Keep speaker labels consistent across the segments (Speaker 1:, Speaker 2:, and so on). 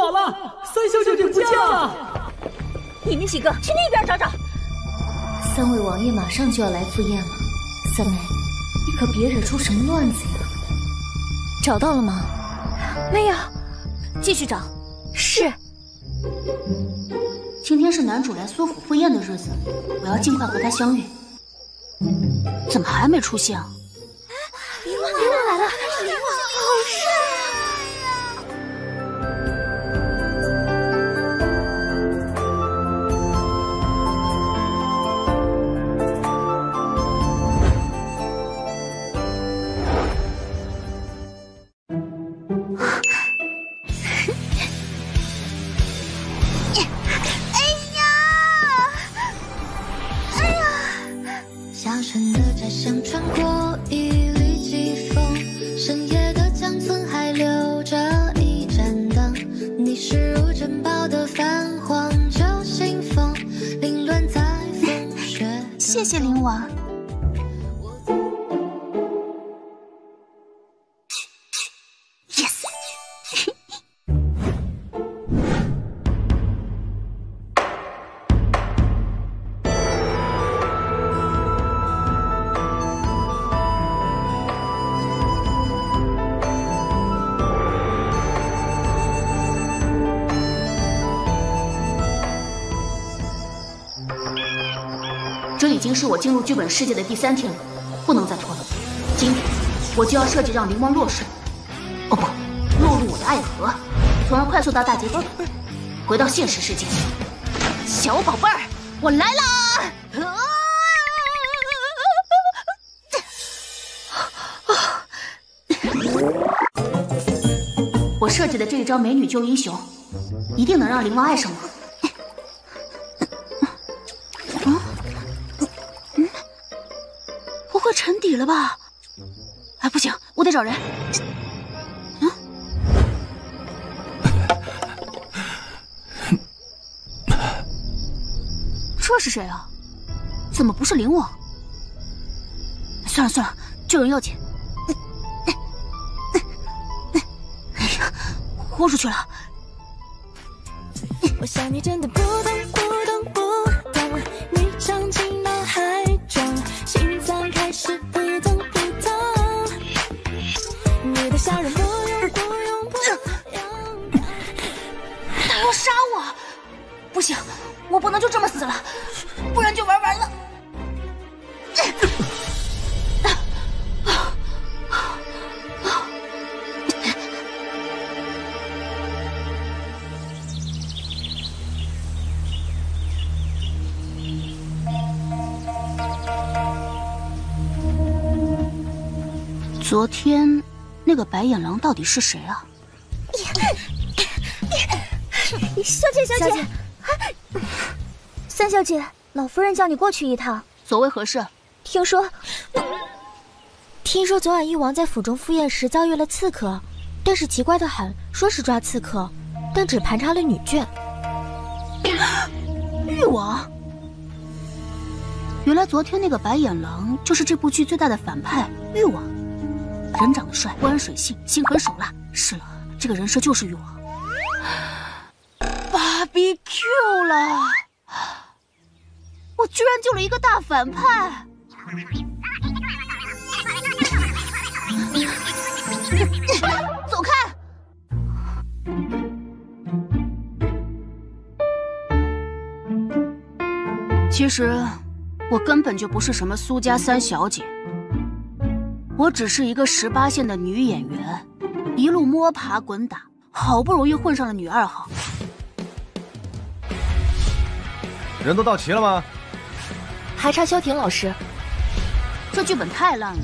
Speaker 1: 好了，三小姐姐不见了！
Speaker 2: 你们几个去那边找找。
Speaker 3: 三位王爷马上就要来赴宴了，三妹，你可别惹出什么乱子呀！找到了吗？
Speaker 2: 没有，
Speaker 3: 继续找。
Speaker 2: 是。
Speaker 3: 今天是男主来苏府赴宴的日子，我要尽快和他相遇。怎么还没出现啊？世界的第三天了，不能再拖了。今天我就要设计让灵王落水，哦不，落入我的爱河，从而快速到大结局，回到现实世界。小宝贝儿，我来啦！我设计的这一招美女救英雄，一定能让灵王爱上我。了吧？哎，不行，我得找人。嗯，这是谁啊？怎么不是灵王？算了算了，救人要紧。哎呀，豁出去了。我想你真的不懂不行，我不能就这么死了，不然就玩完了。昨天那个白眼狼到底是谁啊？
Speaker 2: 小姐，小姐，三小姐，老夫人叫你过去一趟。
Speaker 3: 所为何事？
Speaker 2: 听说，听说昨晚誉王在府中赴宴时遭遇了刺客，但是奇怪的很，说是抓刺客，但只盘查了女眷。
Speaker 3: 誉王，原来昨天那个白眼狼就是这部剧最大的反派誉王。人长得帅，温水性，心狠手辣。是了，这个人设就是誉王。BQ 了，我居然救了一个大反派！走开！其实，我根本就不是什么苏家三小姐。我只是一个十八线的女演员，一路摸爬滚打，好不容易混上了女二号。
Speaker 4: 人都到齐了吗？
Speaker 2: 还差萧婷老师。
Speaker 3: 这剧本太烂了，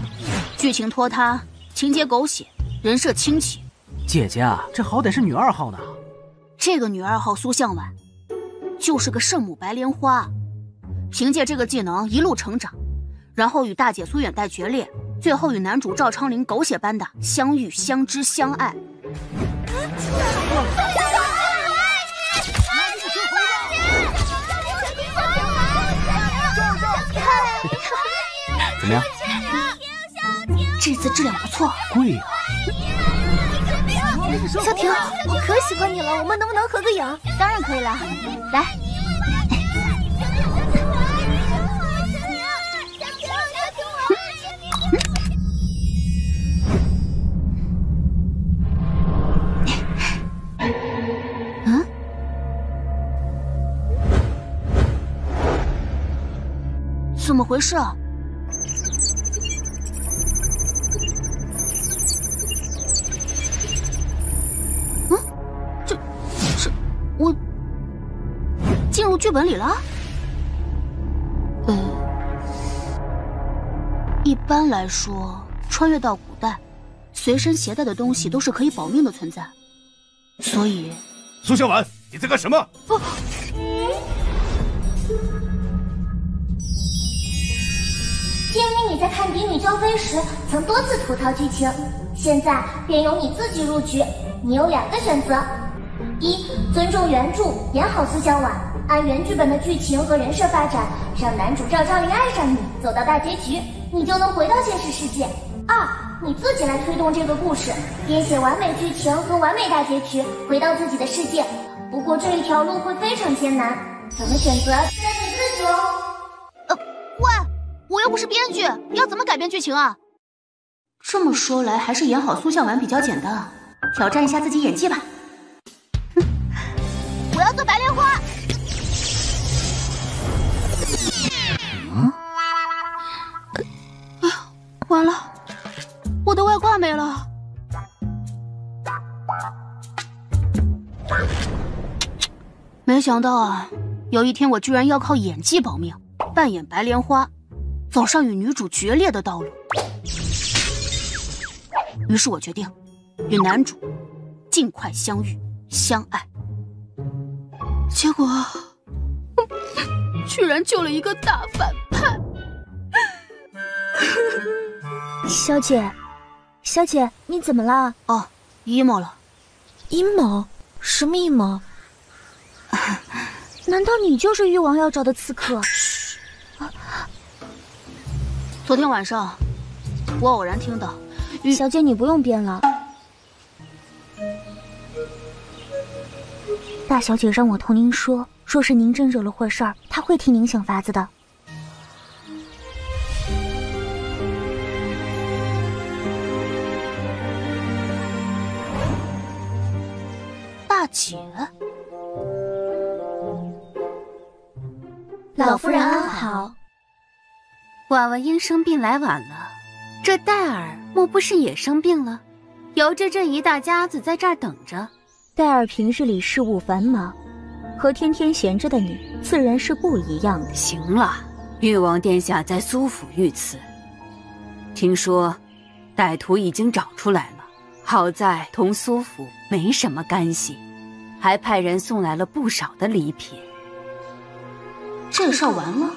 Speaker 3: 剧情拖沓，情节狗血，人设清奇。
Speaker 1: 姐姐啊，这好歹是女二号呢。
Speaker 3: 这个女二号苏向晚，就是个圣母白莲花，凭借这个技能一路成长，然后与大姐苏远黛决裂。最后与男主赵昌龄狗血般的相遇、相知、相爱。
Speaker 1: 怎么样？
Speaker 3: 这次质量不错。
Speaker 1: 贵啊！
Speaker 2: 小婷，我可喜欢你了，我们能不能合个影？
Speaker 3: 当然可以了，来。嗯？怎么回事啊？剧本里了。呃，一般来说，穿越到古代，随身携带的东西都是可以保命的存在，所以。
Speaker 4: 苏小婉，你在干什么？哦。
Speaker 5: 鉴于你在看《嫡女娇妃》时曾多次吐槽剧情，现在便由你自己入局。你有两个选择：一，尊重原著，演好苏小婉。按原剧本的剧情和人设发展，让男主赵昭林爱上你，走到大结局，你就能回到现实世界。二，你自己来推动这个故事，编写完美剧情和完美大结局，回到自己的世界。不过这一条路会非常艰难，怎么选择在你自己哦。
Speaker 3: 呃，喂，我又不是编剧，要怎么改变剧情啊？这么说来，还是演好苏向晚比较简单，挑战一下自己演技吧。哼，我要做白莲花。完了，我的外挂没了。没想到啊，有一天我居然要靠演技保命，扮演白莲花，走上与女主决裂的道路。于是我决定与男主尽快相遇、相爱。结果，居然救了一个大反派。
Speaker 2: 小姐，小姐，你怎么了？
Speaker 3: 哦，阴谋了。
Speaker 2: 阴谋？什么阴谋？难道你就是誉王要找的刺客？
Speaker 3: 嘘。昨天晚上，我偶然听到。
Speaker 2: 小姐，你不用编了。大小姐让我同您说，若是您真惹了祸事儿，她会替您想法子的。
Speaker 3: 姐，
Speaker 2: 老夫人安好。
Speaker 6: 婉婉因生病来晚了，这戴尔莫不是也生病了？由着这一大家子在这儿等着。
Speaker 2: 戴尔平日里事务繁忙，和天天闲着的你自然是不一样的。
Speaker 6: 行了，誉王殿下在苏府遇刺，听说歹徒已经找出来了，好在同苏府没什么干系。还派人送来了不少的礼品。
Speaker 3: 这事完了。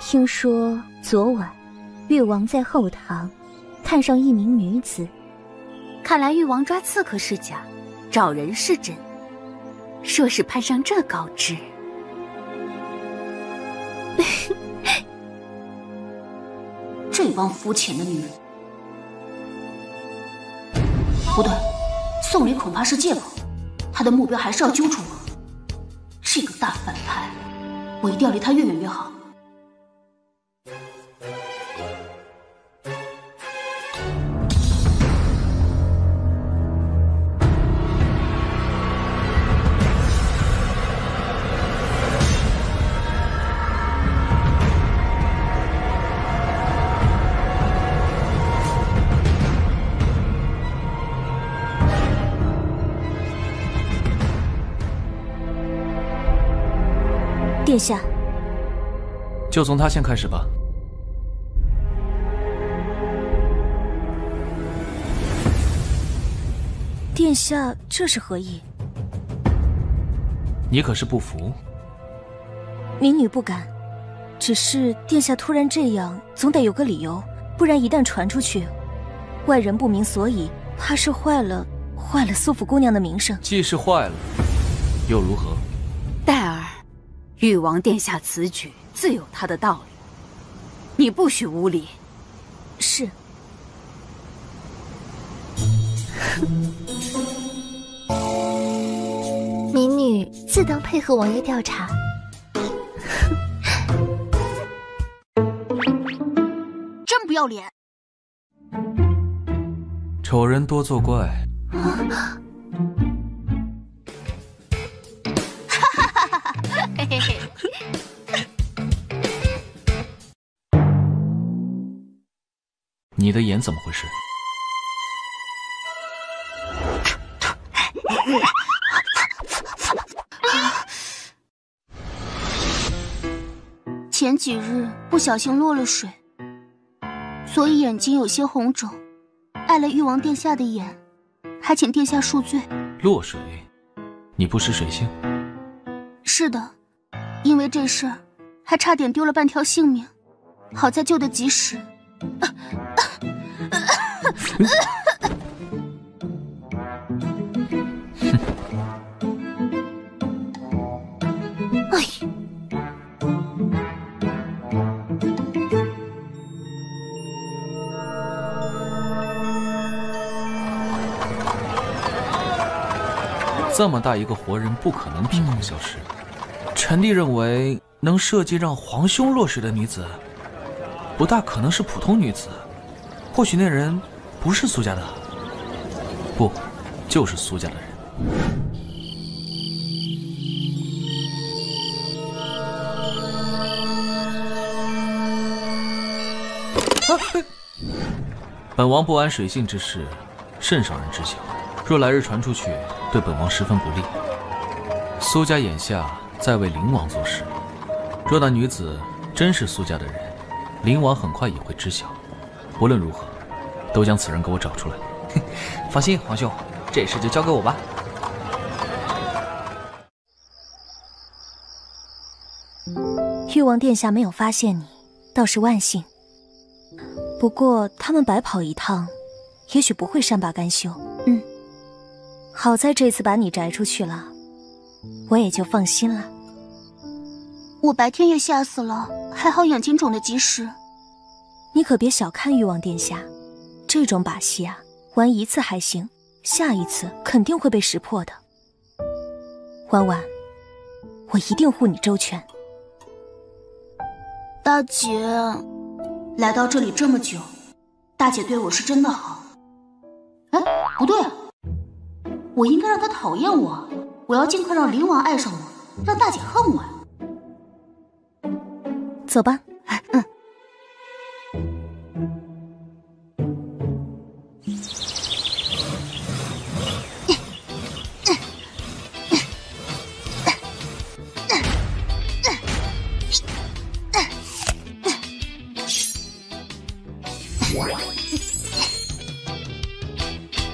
Speaker 2: 听说昨晚，誉王在后堂看上一名女子。
Speaker 6: 看来誉王抓刺客是假，找人是真。若是攀上这高枝，
Speaker 3: 这帮肤浅的女人。不对，送礼恐怕是借口。他的目标还是要揪出我，这个大反派，我一定要离他越远越好。
Speaker 2: 殿下，
Speaker 7: 就从他先开始吧。
Speaker 2: 殿下，这是何意？
Speaker 7: 你可是不服？
Speaker 2: 民女不敢。只是殿下突然这样，总得有个理由，不然一旦传出去，外人不明所以，怕是坏了坏了苏府姑娘的名声。
Speaker 7: 既是坏了，又如何？
Speaker 6: 誉王殿下此举自有他的道理，你不许无礼。
Speaker 2: 是。
Speaker 5: 民女自当配合王爷调查。
Speaker 3: 真不要脸！
Speaker 7: 丑人多作怪。
Speaker 3: 嘿
Speaker 7: 你的眼怎么回事？
Speaker 3: 前几日不小心落了水，所以眼睛有些红肿，碍了誉王殿下的眼，还请殿下恕罪。
Speaker 7: 落水？你不识水性？
Speaker 3: 是的，因为这事儿，还差点丢了半条性命，好在救得及时。
Speaker 7: 这么大一个活人，不可能凭空消失。臣弟认为，能设计让皇兄落水的女子，不大可能是普通女子。或许那人不是苏家的，不，就是苏家的人。本王不谙水性之事，甚少人知晓。若来日传出去，对本王十分不利。苏家眼下在为灵王做事，若那女子真是苏家的人，灵王很快也会知晓。无论如何，都将此人给我找出来。
Speaker 1: 放心，皇兄，这事就交给我吧。
Speaker 2: 誉王殿下没有发现你，倒是万幸。不过他们白跑一趟，也许不会善罢甘休。嗯。好在这次把你摘出去了，我也就放心了。
Speaker 3: 我白天也吓死了，还好眼睛肿的及时。
Speaker 2: 你可别小看誉王殿下，这种把戏啊，玩一次还行，下一次肯定会被识破的。婉婉，我一定护你周全。
Speaker 3: 大姐，来到这里这么久，大姐对我是真的好。哎，不对。我应该让她讨厌我，我要尽快让灵王爱上我，让大姐恨我呀。
Speaker 2: 走吧。嗯。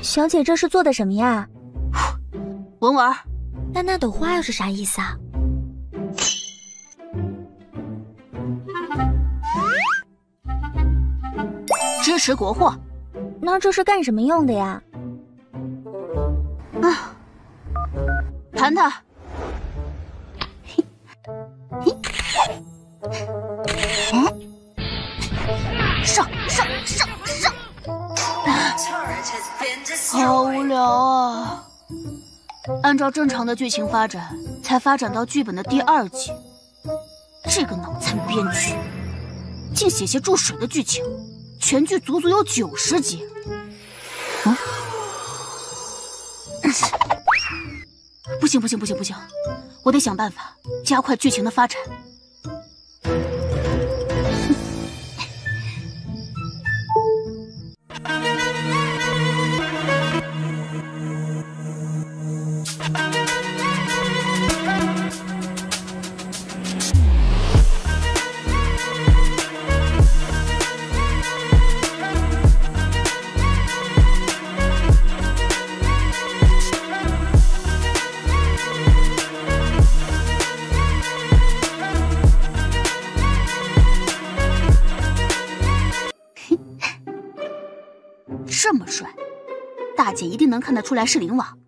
Speaker 5: 小姐，这是做的什么呀？
Speaker 3: 文文，
Speaker 5: 那那朵花又是啥意思啊？
Speaker 3: 支持国货。
Speaker 5: 那这是干什么用的呀？
Speaker 3: 啊，盘他！上上上上！好无聊啊！按照正常的剧情发展，才发展到剧本的第二集，这个脑残编剧竟写些注水的剧情，全剧足足有九十集。嗯，不行不行不行不行，我得想办法加快剧情的发展。这么帅，大姐一定能看得出来是灵王。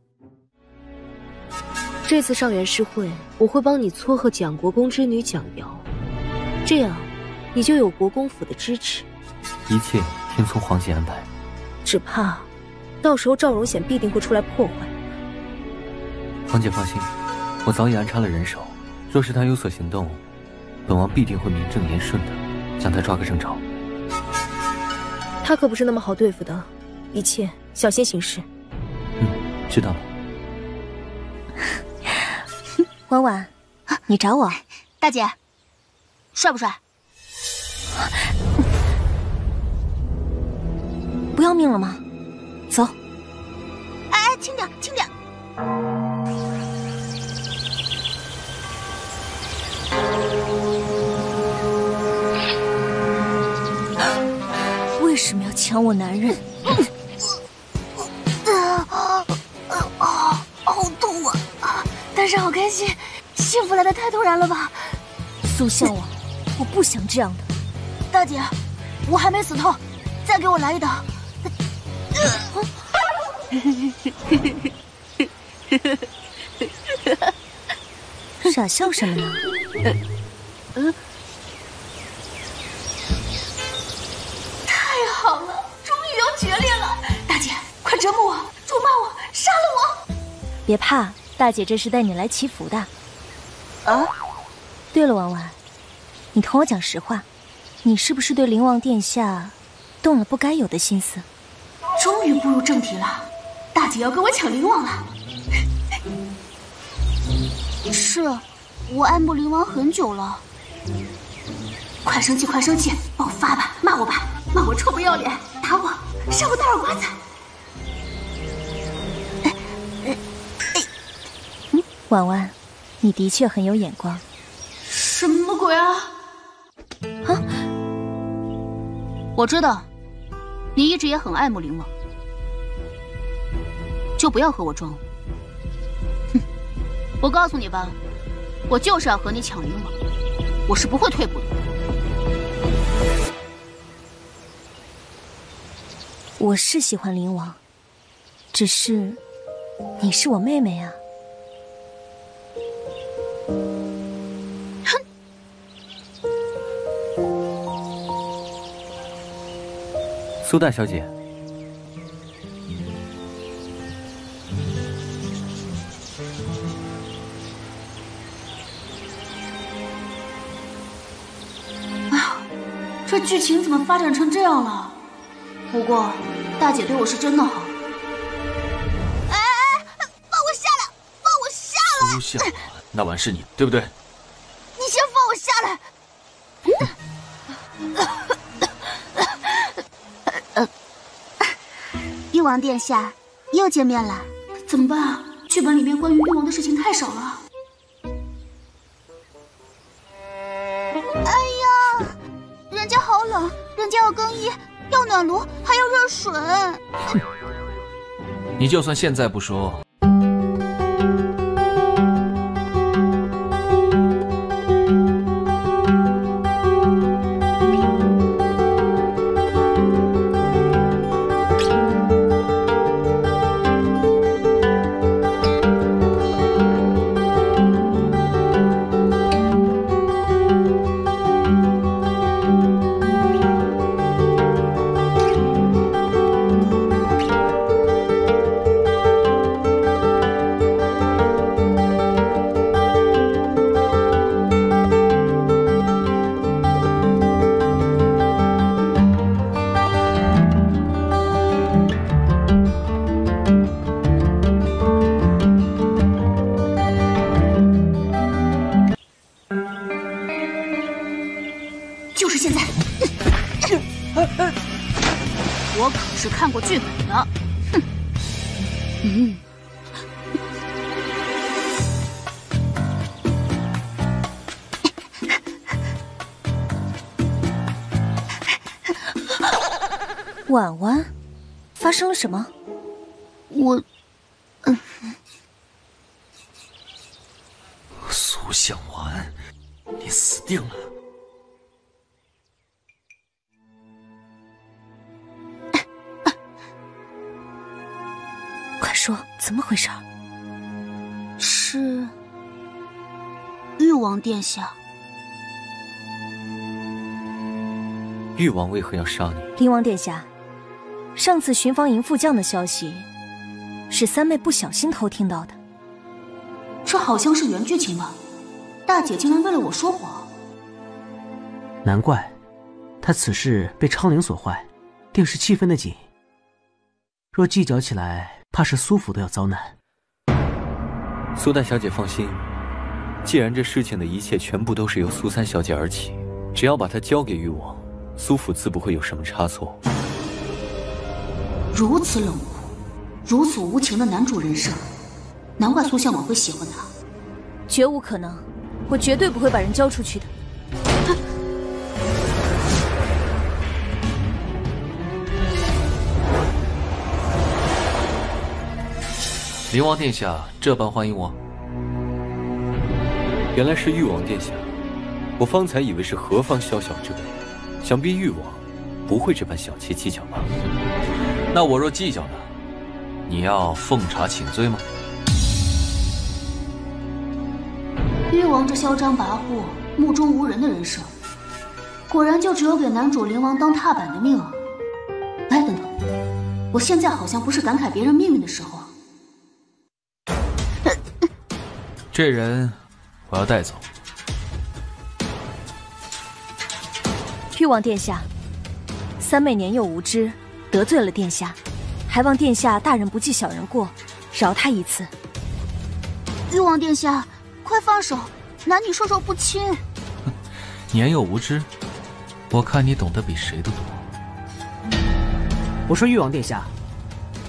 Speaker 8: 这次上元诗会，我会帮你撮合蒋国公之女蒋瑶，这样你就有国公府的支持。
Speaker 1: 一切听从皇姐安排。
Speaker 8: 只怕，到时候赵荣显必定会出来破坏。
Speaker 1: 皇姐放心，我早已安插了人手，若是他有所行动，本王必定会名正言顺的将他抓个正着。
Speaker 8: 他可不是那么好对付的，一切小心行事。
Speaker 1: 嗯，知道了。
Speaker 2: 婉婉，你找我？
Speaker 3: 大姐，帅不帅？
Speaker 2: 不要命了吗？走。
Speaker 3: 哎哎，轻点，轻点。
Speaker 2: 为什么要抢我男人？
Speaker 3: 但是好开心，幸福来的太突然了吧？
Speaker 2: 苏向往，我不想这样的。
Speaker 3: 大姐，我还没死透，再给我来一刀。
Speaker 2: 傻笑什么呢？
Speaker 3: 嗯，太好了，终于要决裂了！大姐，快折磨我，咒骂我，杀了我！
Speaker 2: 别怕，大姐这是带你来祈福的。
Speaker 3: 啊？
Speaker 2: 对了，婉婉，你同我讲实话，你是不是对灵王殿下动了不该有的心思？
Speaker 3: 终于步入正题了，大姐要跟我抢灵王了。是，我爱慕灵王很久了。快生气，快生气，爆发吧，骂我吧，骂我臭不要脸，打我，扇我大耳刮子。
Speaker 2: 婉婉，你的确很有眼光。
Speaker 3: 什么鬼啊？
Speaker 2: 啊！
Speaker 3: 我知道，你一直也很爱慕灵王，就不要和我装了。哼，我告诉你吧，我就是要和你抢灵王，我是不会退步的。
Speaker 2: 我是喜欢灵王，只是你是我妹妹啊。
Speaker 1: 苏大小姐，
Speaker 3: 哎呀，这剧情怎么发展成这样了？不过大姐对我是真的好。哎哎哎，放我下来！放我下来！
Speaker 7: 苏向晚，那晚是你对不对？
Speaker 3: 王殿下，又见面了，怎么办啊？剧本里面关于誉王的事情太少了。哎呀，人家好冷，人家要更衣，要暖炉，还要热水。
Speaker 7: 你就算现在不说，
Speaker 3: 殿下。
Speaker 1: 誉王为何要杀你？
Speaker 2: 灵王殿下，上次巡防营副将的消息，是三妹不小心偷听到的。
Speaker 3: 这好像是原剧情吧？大姐竟然为了我说谎，
Speaker 9: 难怪，她此事被昌陵所坏，定是气愤的紧。若计较起来，怕是苏府都要遭难。
Speaker 1: 苏大小姐放心，既然这事情的一切全部都是由苏三小姐而起，只要把她交给誉王，苏府自不会有什么差错。
Speaker 3: 如此冷酷、如此无情的男主人设，难怪苏向晚会喜欢他。
Speaker 2: 绝无可能，我绝对不会把人交出去的。
Speaker 7: 灵王殿下这般欢迎我，
Speaker 1: 原来是誉王殿下。我方才以为是何方宵小之辈，想必誉王不会这般小气计较吧？
Speaker 7: 那我若计较呢？你要奉茶请罪吗？
Speaker 3: 誉王这嚣张跋扈、目中无人的人设，果然就只有给男主灵王当踏板的命啊！哎，等等，我现在好像不是感慨别人命运的时候啊。
Speaker 7: 这人我要带走。
Speaker 2: 誉王殿下，三妹年幼无知，得罪了殿下，还望殿下大人不计小人过，饶她一次。
Speaker 3: 誉王殿下，快放手，男女授受不亲。
Speaker 7: 年幼无知，我看你懂得比谁都多。
Speaker 9: 我说誉王殿下，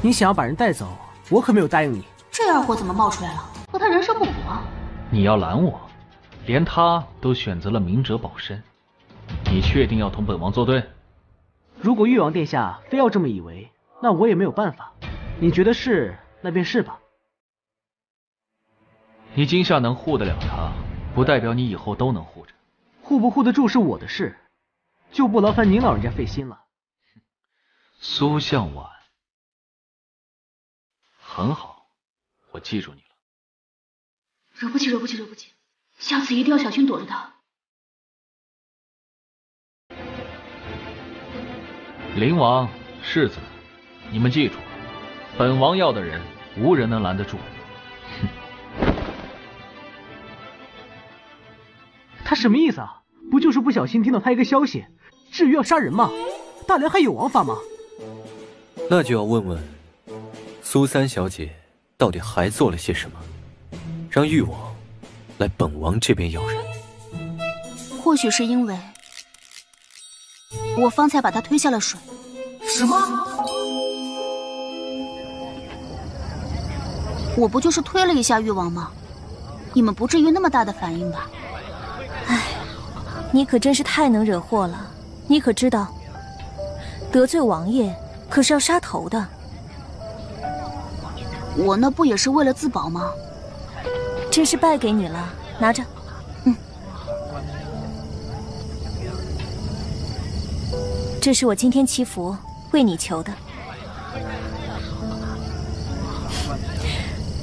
Speaker 9: 你想要把人带走，我可没有答应你。
Speaker 3: 这二货怎么冒出来了？和他人生不符啊！
Speaker 7: 你要拦我，连他都选择了明哲保身，你确定要同本王作对？
Speaker 9: 如果誉王殿下非要这么以为，那我也没有办法。你觉得是，那便是吧。
Speaker 7: 你今夏能护得了他，不代表你以后都能护着。
Speaker 9: 护不护得住是我的事，就不劳烦您老人家费心了。
Speaker 7: 苏向晚，很好，我记住你了。
Speaker 3: 惹不起，惹不起，惹不起！下次一定要小心躲着他。
Speaker 7: 灵王、世子，你们记住，本王要的人，无人能拦得住。哼！
Speaker 9: 他什么意思啊？不就是不小心听到他一个消息，至于要杀人吗？大梁还有王法吗？
Speaker 1: 那就要问问苏三小姐到底还做了些什么，让誉王来本王这边要人。
Speaker 3: 或许是因为我方才把他推下了水。
Speaker 5: 什么？
Speaker 3: 我不就是推了一下誉王吗？你们不至于那么大的反应吧？
Speaker 2: 唉，你可真是太能惹祸了。你可知道，得罪王爷可是要杀头的。
Speaker 3: 我那不也是为了自保吗？
Speaker 2: 真是败给你了，拿着。
Speaker 3: 嗯，
Speaker 2: 这是我今天祈福为你求的。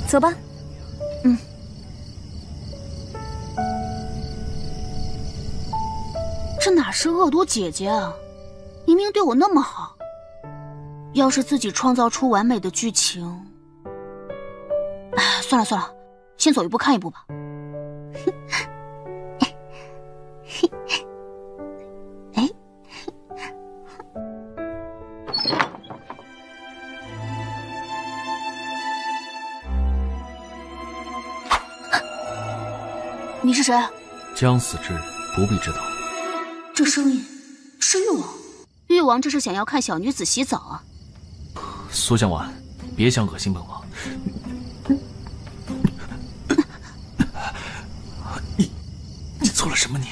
Speaker 2: 走吧。
Speaker 3: 嗯。这哪是恶毒姐姐啊？明明对我那么好。要是自己创造出完美的剧情，哎，算了算了，先走一步看一步吧。哎，你是谁？
Speaker 7: 将死之人不必知道。
Speaker 3: 这声音是誉王，誉王这是想要看小女子洗澡啊！
Speaker 7: 苏向晚，别想恶心本王！你你做了什么？你？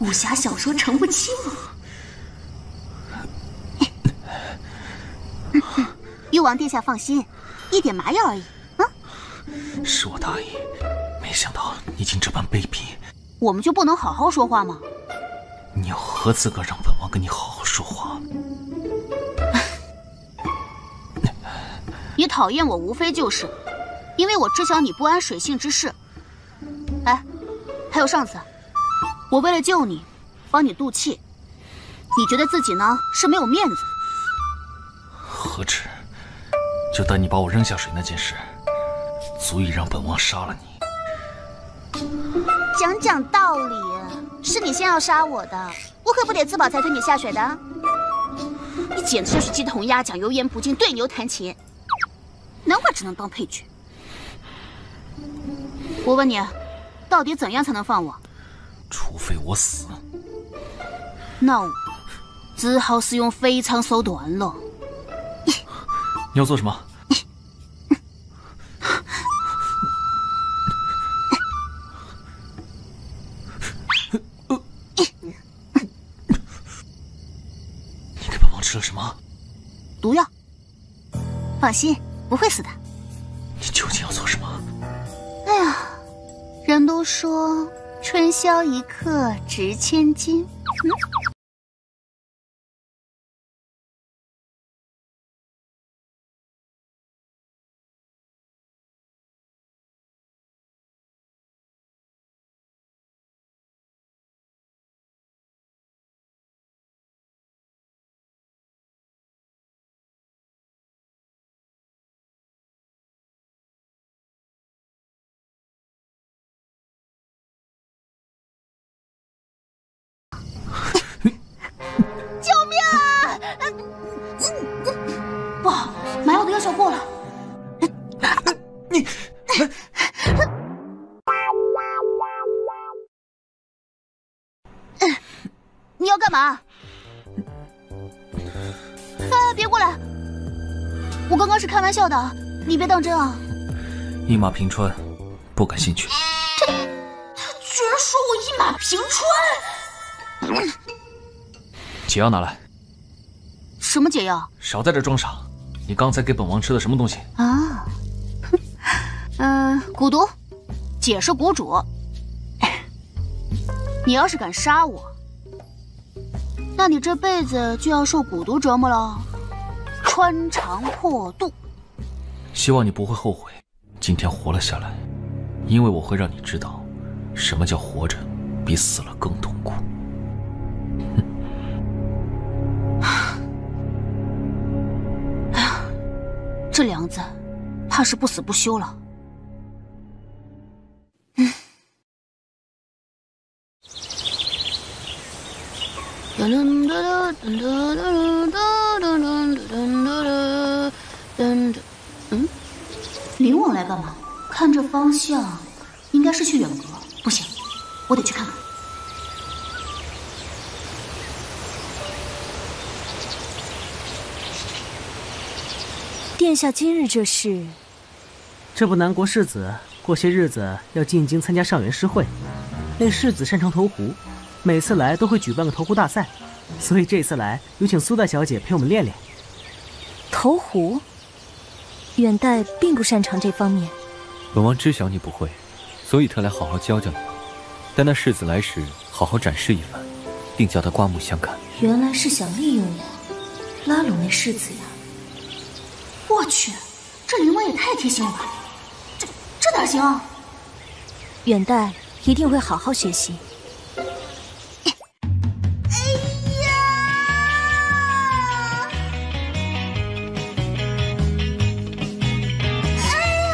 Speaker 3: 武侠小说承不起我。誉王殿下放心，一点麻药而已。啊！
Speaker 7: 是我大意，没想到你竟这般卑鄙。
Speaker 3: 我们就不能好好说话吗？
Speaker 7: 你有何资格让本王跟你好好说话？
Speaker 3: 你讨厌我，无非就是因为我知晓你不安水性之事。哎，还有上次，我为了救你，帮你渡气，你觉得自己呢是没有面子？
Speaker 7: 何止？就单你把我扔下水那件事，足以让本王杀了你。
Speaker 3: 讲讲道理，是你先要杀我的，我可不得自保才推你下水的。你简直就是鸡同鸭讲、油盐不进、对牛弹琴，难怪只能当配角。我问你，到底怎样才能放我？
Speaker 7: 除非我死。
Speaker 3: 那我只好使用非常手段了。
Speaker 7: 你要做什么？你给本王吃了什么？
Speaker 3: 毒药。放心，不会死的。
Speaker 7: 你究竟要做什么？
Speaker 3: 哎呀，人都说春宵一刻值千金。嗯。干嘛？哎，别过来！我刚刚是开玩笑的，你别当真啊。
Speaker 7: 一马平川，不感兴趣。
Speaker 3: 他他居然说我一马平川！
Speaker 7: 解药拿来。
Speaker 3: 什么解药？
Speaker 7: 少在这装傻。你刚才给本王吃的什么东西
Speaker 3: 啊？嗯，蛊毒，解是谷主。你要是敢杀我，那你这辈子就要受蛊毒折磨了，穿肠破肚。
Speaker 7: 希望你不会后悔今天活了下来，因为我会让你知道，什么叫活着比死了更痛苦。
Speaker 3: 哎 呀这梁子，怕是不死不休了。嗯，灵王来干嘛？看这方向，应该是去远阁。不行，我得去看看。
Speaker 2: 殿下今日这是？
Speaker 9: 这不，南国世子过些日子要进京参加上元诗会，那世子擅长投壶，每次来都会举办个投壶大赛，所以这次来有请苏大小姐陪我们练练。
Speaker 2: 投壶，远代并不擅长这方面。
Speaker 1: 本王知晓你不会，所以特来好好教教你。待那世子来时，好好展示一番，并叫他刮目相看。
Speaker 2: 原来是想利用我，拉拢那世子呀。
Speaker 3: 我去，这灵王也太贴心了吧！这这哪行？
Speaker 2: 啊远代一定会好好学习。哎
Speaker 3: 呀，哎呀，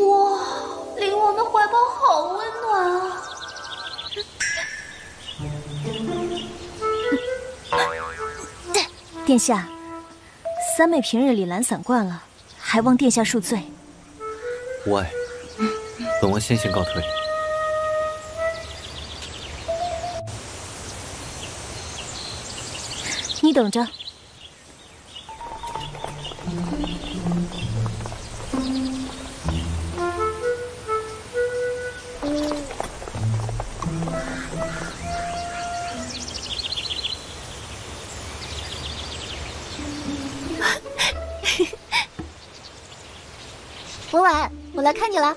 Speaker 3: 哇，灵王的怀抱好温暖啊。
Speaker 2: 殿下，三妹平日里懒散惯了，还望殿下恕罪。
Speaker 1: 无碍，本王先行告退。
Speaker 2: 你等着。
Speaker 5: 来看你了。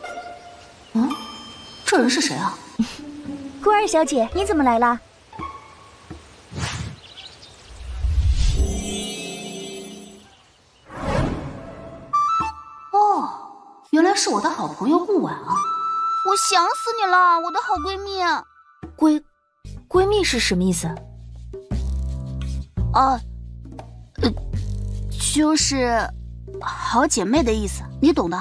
Speaker 3: 嗯，这人是谁啊？
Speaker 5: 孤儿小姐，你怎么来了？
Speaker 3: 哦，原来是我的好朋友顾婉啊！我想死你了，我的好闺蜜。
Speaker 2: 闺闺蜜是什么意思？
Speaker 3: 哦，呃，就是好姐妹的意思，你懂的。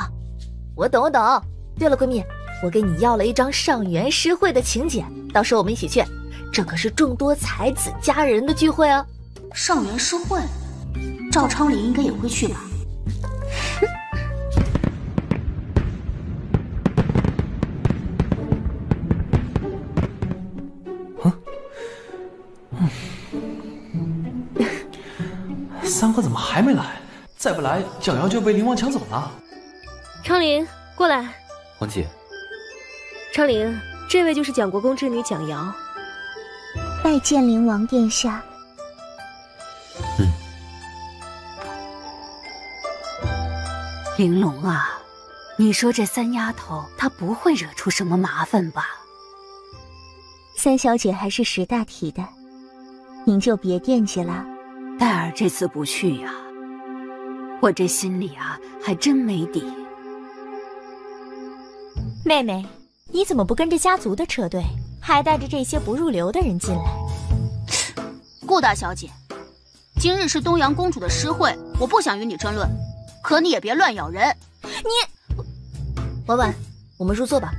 Speaker 2: 我懂，我懂。对了，闺蜜，我给你要了一张上元诗会的请柬，到时候我们一起去。这可是众多才子佳人的聚会哦。
Speaker 3: 上元诗会，赵昌林应该也会去吧？
Speaker 7: 三哥怎么还没来？再不来，蒋瑶就被灵王抢走了。
Speaker 8: 昌林，过来。
Speaker 1: 王姐，
Speaker 8: 昌林，这位就是蒋国公之女蒋瑶。
Speaker 5: 拜见灵王殿下。
Speaker 1: 嗯。
Speaker 6: 玲珑啊，你说这三丫头她不会惹出什么麻烦吧？
Speaker 5: 三小姐还是识大体的，您就别惦记了。
Speaker 6: 戴儿这次不去呀，我这心里啊还真没底。
Speaker 10: 妹妹，你怎么不跟着家族的车队，还带着这些不入流的人进来？
Speaker 3: 顾大小姐，今日是东阳公主的诗会，我不想与你争论，可你也别乱咬人。
Speaker 10: 你，
Speaker 2: 婉婉，我们入座吧。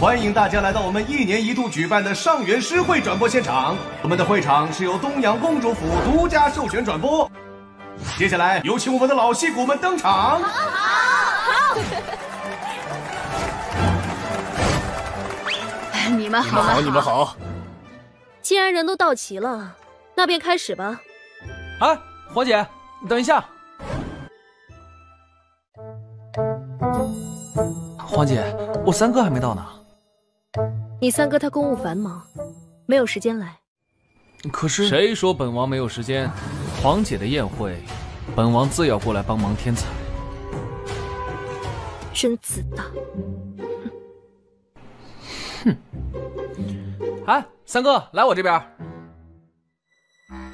Speaker 4: 欢迎大家来到我们一年一度举办的上元诗会转播现场。我们的会场是由东阳公主府独家授权转播。接下来有请我们的老戏骨们登场。
Speaker 10: 好，好，好。
Speaker 3: 你们好，
Speaker 4: 你们好，你们好。
Speaker 8: 既然人都到齐了，那便开始吧。
Speaker 7: 哎，黄姐，你等一下。黄姐，我三哥还没到呢。
Speaker 8: 你三哥他公务繁忙，没有时间来。
Speaker 7: 可是谁说本王没有时间？黄姐的宴会，本王自要过来帮忙添彩。
Speaker 8: 真自大！
Speaker 7: 哼！哎，三哥，来我这边。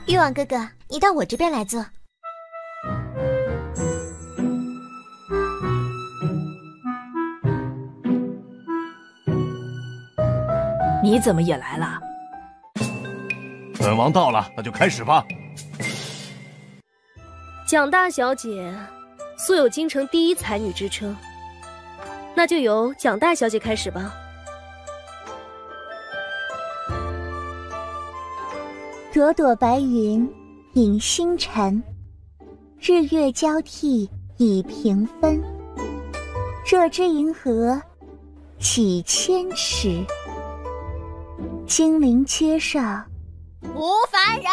Speaker 10: 玉王哥哥，你到我这边来坐。
Speaker 2: 你怎么也来了？
Speaker 4: 本王到了，那就开始吧。
Speaker 8: 蒋大小姐素有京城第一才女之称，那就由蒋大小姐开始吧。
Speaker 5: 朵朵白云映星辰，日月交替已平分。若知银河几千尺。金陵街上，
Speaker 10: 吴凡人。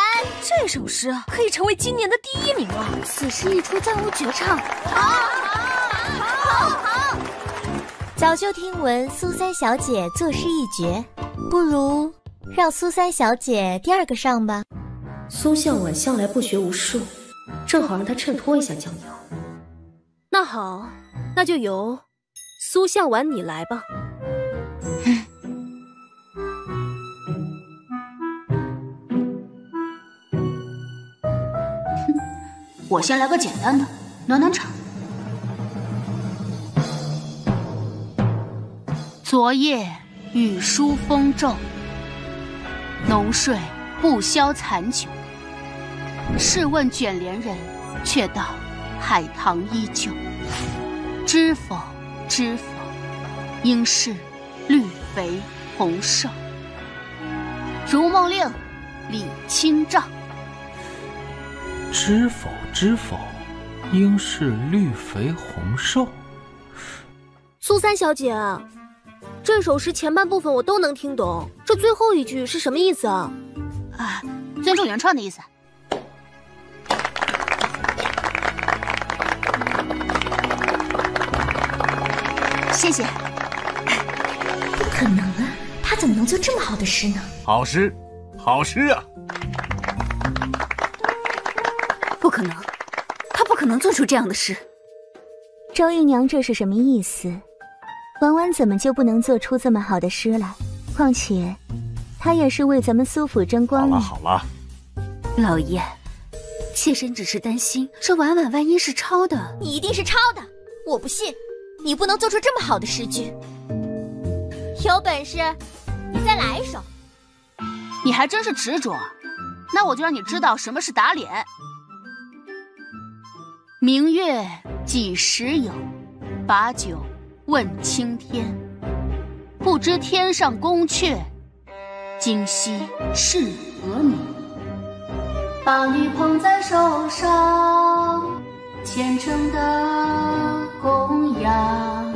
Speaker 2: 这首诗可以成为今年的第一名了。
Speaker 3: 此诗一出，暂无绝唱。
Speaker 10: 好，好，好，好。早就听闻苏三小姐作诗一绝，不如让苏三小姐第二个上吧。
Speaker 8: 苏向晚向来不学无术，正好让她衬托一下江瑶。那好，那就由苏向晚你来吧。
Speaker 3: 我先来个简单的，暖暖场。昨夜雨疏风骤，浓睡不消残酒。试问卷帘人，却道海棠依旧。知否，知否，应是绿肥红瘦。如梦令，李清照。
Speaker 7: 知否？知否，应是绿肥红瘦。
Speaker 8: 苏三小姐，这首诗前半部分我都能听懂，这最后一句是什么意思啊？
Speaker 3: 啊，尊重原创的意思。谢谢。
Speaker 10: 不可能啊，他怎么能做这么好的诗呢？
Speaker 4: 好诗，好诗啊！
Speaker 6: 可能做出这样的事。
Speaker 5: 周姨娘这是什么意思？婉婉怎么就不能做出这么好的诗来？况且，她也是为咱们苏府争光。
Speaker 4: 好了好了，
Speaker 6: 老爷，妾身只是担心这婉婉万一是抄的，
Speaker 10: 你一定是抄的，我不信。
Speaker 5: 你不能做出这么好的诗句。有本事，你再来一首。
Speaker 3: 你还真是执着，那我就让你知道什么是打脸。明月几时有？把酒问青天。不知天上宫阙，今夕是何年？把你捧在手上，虔诚的供养，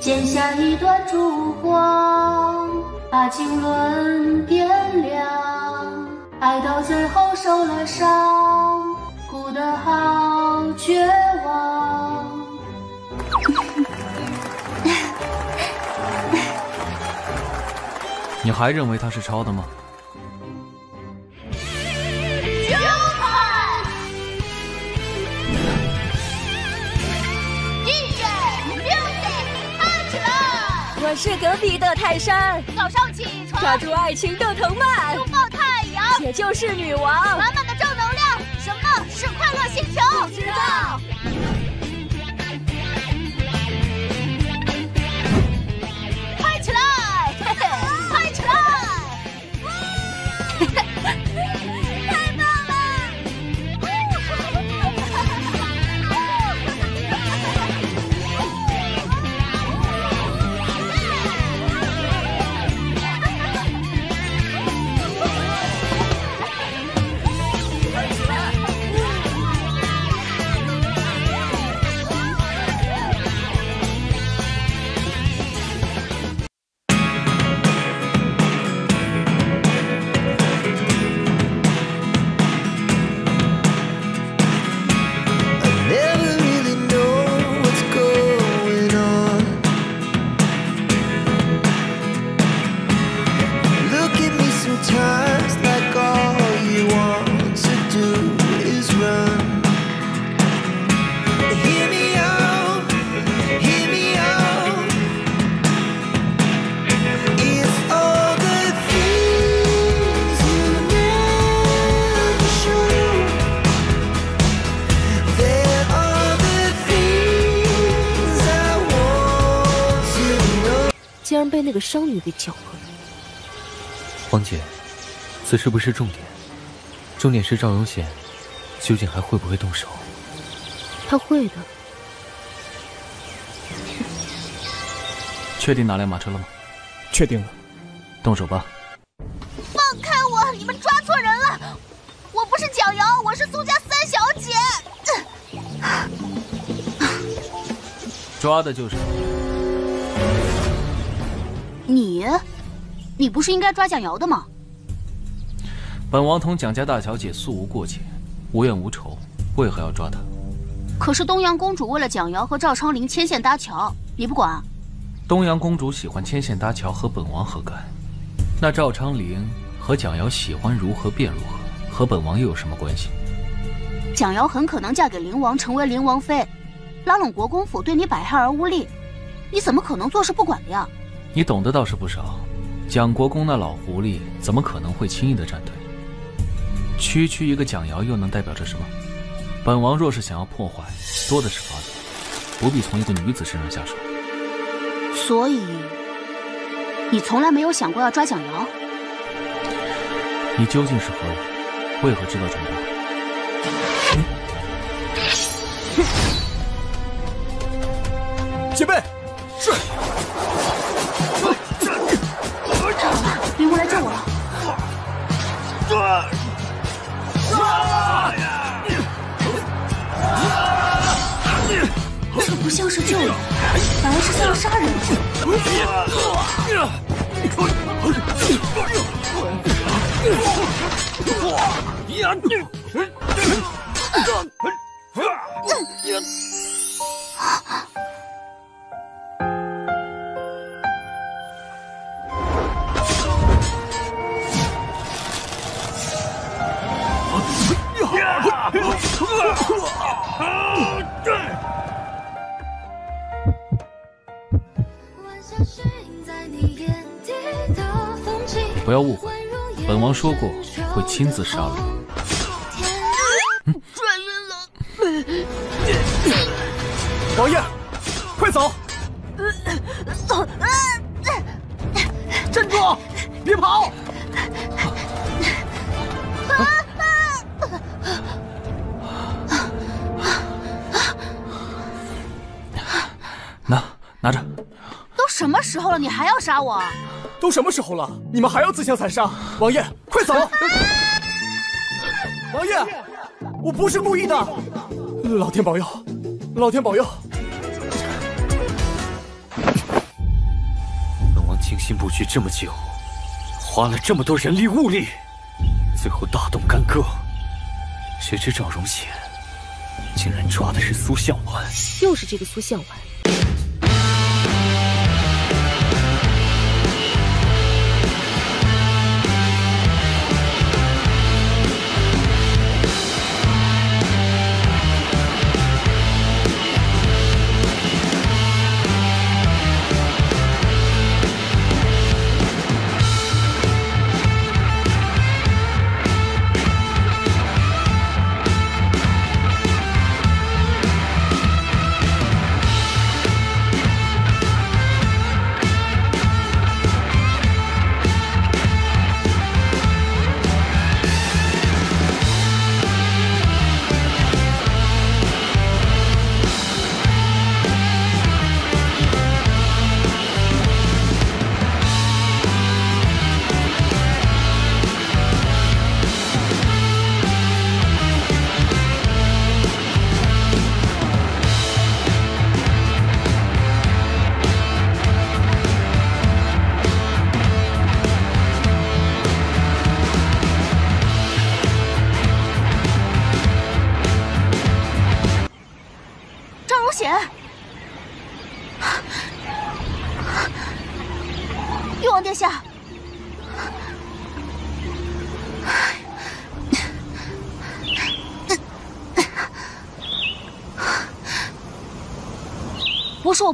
Speaker 3: 剪下一段烛光，把经纶点亮。爱到最后受了伤，哭得好绝望。
Speaker 7: 你还认为他是抄的吗？
Speaker 11: 我是隔壁的泰山，
Speaker 3: 早上起床。
Speaker 11: 抓住爱情的藤蔓，
Speaker 3: 拥抱太阳，
Speaker 11: 也就是女王，
Speaker 3: 满满的是快乐星球？
Speaker 11: 知道。
Speaker 8: 商女给搅和了。
Speaker 1: 黄姐，此事不是重点，重点是赵荣显究竟还会不会动手？
Speaker 8: 他会的。
Speaker 7: 确定哪辆马车了吗？
Speaker 12: 确定了。
Speaker 7: 动手吧。
Speaker 3: 放开我！你们抓错人了，我不是蒋瑶，我是苏家三小姐。
Speaker 7: 抓的就是
Speaker 3: 你，你你不是应该抓蒋瑶的吗？
Speaker 7: 本王同蒋家大小姐素无过节，无怨无仇，为何要抓她？
Speaker 3: 可是东阳公主为了蒋瑶和赵昌龄牵线搭桥，你不管？
Speaker 7: 东阳公主喜欢牵线搭桥，和本王何干？那赵昌龄和蒋瑶喜欢如何便如何，和本王又有什么关系？
Speaker 3: 蒋瑶很可能嫁给灵王，成为灵王妃，拉拢国公府对你百害而无利，你怎么可能坐视不管的呀？
Speaker 7: 你懂得倒是不少，蒋国公那老狐狸怎么可能会轻易的站队？区区一个蒋瑶又能代表着什么？本王若是想要破坏，多的是法子，不必从一个女子身上下手。
Speaker 3: 所以，你从来没有想过要抓蒋瑶？
Speaker 7: 你究竟是何人？为何知道这么多？
Speaker 12: 戒备，
Speaker 3: 像是救人，反而是像要杀人。
Speaker 7: 不要误会，本王说过会亲自杀了你。
Speaker 3: 转晕了，
Speaker 12: 王爷，快走！站住，别跑！
Speaker 7: 拿，拿着。
Speaker 3: 什么时候了，你还要杀我？
Speaker 12: 都什么时候了，你们还要自相残杀？王爷，快走！王爷，我不是故意的，老天保佑，老天保佑！
Speaker 1: 本王精心布局这么久，花了这么多人力物力，最后大动干戈，谁知赵荣显竟然抓的是苏向晚，
Speaker 8: 又是这个苏向晚。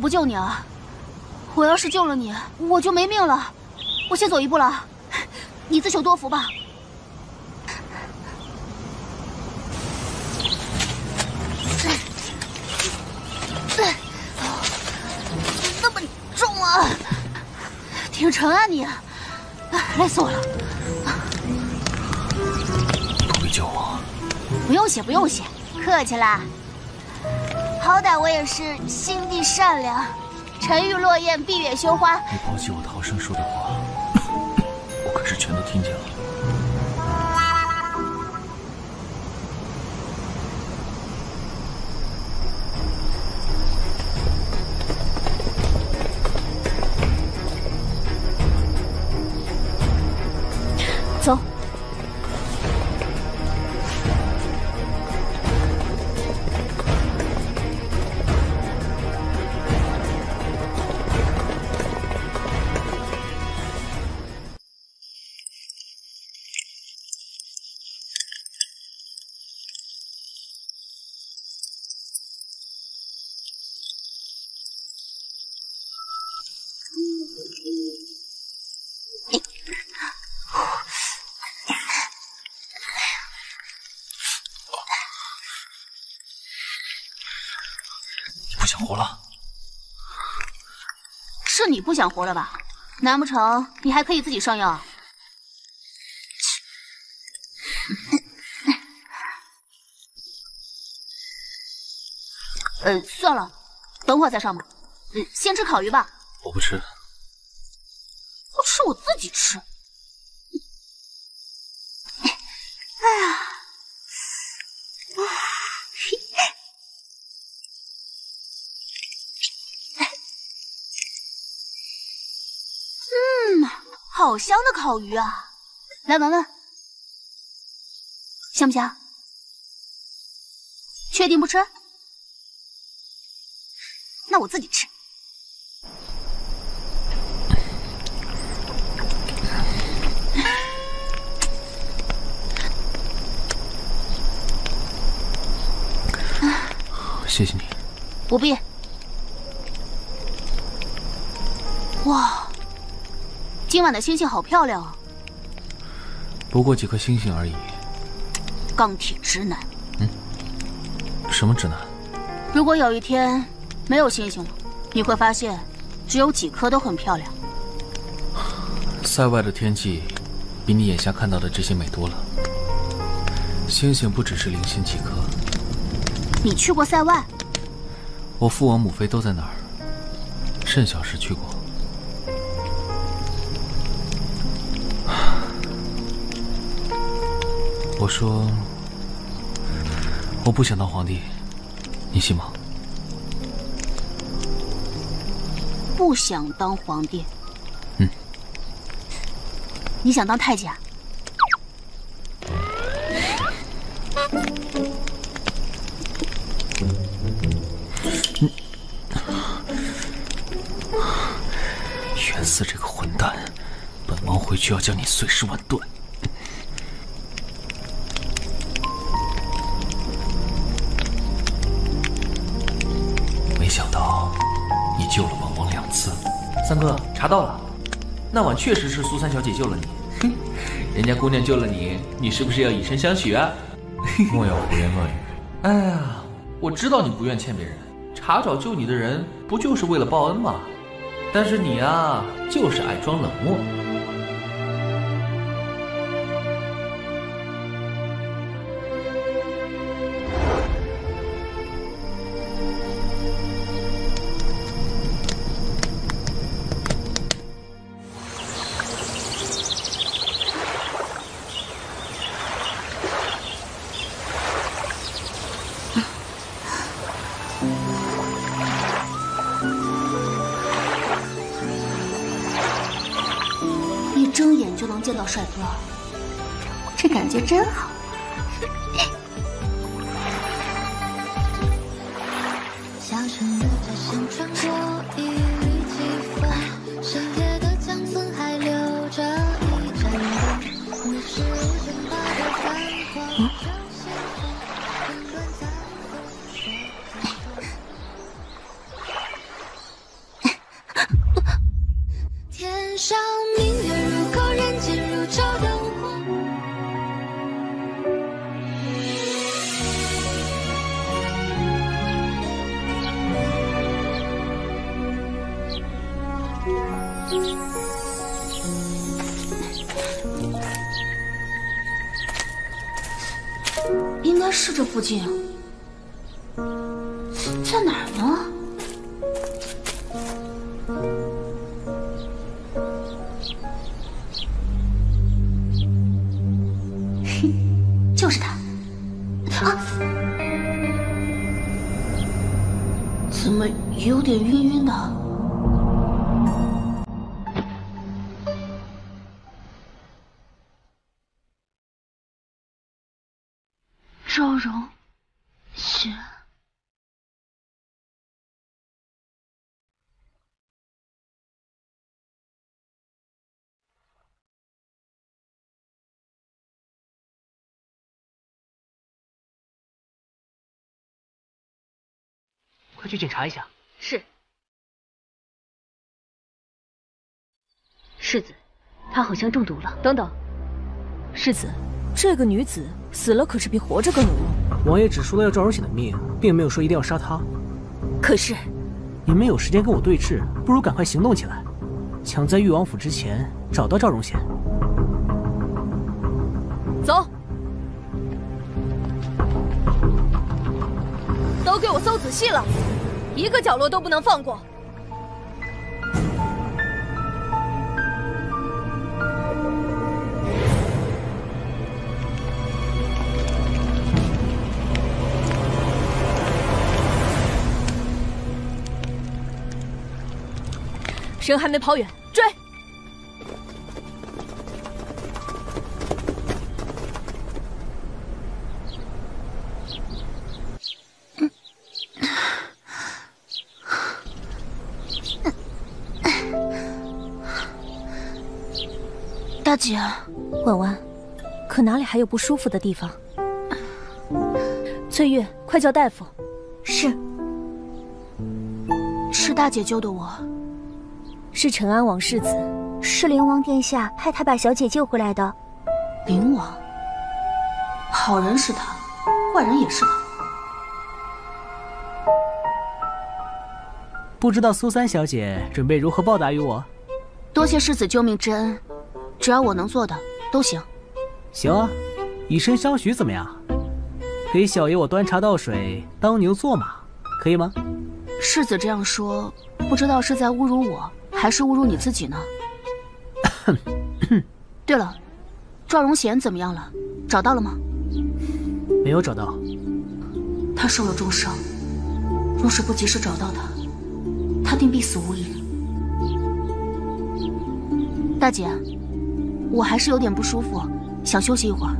Speaker 3: 不是我不救你啊！我要是救了你，我就没命了。我先走一步了，你自求多福吧。那么重啊，挺沉啊你，累死我了。
Speaker 7: 不会救我？
Speaker 3: 不用谢，不用谢，客气啦。好歹我也是心地善良，沉鱼落雁，闭月羞花。
Speaker 7: 你抛弃我逃生说的话，我可是全都听见了。不想活了
Speaker 3: 吧？难不成你还可以自己上药？呃，算了，等会儿再上吧。嗯，先吃烤鱼吧。
Speaker 7: 我不吃。
Speaker 3: 不吃我自己吃。哎呀，嗯，好香的烤鱼啊！来闻闻，香不香？确定不吃？那我自己吃。
Speaker 7: 谢谢你。
Speaker 3: 不必。哇，今晚的星星好漂亮啊！
Speaker 7: 不过几颗星星而已。
Speaker 3: 钢铁直男。
Speaker 7: 嗯？什么直男？
Speaker 3: 如果有一天没有星星了，你会发现只有几颗都很漂亮。
Speaker 7: 塞外的天气，比你眼下看到的这些美多了。星星不只是零星几颗。
Speaker 3: 你去过塞外？
Speaker 7: 我父王母妃都在那儿。甚小时去过。我说，我不想当皇帝，你信吗？
Speaker 3: 不想当皇帝。
Speaker 7: 嗯。
Speaker 3: 你想当太监？
Speaker 7: 袁四这个混蛋，本王回去要将你碎尸万段。
Speaker 13: 三哥查到了，那晚确实是苏三小姐救了你。哼，人家姑娘救了你，你是不是要以身相许啊？
Speaker 7: 莫要胡言乱语。
Speaker 13: 哎呀，我知道你不愿欠别人，查找救你的人不就是为了报恩吗？但是你啊，就是爱装冷漠。
Speaker 9: 去检查一下。
Speaker 14: 是。世子，她好像中毒了。
Speaker 2: 等等，世子，这个女子死了可是比活着更有用。
Speaker 9: 王爷只说了要赵荣显的命，并没有说一定要杀她。
Speaker 2: 可是，
Speaker 9: 你们有时间跟我对峙，不如赶快行动起来，抢在誉王府之前找到赵荣显。
Speaker 2: 走，都给我搜仔细了，一个角落都不能放过。人还没跑远，
Speaker 3: 姐，
Speaker 2: 婉婉，可哪里还有不舒服的地方？翠玉，快叫大夫。
Speaker 3: 是，是大姐救的我。
Speaker 2: 是陈安王世子，
Speaker 5: 是灵王殿下派他把小姐救回来的。
Speaker 3: 灵王，好人是他，坏人也是他。
Speaker 9: 不知道苏三小姐准备如何报答于我？
Speaker 3: 多谢世子救命之恩，只要我能做的都行。
Speaker 9: 行啊，以身相许怎么样？给小爷我端茶倒水，当牛做马，可以吗？
Speaker 3: 世子这样说，不知道是在侮辱我，还是侮辱你自己呢？对了，赵荣贤怎么样了？找到了吗？
Speaker 9: 没有找到。
Speaker 3: 他受了重伤，若是不及时找到他，他定必死无疑。大姐，我还是有点不舒服，想休息一会儿。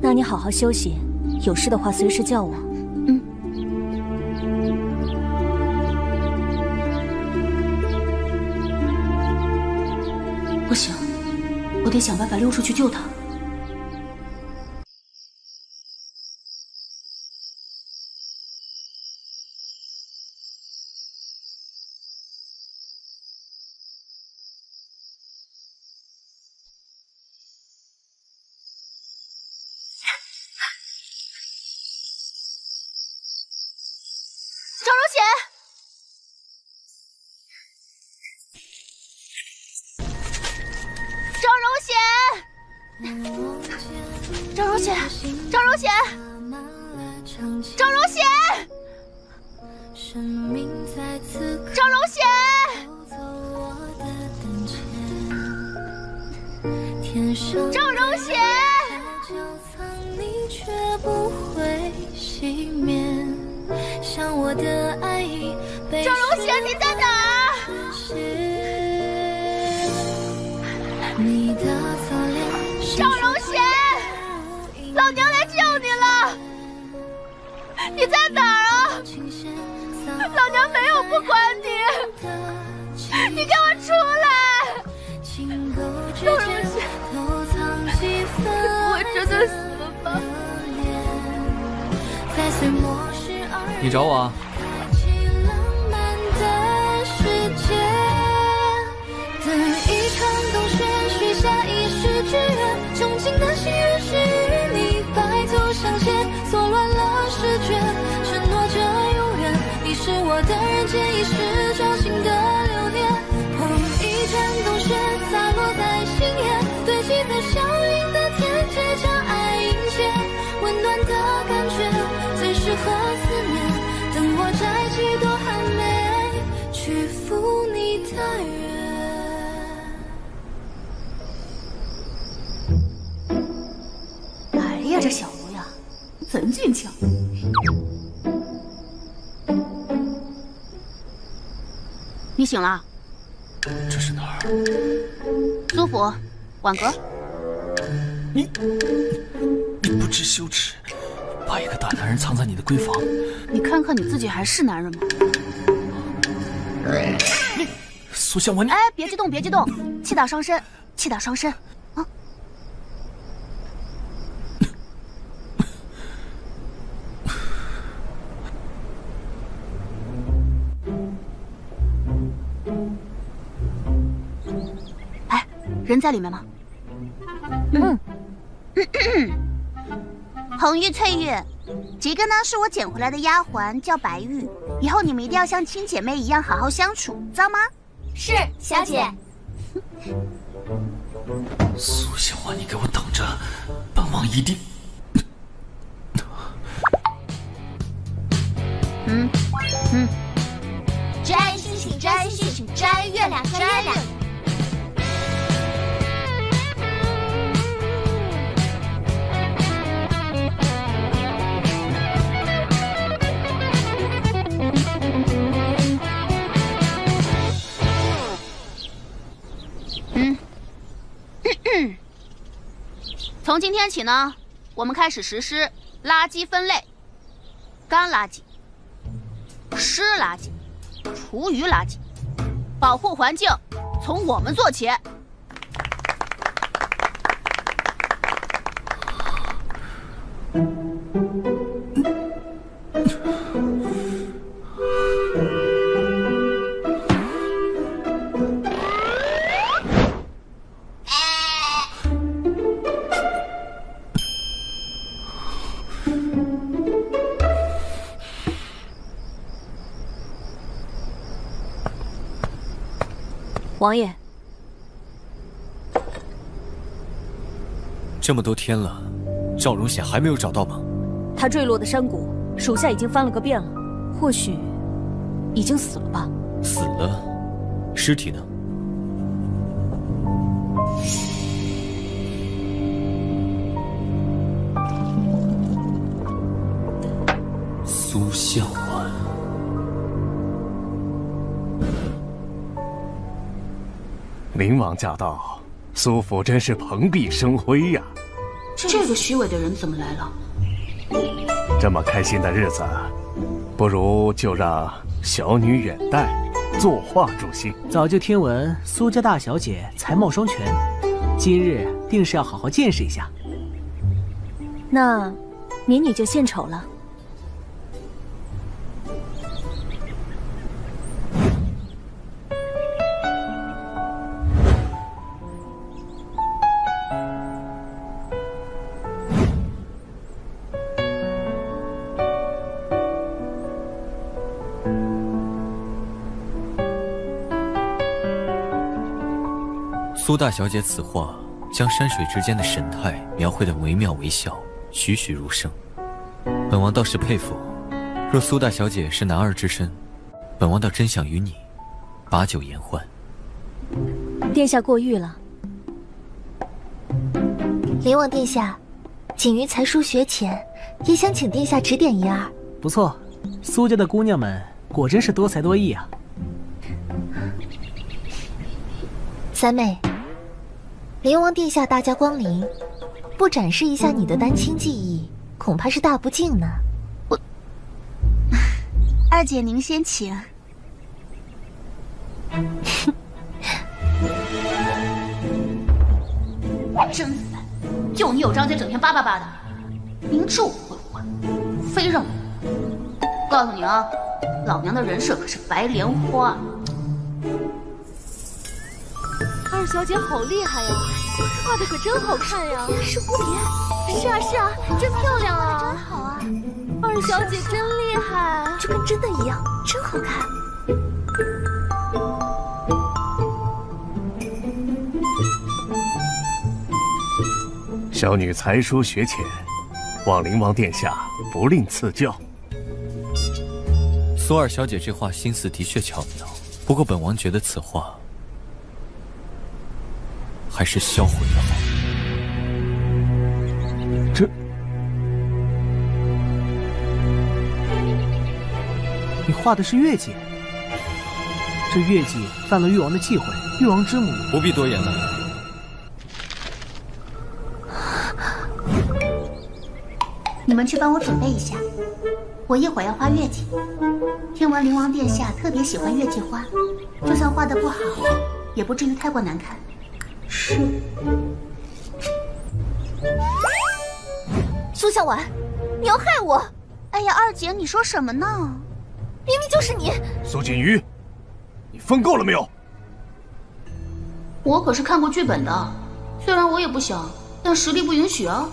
Speaker 2: 那你好好休息，有事的话随时叫我。
Speaker 3: 嗯。不行，我得想办法溜出去救他。贤，赵荣贤，赵荣贤，赵荣贤，赵荣贤，赵荣贤。
Speaker 13: 像我的爱意被
Speaker 3: 赵荣贤，你在
Speaker 13: 你
Speaker 3: 在哪儿啊？老娘没有不管你，你给我出来！赵荣贤，你不会真的死了吧？
Speaker 7: 你找我啊？
Speaker 13: 人
Speaker 3: 醒了？
Speaker 7: 这是哪儿？
Speaker 3: 苏府，婉阁。
Speaker 7: 你你不知羞耻，把一个大男人藏在你的闺房。
Speaker 3: 你看看你自己还是男人吗？
Speaker 7: 苏向晚，你
Speaker 3: 哎，别激动，别激动，气大伤身，气大伤身人在里面吗？
Speaker 2: 嗯。
Speaker 5: 红玉、翠玉，这个呢是我捡回来的丫鬟，叫白玉。以后你们一定要像亲姐妹一样好好相处，知道吗？
Speaker 10: 是小姐。
Speaker 7: 苏向晚，你给我等着，本王一定。
Speaker 5: 嗯嗯，
Speaker 10: 摘星星，摘星星，摘月亮，摘月亮。
Speaker 3: 嗯 从今天起呢，我们开始实施垃圾分类：干垃圾、湿垃圾、厨余垃圾。保护环境，从我们做起。
Speaker 2: 王爷，
Speaker 1: 这么多天了，赵荣显还没有找到吗？
Speaker 2: 他坠落的山谷，属下已经翻了个遍了，或许已经死了吧。
Speaker 1: 死了，尸体呢？苏向晚，
Speaker 4: 灵王驾到，苏府真是蓬荜生辉呀！
Speaker 3: 这个虚伪的人怎么来了？
Speaker 4: 这么开心的日子，不如就让小女远待，作画助兴。
Speaker 9: 早就听闻苏家大小姐才貌双全，今日定是要好好见识一下。
Speaker 2: 那，民女就献丑了。
Speaker 1: 苏大小姐此话将山水之间的神态描绘得惟妙惟肖，栩栩如生。本王倒是佩服，若苏大小姐是男儿之身，本王倒真想与你把酒言欢。
Speaker 2: 殿下过誉了。
Speaker 10: 灵王殿下，锦瑜才疏学浅，也想请殿下指点一二。
Speaker 9: 不错，苏家的姑娘们果真是多才多艺啊。
Speaker 10: 三妹，灵王殿下大驾光临，不展示一下你的丹青技艺，恐怕是大不敬呢。
Speaker 3: 我，二姐您先请。真烦，就你有张嘴，整天叭叭叭的，明知我不会画，非让我。告诉你啊，老娘的人设可是白莲花。
Speaker 8: 二小姐好厉害呀，画的可真好看呀！
Speaker 10: 是蝴蝶，
Speaker 8: 是啊是啊，真漂亮啊！
Speaker 10: 真好啊！
Speaker 8: 二小姐真厉害，
Speaker 10: 就跟真的一样，真好看。
Speaker 4: 小女才疏学浅，望灵王殿下不吝赐教。
Speaker 1: 苏二小姐这画心思的确巧妙，不过本王觉得此画还是销毁的好。
Speaker 4: 这，
Speaker 9: 你画的是月季，这月季犯了誉王的忌讳，誉王之母
Speaker 1: 不必多言了。
Speaker 3: 你们去帮我准备一下，我一会儿要画月季。听闻灵王殿下特别喜欢月季花，就算画的不好，也不至于太过难看。
Speaker 10: 是。苏向晚，你要害我！
Speaker 3: 哎呀，二姐，你说什么呢？
Speaker 10: 明明就是你！
Speaker 4: 苏锦瑜，你疯够了没有？
Speaker 3: 我可是看过剧本的，虽然我也不想，但实力不允许啊。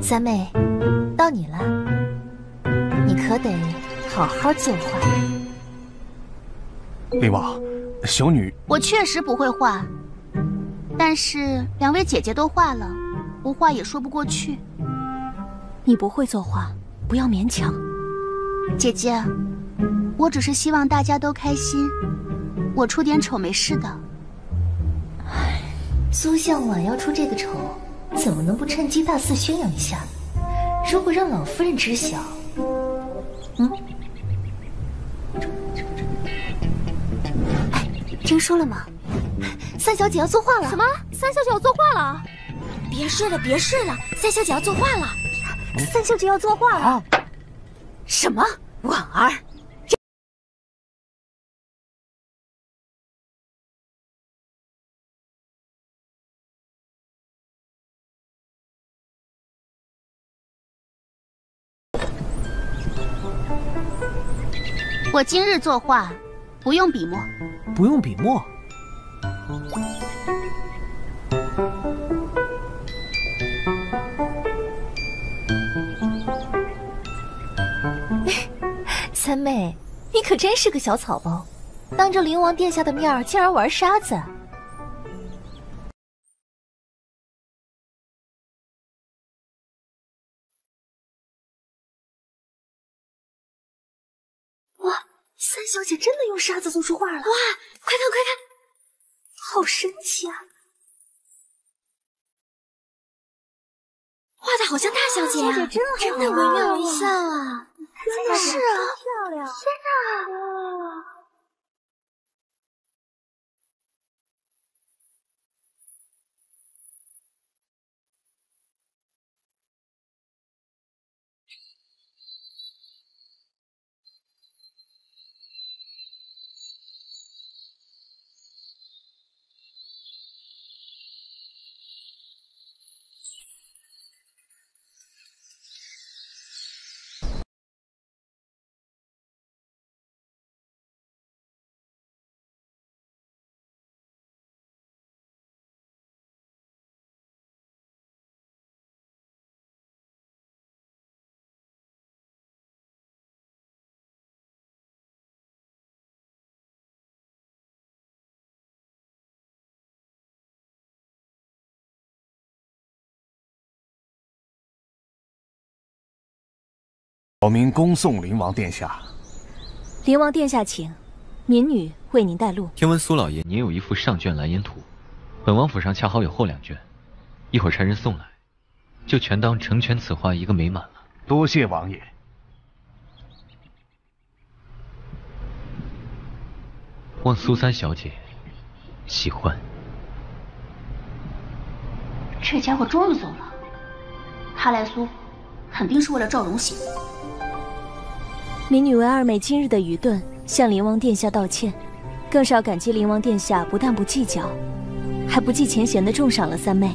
Speaker 10: 三妹，到你了，你可得好好作画。
Speaker 4: 灵王，小女
Speaker 3: 我确实不会画，但是两位姐姐都画了，不画也说不过去。
Speaker 2: 你不会作画，不要勉强。
Speaker 3: 姐姐，我只是希望大家都开心，我出点丑没事的。
Speaker 10: 唉，苏向晚要出这个丑。怎么能不趁机大肆宣扬一下？如果让老夫人知晓，嗯，听说了吗？三小姐要作画了！
Speaker 8: 什么？三小姐要作画了？
Speaker 10: 别睡了，别睡了！三小姐要作画了！三小姐要作画了！
Speaker 6: 什么？婉儿？
Speaker 3: 我今日作画，不用笔墨。
Speaker 9: 不用笔墨。
Speaker 10: 三妹，你可真是个小草包，当着灵王殿下的面竟然玩沙子。姐真的用沙子做出画了！哇，快看快看，好神奇啊！画的好像大小姐啊，真的惟妙惟肖啊！是啊，
Speaker 15: 漂亮！
Speaker 10: 天哪！
Speaker 16: 小民恭送灵王殿下。
Speaker 2: 灵王殿下，请，民女为您带路。
Speaker 1: 听闻苏老爷您有一幅上卷蓝烟图，本王府上恰好有后两卷，一会儿差人送来，就全当成全此画一个美满了。
Speaker 16: 多谢王爷。
Speaker 1: 望苏三小姐喜欢。
Speaker 3: 这家伙终于走了，他来苏，肯定是为了赵荣喜。
Speaker 2: 民女为二妹今日的愚钝，向灵王殿下道歉，更是要感激灵王殿下不但不计较，还不计前嫌的重赏了三妹。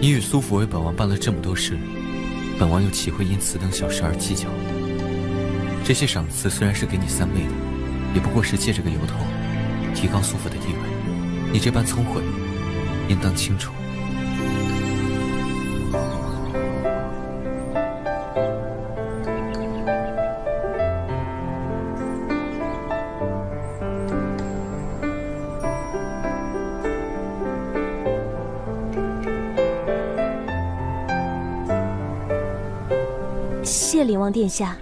Speaker 1: 你与苏府为本王办了这么多事，本王又岂会因此等小事而计较？这些赏赐虽然是给你三妹的，也不过是借这个由头，提高苏府的地位。你这般聪慧，应当清楚。
Speaker 2: 下。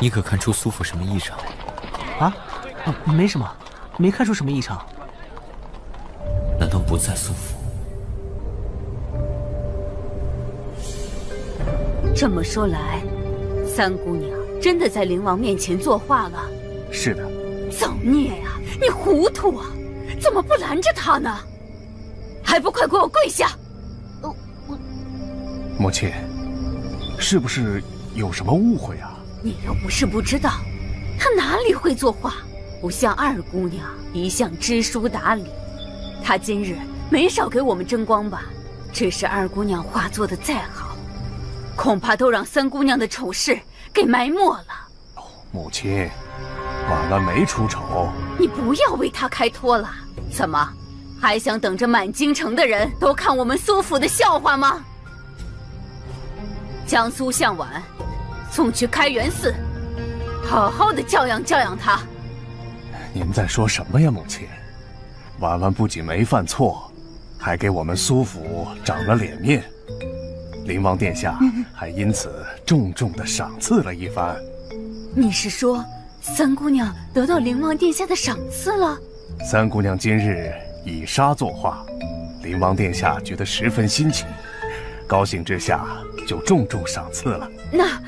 Speaker 1: 你可看出苏府什么异常？
Speaker 9: 啊，啊没什么，没看出什么异常。
Speaker 1: 难道不在苏府？
Speaker 6: 这么说来，三姑娘真的在灵王面前作画了？孽呀！你糊涂啊！怎么不拦着他呢？还不快给我跪下！
Speaker 3: 哦，我
Speaker 16: 母亲，是不是有什么误会啊？
Speaker 6: 你又不是不知道，他哪里会作画？不像二姑娘一向知书达理，她今日没少给我们争光吧？只是二姑娘画作的再好，恐怕都让三姑娘的丑事给埋没了。
Speaker 16: 母亲，婉婉没出丑。
Speaker 6: 你不要为他开脱了。怎么，还想等着满京城的人都看我们苏府的笑话吗？将苏向晚送去开元寺，好好的教养教养他。
Speaker 16: 您在说什么呀，母亲？婉婉不仅没犯错，还给我们苏府长了脸面，灵王殿下还因此重重的赏赐了一番。
Speaker 6: 你是说，三姑娘得到灵王殿下的赏赐了？
Speaker 16: 三姑娘今日以沙作画，灵王殿下觉得十分新奇，高兴之下就重重赏赐了。
Speaker 6: 那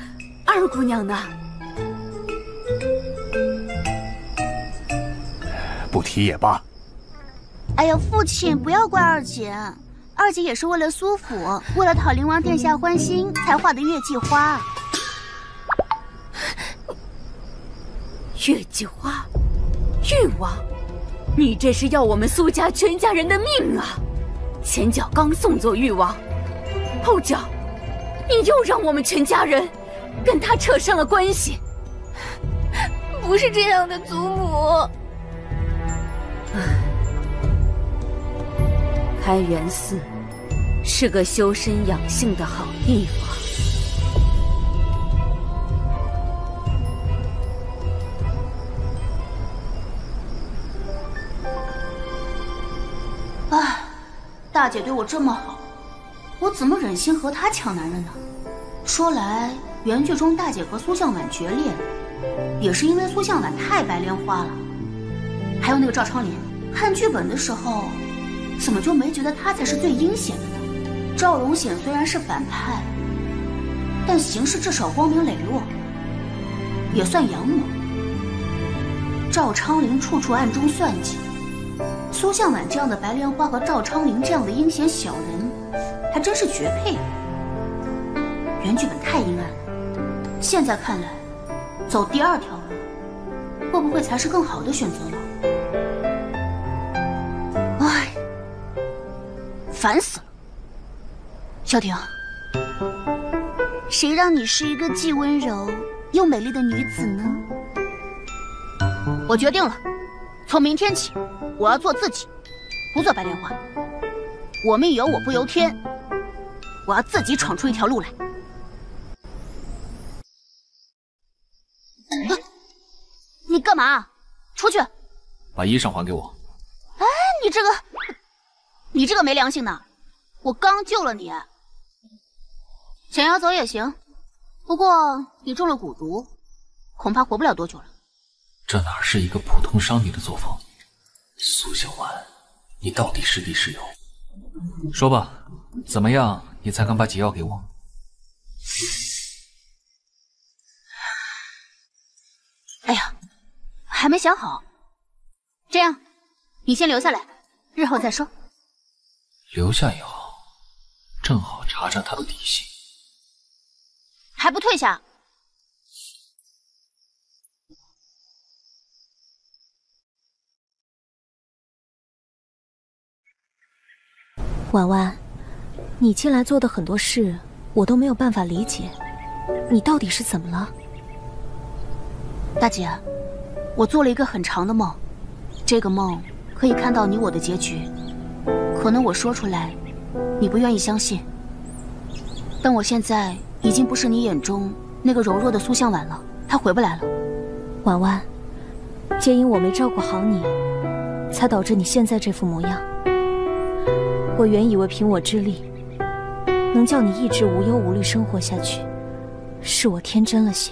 Speaker 6: 二姑娘呢？
Speaker 16: 不提也罢。
Speaker 3: 哎呀，父亲不要怪二姐，二姐也是为了苏府，为了讨灵王殿下欢心才画的月季花。
Speaker 6: 月季花，誉王，你这是要我们苏家全家人的命啊！前脚刚送走誉王，后脚你又让我们全家人跟他扯上了关系。
Speaker 10: 不是这样的，祖母。
Speaker 6: 开元寺是个修身养性的好地方。
Speaker 3: 大姐对我这么好，我怎么忍心和她抢男人呢？说来，原剧中大姐和苏向晚决裂，也是因为苏向晚太白莲花了。还有那个赵昌林，看剧本的时候，怎么就没觉得他才是最阴险的呢？赵荣显虽然是反派，但行事至少光明磊落，也算阳谋。赵昌林处处暗中算计，苏向晚这样的白莲花和赵昌林这样的阴险小人，还真是绝配。原剧本太阴暗了，现在看来，走第二条路，会不会才是更好的选择呢？唉，烦死了！萧婷，
Speaker 5: 谁让你是一个既温柔又美丽的女子呢？
Speaker 3: 我决定了，从明天起，我要做自己，不做白莲花。我命由我不由天，我要自己闯出一条路来。你干嘛？出去！
Speaker 7: 把衣裳还给我！
Speaker 3: 哎，你这个，你这个没良心的！我刚救了你，想要走也行，不过你中了蛊毒，恐怕活不了多久了。
Speaker 7: 这哪是一个普通商女的作风？苏小婉，你到底是敌是友？说吧，怎么样你才肯把解药给我？
Speaker 3: 哎呀，还没想好。这样，你先留下来，日后再说。
Speaker 7: 留下也好，正好查查他的底细。
Speaker 3: 还不退下？
Speaker 2: 婉婉，你近来做的很多事，我都没有办法理解，你到底是怎么了？
Speaker 3: 大姐，我做了一个很长的梦，这个梦可以看到你我的结局。可能我说出来，你不愿意相信，但我现在已经不是你眼中那个柔弱的苏向晚了，她回不来了。
Speaker 2: 婉婉，皆因我没照顾好你，才导致你现在这副模样。我原以为凭我之力，能叫你一直无忧无虑生活下去，是我天真了些。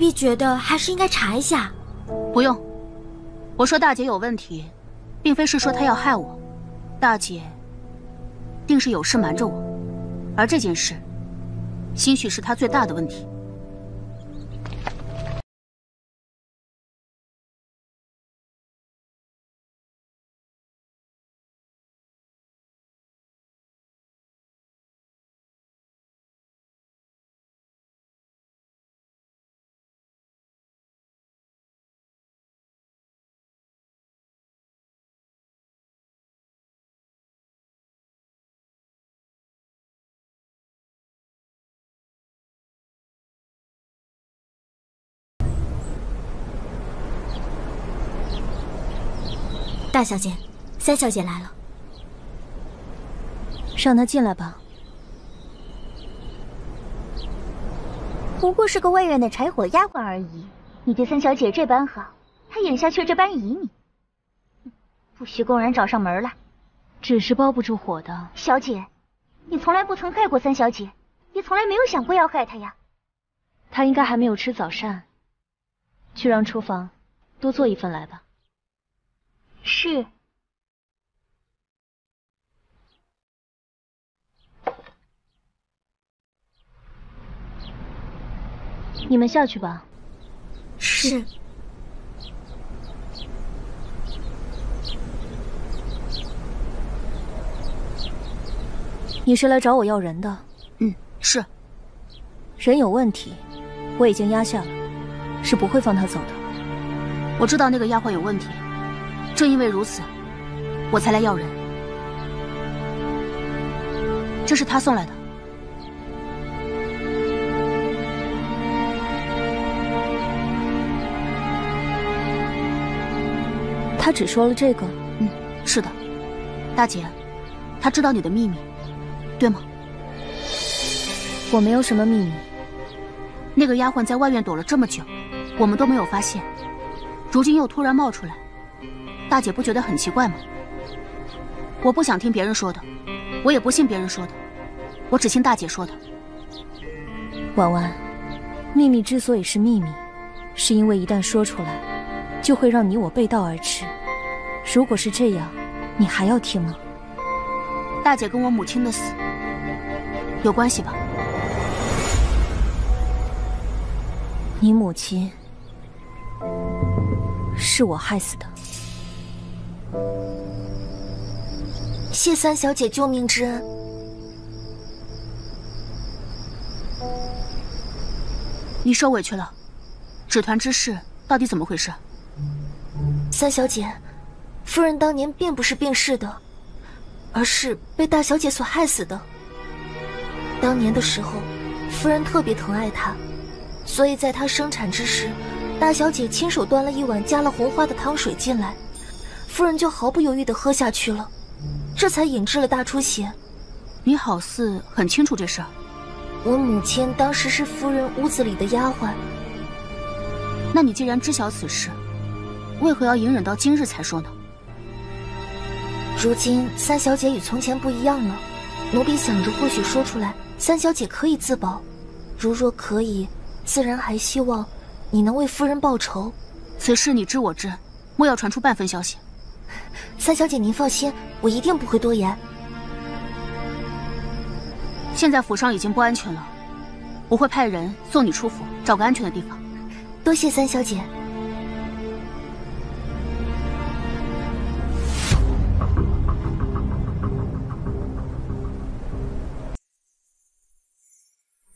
Speaker 5: 奴婢觉得还是应该查一下。
Speaker 3: 不用，我说大姐有问题，并非是说她要害我，大姐定是有事瞒着我，而这件事，兴许是她最大的问题。
Speaker 10: 大小姐，三小姐来了，
Speaker 2: 让她进来吧。
Speaker 5: 不过是个外院的柴火丫鬟而已，你对三小姐这般好，她眼下却这般疑你，不许公然找上门来。
Speaker 2: 纸是包不住火的，
Speaker 5: 小姐，你从来不曾害过三小姐，也从来没有想过要害她呀。
Speaker 2: 她应该还没有吃早膳，去让厨房多做一份来吧。
Speaker 5: 是。
Speaker 2: 你们下去吧。
Speaker 10: 是。
Speaker 2: 你是来找我要人的？
Speaker 3: 嗯，是。
Speaker 2: 人有问题，我已经压下了，是不会放他走的。
Speaker 3: 我知道那个丫鬟有问题，正因为如此，我才来要人。这是他送来的。
Speaker 2: 他只说了这个？
Speaker 3: 嗯，是的。大姐，他知道你的秘密。对吗？
Speaker 2: 我没有什么秘密。
Speaker 3: 那个丫鬟在外院躲了这么久，我们都没有发现，如今又突然冒出来，大姐不觉得很奇怪吗？我不想听别人说的，我也不信别人说的，我只信大姐说的。
Speaker 2: 婉婉，秘密之所以是秘密，是因为一旦说出来，就会让你我背道而驰。如果是这样，你还要听吗？
Speaker 3: 大姐跟我母亲的死。有关系吧？
Speaker 2: 你母亲是我害死的。
Speaker 10: 谢三小姐救命之恩。
Speaker 3: 你受委屈了。纸团之事到底怎么回事？
Speaker 10: 三小姐，夫人当年并不是病逝的，而是被大小姐所害死的。当年的时候，夫人特别疼爱她，所以在她生产之时，大小姐亲手端了一碗加了红花的汤水进来，夫人就毫不犹豫的喝下去了，这才引致了大出血。
Speaker 3: 你好似很清楚这事儿。
Speaker 10: 我母亲当时是夫人屋子里的丫鬟。
Speaker 3: 那你既然知晓此事，为何要隐忍到今日才说呢？
Speaker 10: 如今三小姐与从前不一样了，奴婢想着或许说出来。三小姐可以自保，如若可以，自然还希望你能为夫人报仇。
Speaker 3: 此事你知我知，莫要传出半分消息。
Speaker 10: 三小姐您放心，我一定不会多言。
Speaker 3: 现在府上已经不安全了，我会派人送你出府，找个安全的地方。
Speaker 10: 多谢三小姐。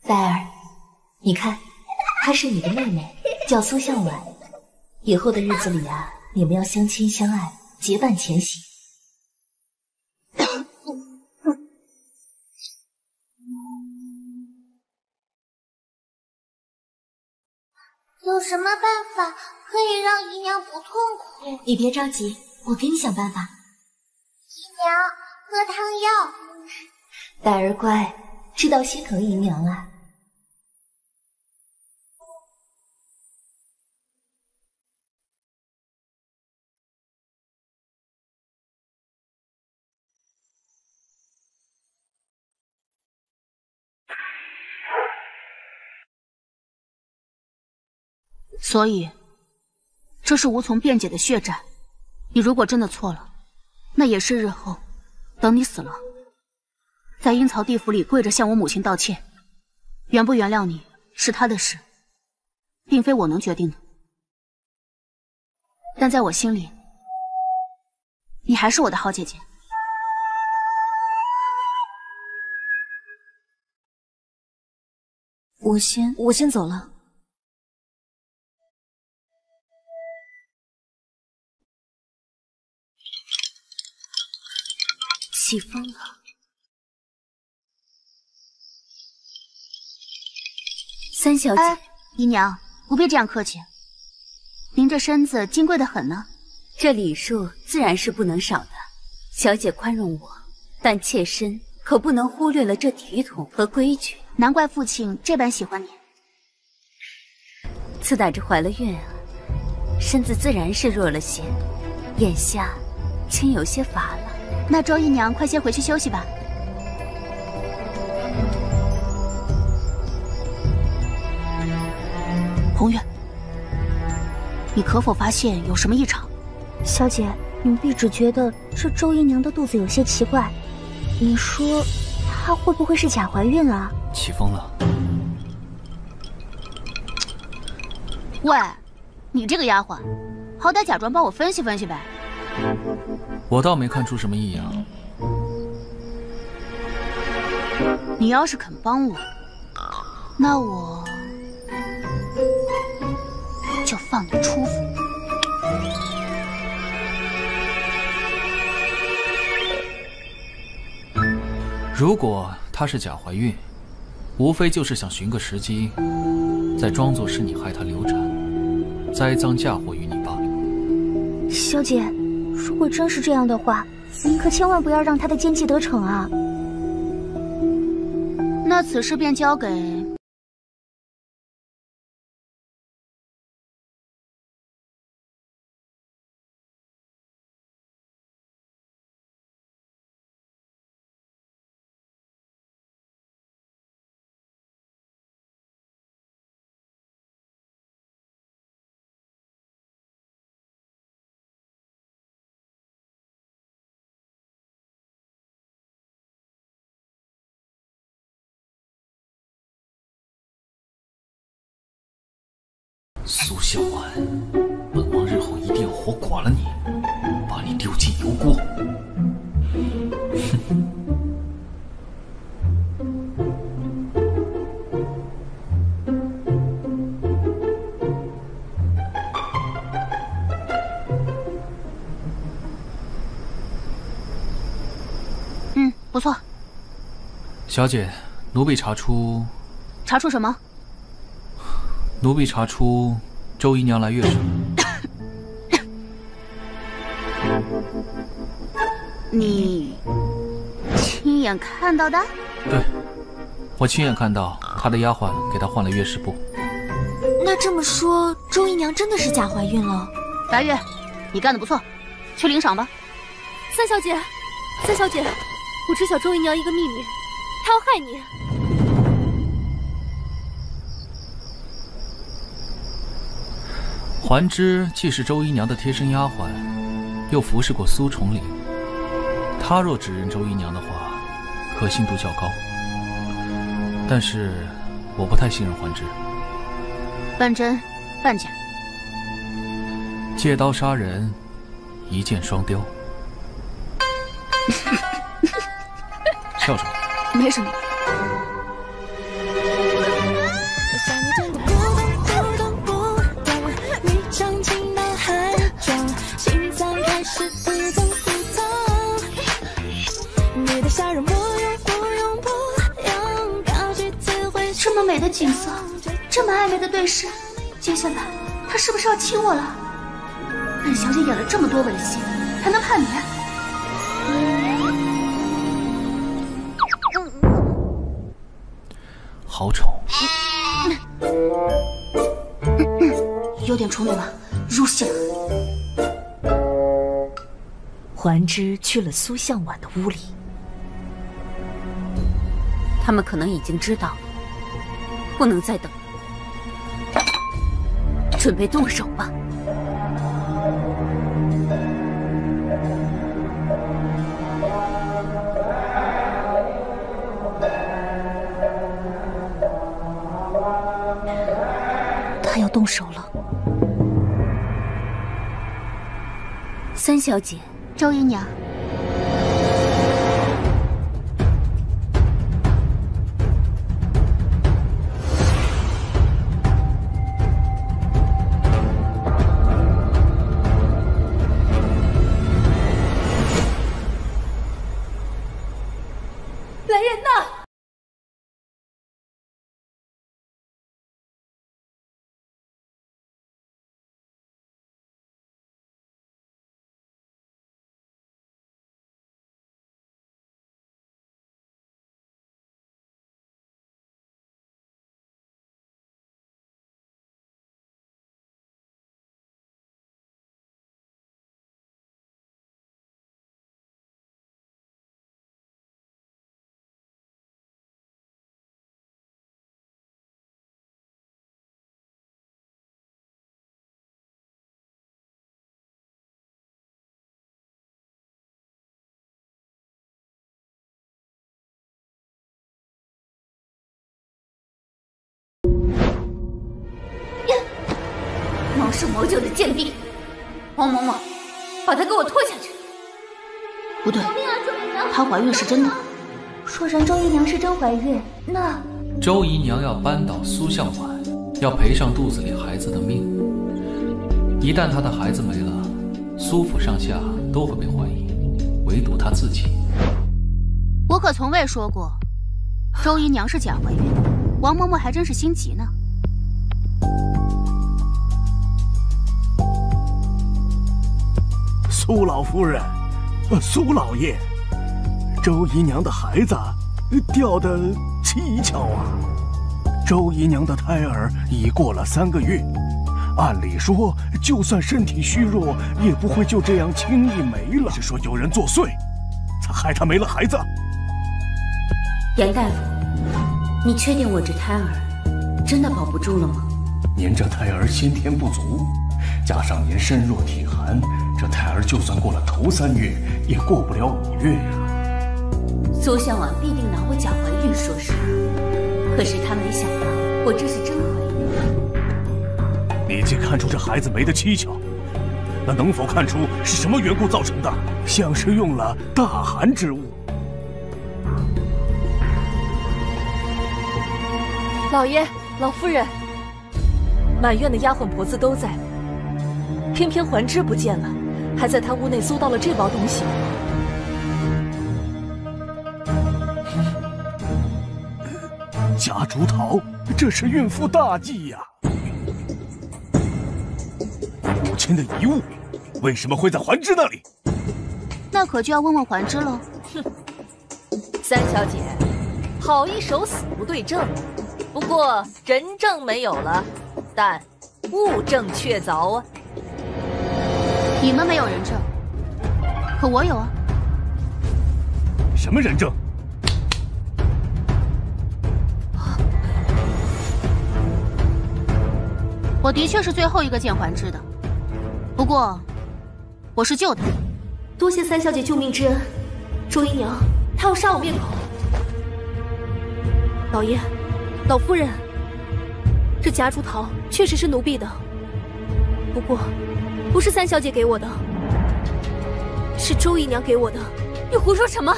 Speaker 10: 戴儿，你看，她是你的妹妹，叫苏向晚。以后的日子里啊，你们要相亲相爱，结伴前行。
Speaker 5: 有什么办法可以让姨娘不痛苦？
Speaker 10: 你别着急，我给你想办法。
Speaker 5: 姨娘，喝汤药。
Speaker 10: 戴儿乖，知道心疼姨娘啊。
Speaker 3: 所以，这是无从辩解的血债。你如果真的错了，那也是日后等你死了，在阴曹地府里跪着向我母亲道歉。原不原谅你是他的事，并非我能决定的。但在我心里，你还是我的好姐姐。
Speaker 2: 我先，我先走了。
Speaker 10: 起风了，
Speaker 3: 三小姐，姨娘不必这样客气。您这身子金贵的很呢，
Speaker 6: 这礼数自然是不能少的。小姐宽容我，但妾身可不能忽略了这体统和规矩。
Speaker 3: 难怪父亲这般喜欢你。
Speaker 6: 自打这怀了孕啊，身子自然是弱了些，眼下竟有些乏了。
Speaker 3: 那周姨娘快先回去休息吧。红月，你可否发现有什么异常？
Speaker 5: 小姐，奴婢只觉得这周姨娘的肚子有些奇怪。你说她会不会是假怀孕啊？
Speaker 1: 起风了。
Speaker 3: 喂，你这个丫鬟，好歹假装帮我分析分析呗。
Speaker 7: 我倒没看出什么异样。
Speaker 3: 你要是肯帮我，那我就放你出府。
Speaker 7: 如果她是假怀孕，无非就是想寻个时机，再装作是你害她流产，栽赃嫁祸于你罢了。
Speaker 5: 小姐，如果真是这样的话，您可千万不要让他的奸计得逞啊！
Speaker 3: 那此事便交给
Speaker 7: 小婉，本王日后一定要活剐了你，把你丢进油锅。哼！
Speaker 3: 嗯，不错。
Speaker 7: 小姐，奴婢查出，
Speaker 3: 查出什么？
Speaker 7: 奴婢查出周姨娘来月事。
Speaker 3: 你亲眼看到的？
Speaker 7: 对，我亲眼看到她的丫鬟给她换了月事布。
Speaker 10: 那这么说，周姨娘真的是假怀孕了？
Speaker 3: 白月，你干的不错，去领赏吧。
Speaker 8: 三小姐，三小姐，我知晓周姨娘一个秘密，她要害你。
Speaker 7: 环之既是周姨娘的贴身丫鬟，又服侍过苏重礼，她若指认周姨娘的话，可信度较高。但是我不太信任环之。
Speaker 3: 半真半假。
Speaker 7: 借刀杀人，一箭双雕。笑什么？
Speaker 3: 没什么。景色，这么暧昧的对视，接下来他是不是要亲我了？本小姐演了这么多吻戏，还能怕你？
Speaker 7: 好丑。
Speaker 3: 有点冲动了，入戏了。
Speaker 10: 环之去了苏向晚的屋里，
Speaker 6: 他们可能已经知道了，不能再等了，准备动手吧。
Speaker 2: 他要动手了，
Speaker 6: 三小姐。
Speaker 3: 周姨娘，
Speaker 6: 王氏魔教的贱婢！王嬷嬷，把她给我拖下去！
Speaker 3: 不对，她怀孕是真的。
Speaker 5: 若然周姨娘是真怀孕，那
Speaker 7: 周姨娘要扳倒苏向晚，要赔上肚子里孩子的命。一旦她的孩子没了，苏府上下都会被怀疑，唯独她自己。
Speaker 3: 我可从未说过，周姨娘是假怀孕。王嬷嬷还真是心急呢。
Speaker 16: 苏老夫人，苏老爷。周姨娘的孩子掉得蹊跷啊！周姨娘的胎儿已过了三个月，按理说，就算身体虚弱，也不会就这样轻易没了。是说有人作祟，才害她没了孩子。
Speaker 6: 严大夫，你确定我这胎儿真的保不住了吗？
Speaker 16: 您这胎儿先天不足，加上您身弱体寒，这胎儿就算过了头三月，也过不了五月呀。
Speaker 6: 苏向晚必定拿我假怀孕说事，可是他没想到我这是真怀孕。
Speaker 16: 你既看出这孩子没的蹊跷，那能否看出是什么缘故造成的？像是用了大寒之物。
Speaker 8: 老爷、老夫人，满院的丫鬟婆子都在，偏偏环芝不见了，还在他屋内搜到了这包东西。
Speaker 16: 夹竹桃，这是孕妇大忌呀！母亲的遗物为什么会在环芝那里？
Speaker 3: 那可就要问问环芝喽。
Speaker 8: 哼，三小姐，好一手死无对证。不过人证没有了，但物证确凿啊。
Speaker 3: 你们没有人证，可我有啊。
Speaker 16: 什么人证？
Speaker 3: 我的确是最后一个见环芝的，不过我是救他。
Speaker 8: 多谢三小姐救命之恩。周姨娘，她要杀我灭口。老爷，老夫人，这夹竹桃确实是奴婢的，不过不是三小姐给我的，是周姨娘给我的。你胡说什么？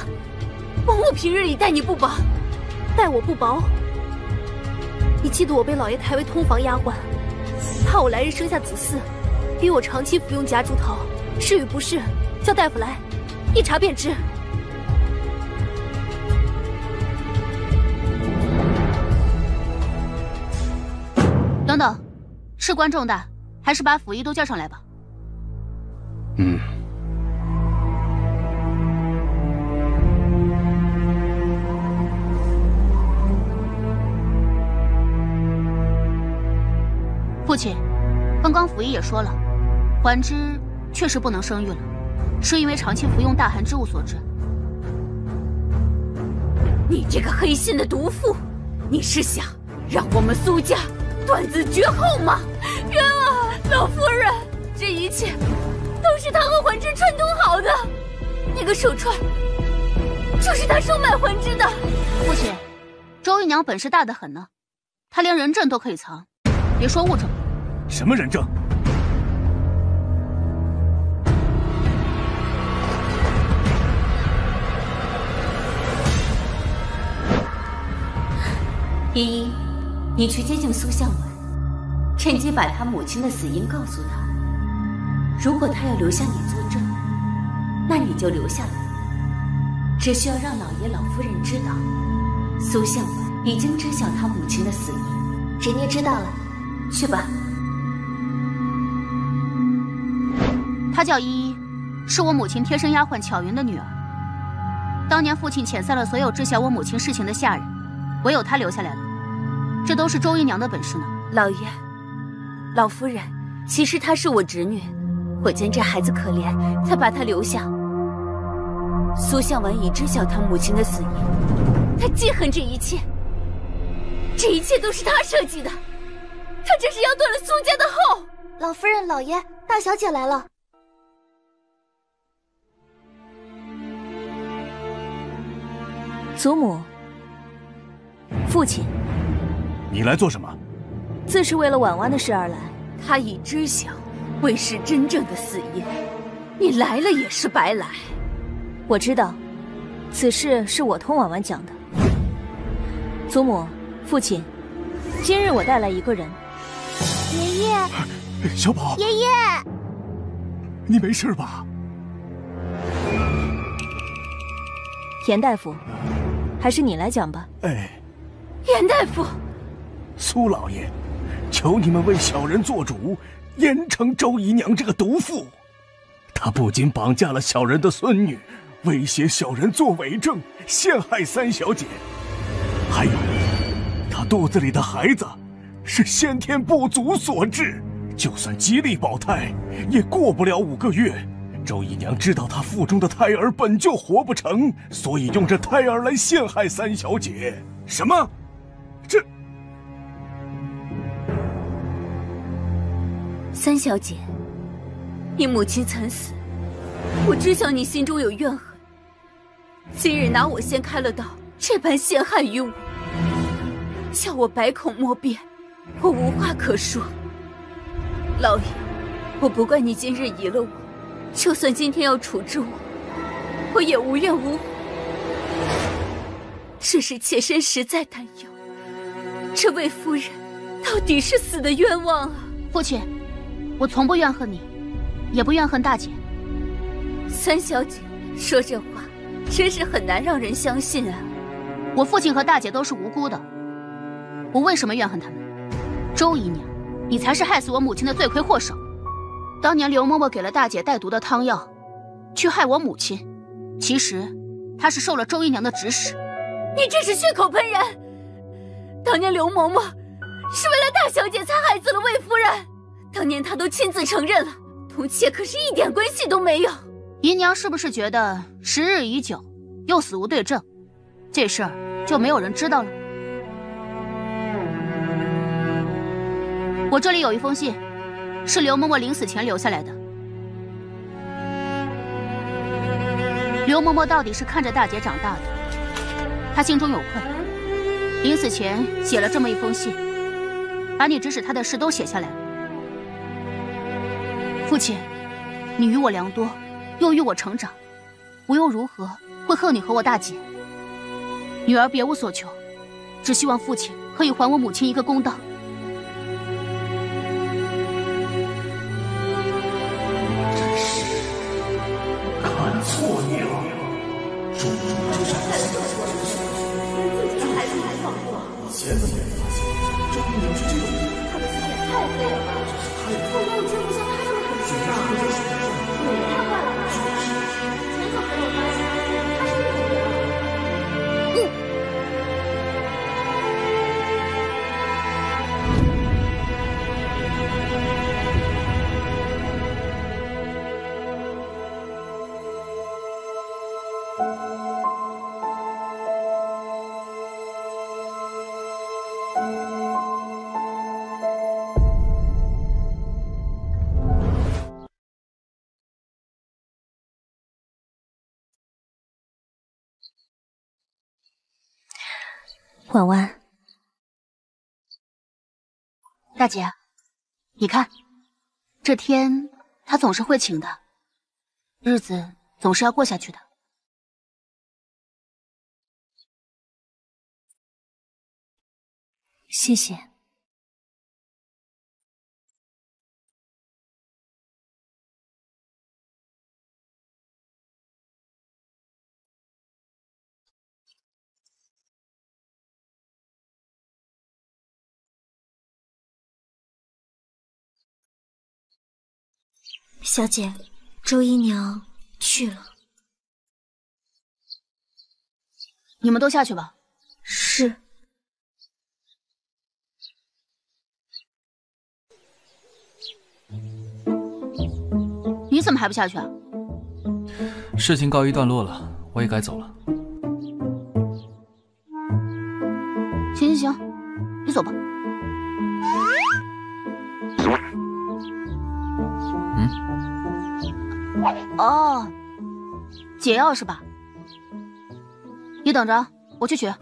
Speaker 8: 王母平日里待你不薄，待我不薄。你嫉妒我被老爷抬为通房丫鬟？怕我来日生下子嗣，逼我长期服用夹竹桃，是与不是，叫大夫来一查便知。
Speaker 3: 等等，事关重大，还是把府医都叫上来吧。
Speaker 16: 嗯。
Speaker 3: 父亲，刚刚府医也说了，环之确实不能生育了，是因为长期服用大寒之物所致。
Speaker 6: 你这个黑心的毒妇，你是想让我们苏家断子绝后吗？冤啊，老夫人，这一切都是他和魂之串通好的。那个手串就是他收买魂之的。
Speaker 3: 父亲，周姨娘本事大的很呢，她连人证都可以藏。别说物证，
Speaker 16: 什么人证？
Speaker 6: 依依，你去接近苏向晚，趁机把他母亲的死因告诉他。如果他要留下你作证，那你就留下来，只需要让老爷老夫人知道，苏向晚已经知晓他母亲的死因。
Speaker 10: 侄女知道了。
Speaker 6: 去吧。
Speaker 3: 她叫依依，是我母亲贴身丫鬟巧云的女儿。当年父亲遣散了所有知晓我母亲事情的下人，唯有她留下来了。这都是周姨娘的本事呢。
Speaker 6: 老爷，老夫人，其实她是我侄女，我见这孩子可怜，才把他留下。苏向晚已知晓他母亲的死因，他记恨这一切，这一切都是他设计的。他这是要断了苏家的后。
Speaker 10: 老夫人、老爷、大小姐来了。
Speaker 2: 祖母、父亲，
Speaker 16: 你来做什么？
Speaker 2: 自是为了婉婉的事而来。
Speaker 6: 他已知晓魏氏真正的死因，你来了也是白来。
Speaker 2: 我知道，此事是我通婉婉讲的。祖母、父亲，今日我带来一个人。
Speaker 5: 爷爷，
Speaker 16: 小宝，
Speaker 5: 爷爷，
Speaker 16: 你没事吧？
Speaker 2: 严大夫，还是你来讲吧。
Speaker 16: 哎，
Speaker 6: 严大夫，
Speaker 16: 苏老爷，求你们为小人做主，严惩周姨娘这个毒妇。她不仅绑架了小人的孙女，威胁小人做伪证，陷害三小姐，还有，她肚子里的孩子是先天不足所致，就算极力保胎，也过不了五个月。周姨娘知道她腹中的胎儿本就活不成，所以用这胎儿来陷害三小姐。什么？这
Speaker 6: 三小姐，你母亲惨死，我知晓你心中有怨恨。今日拿我先开了刀，这般陷害于我，叫我百口莫辩，我无话可说。老爷，我不怪你今日疑了我。就算今天要处置我，我也无怨无悔。只是妾身实在担忧，这位夫人到底是死的冤枉啊！
Speaker 3: 父亲，我从不怨恨你，也不怨恨大姐。
Speaker 6: 三小姐说这话，真是很难让人相信啊！
Speaker 3: 我父亲和大姐都是无辜的，我为什么怨恨他们？周姨娘，你才是害死我母亲的罪魁祸首。当年刘嬷嬷给了大姐带毒的汤药，去害我母亲，其实她是受了周姨娘的指使。
Speaker 6: 你这是血口喷人！当年刘嬷嬷是为了大小姐才害死了魏夫人，当年他都亲自承认了，同妾可是一点关系都没有。
Speaker 3: 姨娘是不是觉得时日已久，又死无对证，这事儿就没有人知道了？我这里有一封信。是刘嬷嬷临死前留下来的。刘嬷嬷到底是看着大姐长大的，她心中有愧，临死前写了这么一封信，把你指使她的事都写下来了。父亲，你与我良多，又与我成长，我又如何会恨你和我大姐？女儿别无所求，只希望父亲可以还我母亲一个公道。
Speaker 16: 真是看错你了，终究这是以前怎么没发现？周姑娘是这种人，
Speaker 5: 她的心也太黑了吧！我没有见过
Speaker 2: 婉婉，
Speaker 3: 大姐，你看，这天他总是会晴的，日子总是要过下去的。
Speaker 2: 谢谢。
Speaker 5: 小姐，周姨娘去了。
Speaker 3: 你们都下去吧。
Speaker 5: 是。
Speaker 3: 你怎么还不下去啊？
Speaker 7: 事情告一段落了，我也该走了。
Speaker 3: 解药是吧？你等着，我去取。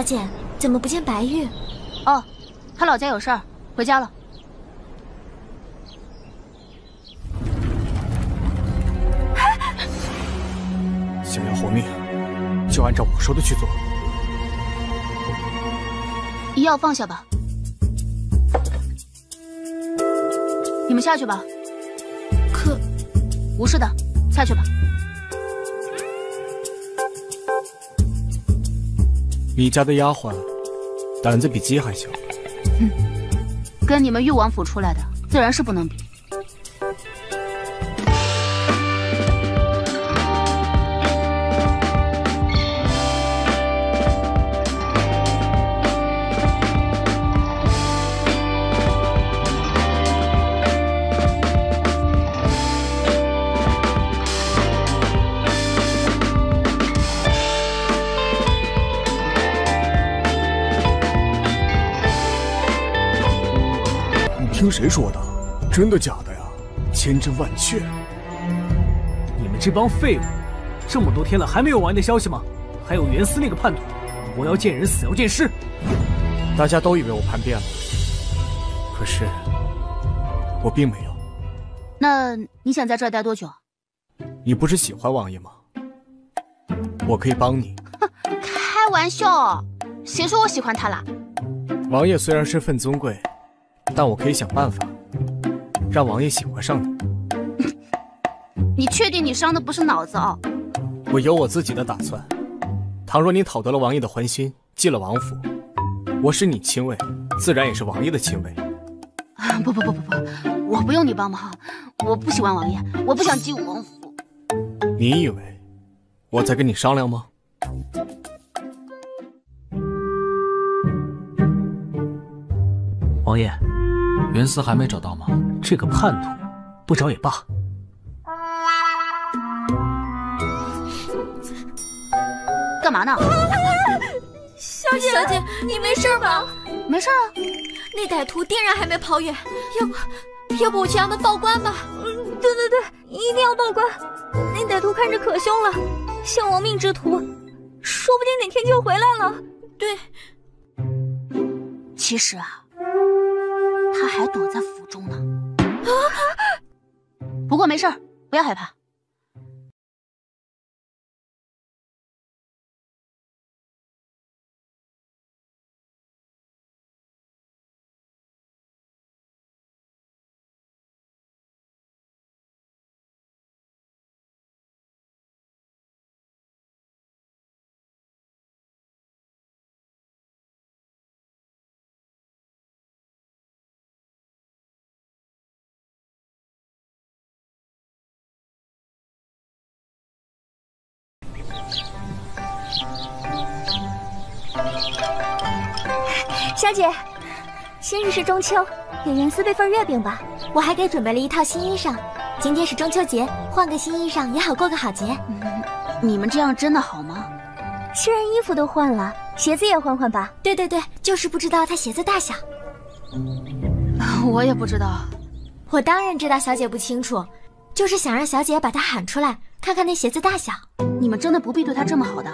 Speaker 17: 小姐，怎么不见白玉？
Speaker 3: 哦，他老家有事儿，回家了。
Speaker 12: 想要活命，就按照我说的去做。
Speaker 3: 医药放下吧，你们下去吧。
Speaker 5: 可，
Speaker 3: 无事的，下去吧。
Speaker 12: 你家的丫鬟胆子比鸡还小，哼
Speaker 3: 跟你们裕王府出来的，自然是不能比。
Speaker 16: 谁说的？真的假的呀？千真万确。
Speaker 9: 你们这帮废物，这么多天了还没有王爷的消息吗？还有袁思那个叛徒，活要见人，死要见尸。
Speaker 12: 大家都以为我叛变了，可是我并没有。
Speaker 3: 那你想在这儿待多久？
Speaker 12: 你不是喜欢王爷吗？我可以帮你。
Speaker 3: 开玩笑，谁说我喜欢他了？
Speaker 12: 王爷虽然身份尊贵，但我可以想办法让王爷喜欢上你。
Speaker 3: 你确定你伤的不是脑子哦？
Speaker 12: 我有我自己的打算。倘若你讨得了王爷的欢心，进了王府，我是你亲卫，自然也是王爷的亲卫。
Speaker 3: 不不不不不，我不用你帮忙，我不喜欢王爷，我不想进王府。
Speaker 12: 你以为我在跟你商量吗？
Speaker 9: 王爷，
Speaker 7: 袁思还没找到吗？
Speaker 9: 这个叛徒，不找也罢。
Speaker 3: 干嘛呢？
Speaker 17: 小姐，小姐，你没事吧？
Speaker 3: 没事啊。
Speaker 17: 那歹徒定然还没跑远，要不，要不我去衙门报官吧？
Speaker 5: 嗯，对对对，一定要报官。那歹徒看着可凶了，像亡命之徒，说不定哪天就回来了。
Speaker 17: 对。
Speaker 3: 其实啊，他还躲在府中呢。不过没事不要害怕。
Speaker 5: 小姐，今日是中秋，给袁思备份月饼吧。
Speaker 17: 我还给准备了一套新衣裳，今天是中秋节，换个新衣裳也好过个好节。
Speaker 3: 嗯，你们这样真的好吗？
Speaker 5: 虽然衣服都换了，鞋子也换换吧。
Speaker 17: 对对对，就是不知道他鞋子大小。
Speaker 3: 我也不知道。
Speaker 17: 我当然知道，小姐不清楚，就是想让小姐把他喊出来，看看那鞋子大小。
Speaker 3: 你们真的不必对他这么好的。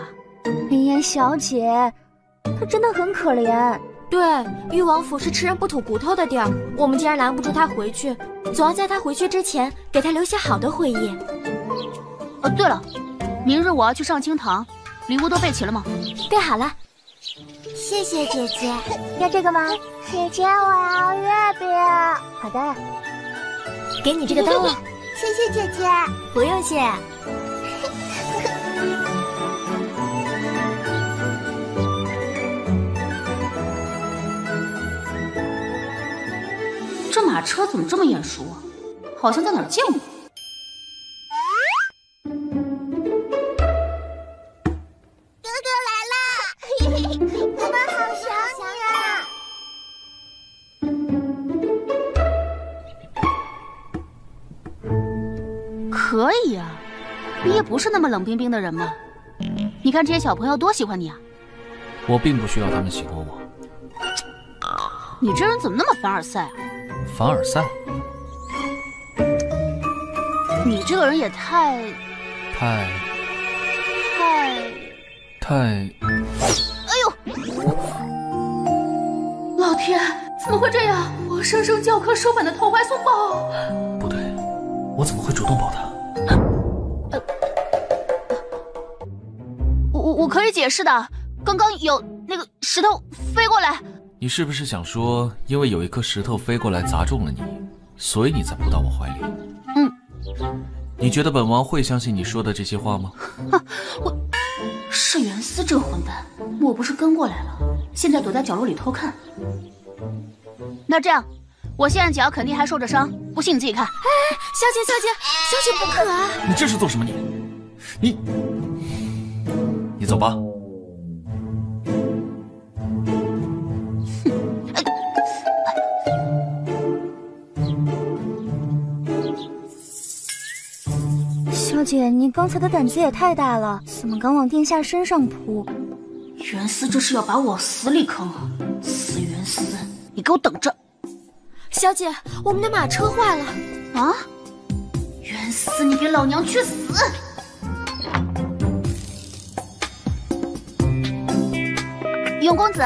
Speaker 5: 哎呀，小姐，他真的很可怜。
Speaker 17: 对，誉王府是吃人不吐骨头的地儿，我们既然拦不住他回去，总要在他回去之前给他留下好的回忆。
Speaker 3: 哦，对了，明日我要去上清堂，礼物都备齐了吗？
Speaker 17: 备好了。
Speaker 18: 谢谢姐姐，
Speaker 5: 要这个吗？
Speaker 18: 姐姐，我要月饼。
Speaker 5: 好的，
Speaker 17: 给你这个灯笼。
Speaker 18: 谢谢姐姐，
Speaker 17: 不用谢。
Speaker 3: 马车怎么这么眼熟啊？好像在哪儿见过。
Speaker 5: 哥哥来了！嘿嘿，我们好想你啊！
Speaker 3: 可以啊，你也不是那么冷冰冰的人嘛。你看这些小朋友多喜欢你啊！
Speaker 7: 我并不需要他们喜欢我。
Speaker 3: 你这人怎么那么凡尔赛啊？
Speaker 7: 凡尔赛？
Speaker 3: 你这个人也太
Speaker 7: 太
Speaker 3: 太……
Speaker 7: 太……
Speaker 3: 哎呦！老天，怎么会这样？活生生教科书本的投怀送抱！
Speaker 7: 不对，我怎么会主动抱他？
Speaker 3: 我我我可以解释的，刚刚有那个石头飞过来。
Speaker 7: 你是不是想说，因为有一颗石头飞过来砸中了你，所以你才扑到我怀里？
Speaker 3: 嗯。
Speaker 7: 你觉得本王会相信你说的这些话吗？
Speaker 3: 啊，我是袁思这混蛋，我不是跟过来了，现在躲在角落里偷看。那这样，我现在脚肯定还受着伤，不信你自己看。哎，
Speaker 8: 小姐，小姐，小姐不可啊！
Speaker 7: 你这是做什么？你，你，你走吧。
Speaker 2: 小姐，你刚才的胆子也太大了，怎么敢往殿下身上扑？
Speaker 3: 袁思这是要把我往死里坑啊！死袁思，你给我等着！
Speaker 8: 小姐，我们的马车坏了
Speaker 3: 啊！袁思，你给老娘去死！永公子，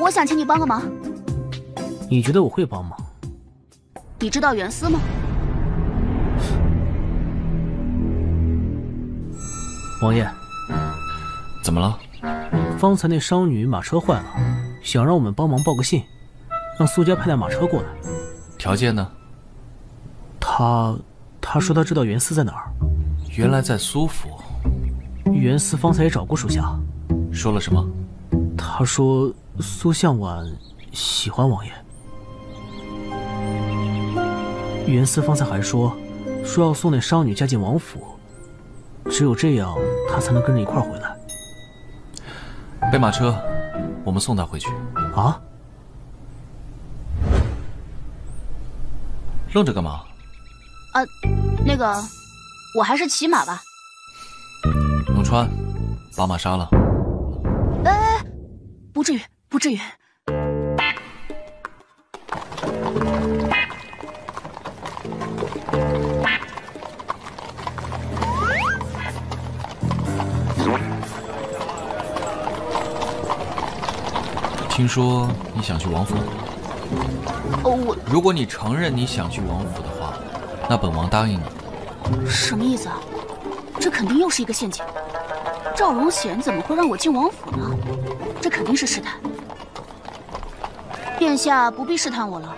Speaker 3: 我想请你帮个忙。
Speaker 9: 你觉得我会帮忙？
Speaker 3: 你知道袁思吗？
Speaker 9: 王爷，
Speaker 7: 怎么了？
Speaker 9: 方才那商女马车坏了，想让我们帮忙报个信，让苏家派辆马车过来。
Speaker 7: 条件呢？
Speaker 9: 他，他说他知道袁思在哪儿。
Speaker 7: 原来在苏府。
Speaker 9: 袁思方才也找过属下，
Speaker 7: 说了什么？
Speaker 9: 他说苏向晚喜欢王爷。袁思方才还说，说要送那商女嫁进王府。只有这样，他才能跟着一块儿回来。
Speaker 7: 备马车，我们送他回去。
Speaker 9: 啊？
Speaker 7: 愣着干嘛？
Speaker 3: 啊，那个，我还是骑马吧。
Speaker 7: 永川，把马杀了。
Speaker 3: 哎，不至于，不至于。
Speaker 7: 听说你想去王府？
Speaker 3: 哦，我
Speaker 7: 如果你承认你想去王府的话，那本王答应你。
Speaker 3: 什么意思啊？这肯定又是一个陷阱。赵荣显怎么会让我进王府呢？这肯定是试探。殿下不必试探我了，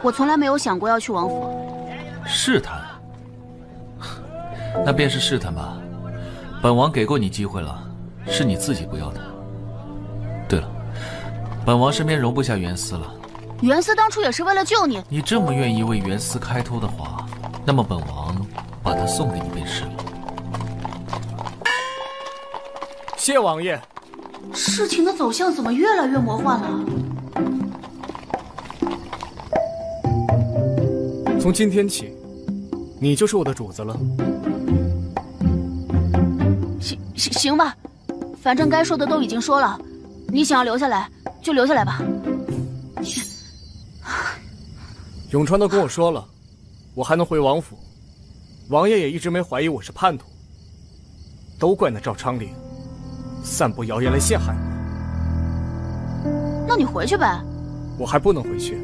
Speaker 3: 我从来没有想过要去王府。
Speaker 7: 试探？那便是试探吧。本王给过你机会了，是你自己不要的。本王身边容不下袁思了。
Speaker 3: 袁思当初也是为了救你。
Speaker 7: 你这么愿意为袁思开脱的话，那么本王把他送给你便是了。
Speaker 12: 谢王爷。
Speaker 3: 事情的走向怎么越来越魔幻了？
Speaker 12: 从今天起，你就是我的主子了。
Speaker 3: 行行行吧，反正该说的都已经说了。你想要留下来？就留下来吧。
Speaker 12: 永川都跟我说了，我还能回王府。王爷也一直没怀疑我是叛徒，都怪那赵昌龄，散布谣言来陷害我。
Speaker 3: 那你回去呗。
Speaker 12: 我还不能回去。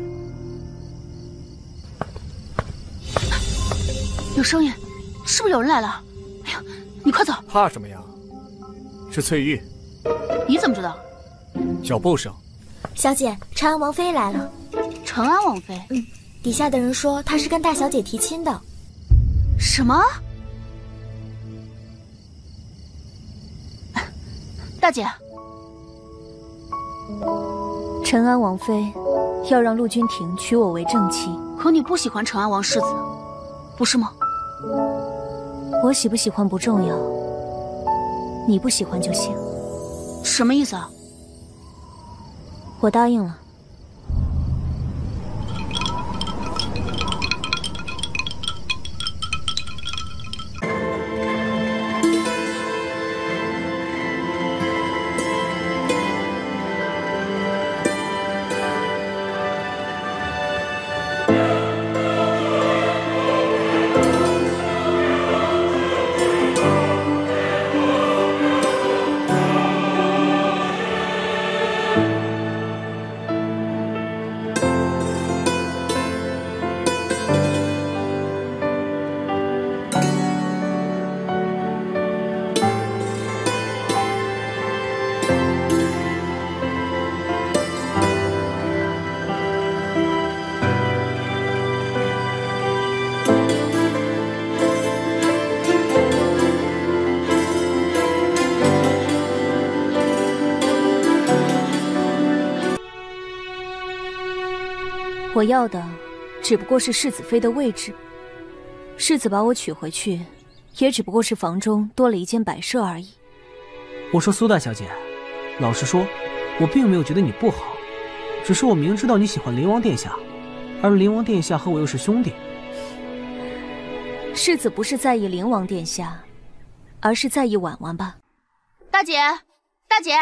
Speaker 3: 有声音，是不是有人来了？哎呀，你快走！
Speaker 12: 怕什么呀？是翠玉。
Speaker 3: 你怎么知道？
Speaker 12: 脚步声。
Speaker 10: 小姐，长安王妃来了。
Speaker 3: 长安王妃，
Speaker 10: 嗯，底下的人说她是跟大小姐提亲的。
Speaker 3: 什么？大姐，
Speaker 2: 陈安王妃要让陆君婷娶我为正妻，
Speaker 3: 可你不喜欢陈安王世子，不是吗？
Speaker 2: 我喜不喜欢不重要，你不喜欢就行。
Speaker 3: 什么意思啊？
Speaker 2: 我答应了。我要的只不过是世子妃的位置，世子把我娶回去，也只不过是房中多了一件摆设而已。
Speaker 9: 我说苏大小姐，老实说，我并没有觉得你不好，只是我明知道你喜欢灵王殿下，而灵王殿下和我又是兄弟。
Speaker 2: 世子不是在意灵王殿下，而是在意婉婉吧？
Speaker 3: 大姐，大姐。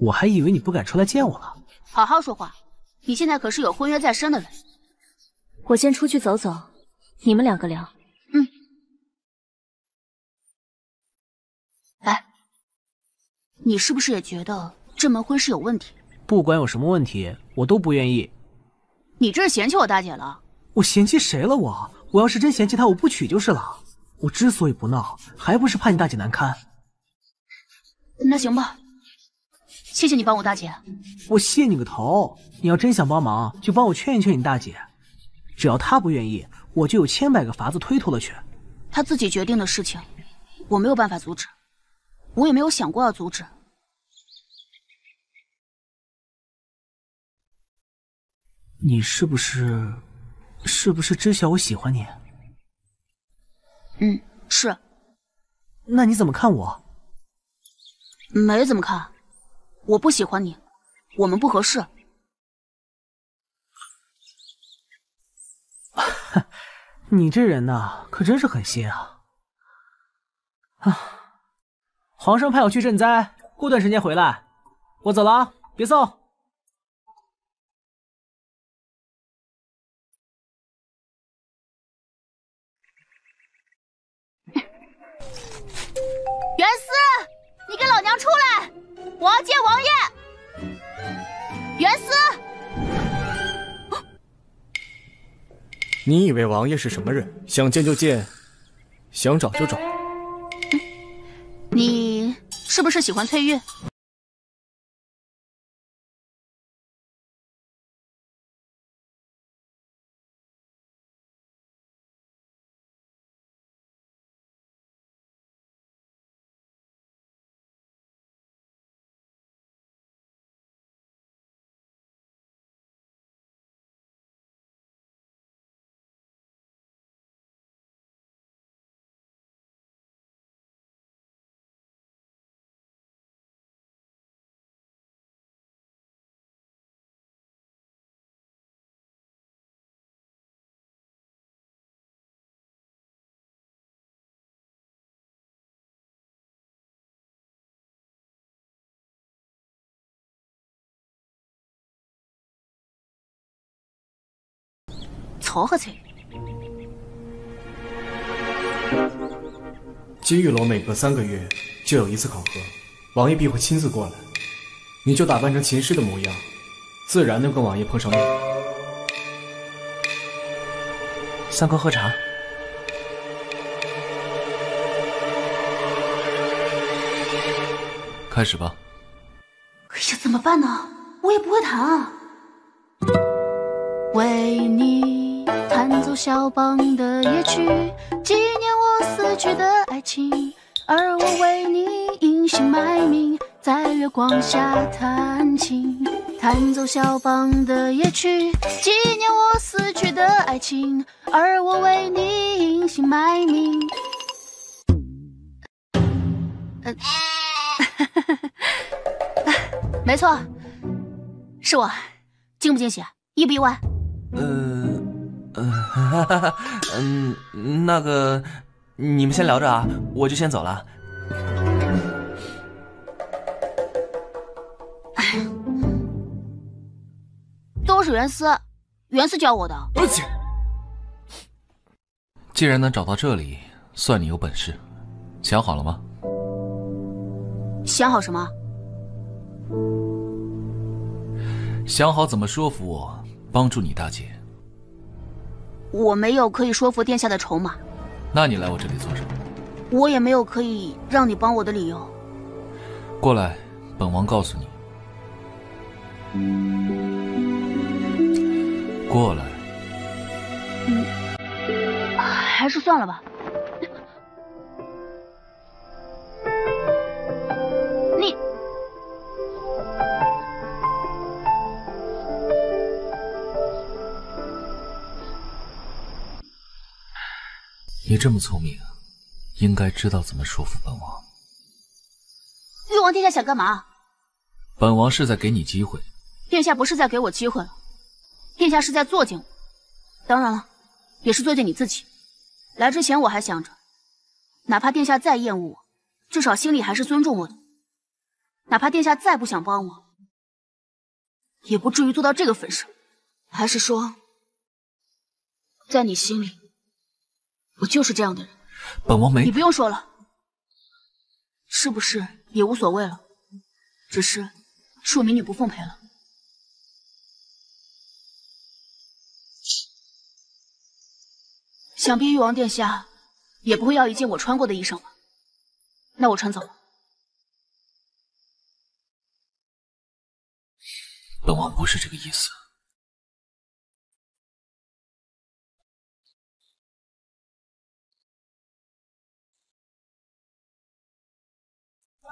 Speaker 9: 我还以为你不敢出来见我了。
Speaker 3: 好好说话，你现在可是有婚约在身的人。
Speaker 2: 我先出去走走，你们两个聊。
Speaker 3: 嗯。哎，你是不是也觉得这门婚事有问题？
Speaker 9: 不管有什么问题，我都不愿意。
Speaker 3: 你这是嫌弃我大姐了？
Speaker 9: 我嫌弃谁了？我我要是真嫌弃她，我不娶就是了。我之所以不闹，还不是怕你大姐难堪。
Speaker 3: 那行吧。谢谢你帮我大姐，
Speaker 9: 我谢你个头！你要真想帮忙，就帮我劝一劝你大姐。只要她不愿意，我就有千百个法子推脱了去。
Speaker 3: 她自己决定的事情，我没有办法阻止，我也没有想过要阻止。
Speaker 9: 你是不是，是不是知晓我喜欢你？
Speaker 3: 嗯，是。
Speaker 9: 那你怎么看我？
Speaker 3: 没怎么看。我不喜欢你，我们不合适。
Speaker 9: 你这人呐，可真是狠心啊！啊，皇上派我去赈灾，过段时间回来。我走了啊，别送。
Speaker 3: 袁思，你给老娘出来！我要见王爷，袁思。
Speaker 12: 你以为王爷是什么人？想见就见，想找就找。
Speaker 3: 你是不是喜欢翠玉？曹和翠。
Speaker 12: 金玉楼每隔三个月就有一次考核，王爷必会亲自过来，你就打扮成琴师的模样，自然能跟王爷碰上面。
Speaker 9: 三哥喝茶。
Speaker 7: 开始吧。
Speaker 3: 哎呀，怎么办呢？我也不会弹啊。为你弹奏肖邦的夜曲，纪念我。
Speaker 17: 死去的爱情，而我为你隐姓埋名，在月光下弹琴，弹奏肖邦的夜曲，纪念我死去的爱情，而我为你隐姓埋名。没错，是我，惊不惊喜？意不意外？
Speaker 19: 嗯嗯嗯，那个，你们先聊着啊，我就先走了。
Speaker 3: 都是袁思，袁思教我的。
Speaker 7: 既然能找到这里，算你有本事。想好了吗？
Speaker 3: 想好什么？
Speaker 7: 想好怎么说服我，帮助你大姐。
Speaker 3: 我没有可以说服殿下的筹码。
Speaker 7: 那你来我这里做什么？
Speaker 3: 我也没有可以让你帮我的理由。
Speaker 7: 过来，本王告诉你。过来。
Speaker 3: 嗯，还是算了吧。你
Speaker 7: 这么聪明，应该知道怎么说服本王。
Speaker 3: 玉王殿下想干嘛？
Speaker 7: 本王是在给你机会。
Speaker 3: 殿下不是在给我机会了，殿下是在作践我。当然了，也是作践你自己。来之前我还想着，哪怕殿下再厌恶我，至少心里还是尊重我的。哪怕殿下再不想帮我，也不至于做到这个份上。还是说，在你心里，我就是这样的人？
Speaker 7: 本王没……
Speaker 3: 你不用说了，是不是也无所谓了？只是恕民女不奉陪了。想必誉王殿下也不会要一件我穿过的衣裳吧？那我穿走了。
Speaker 7: 本王不是这个意思。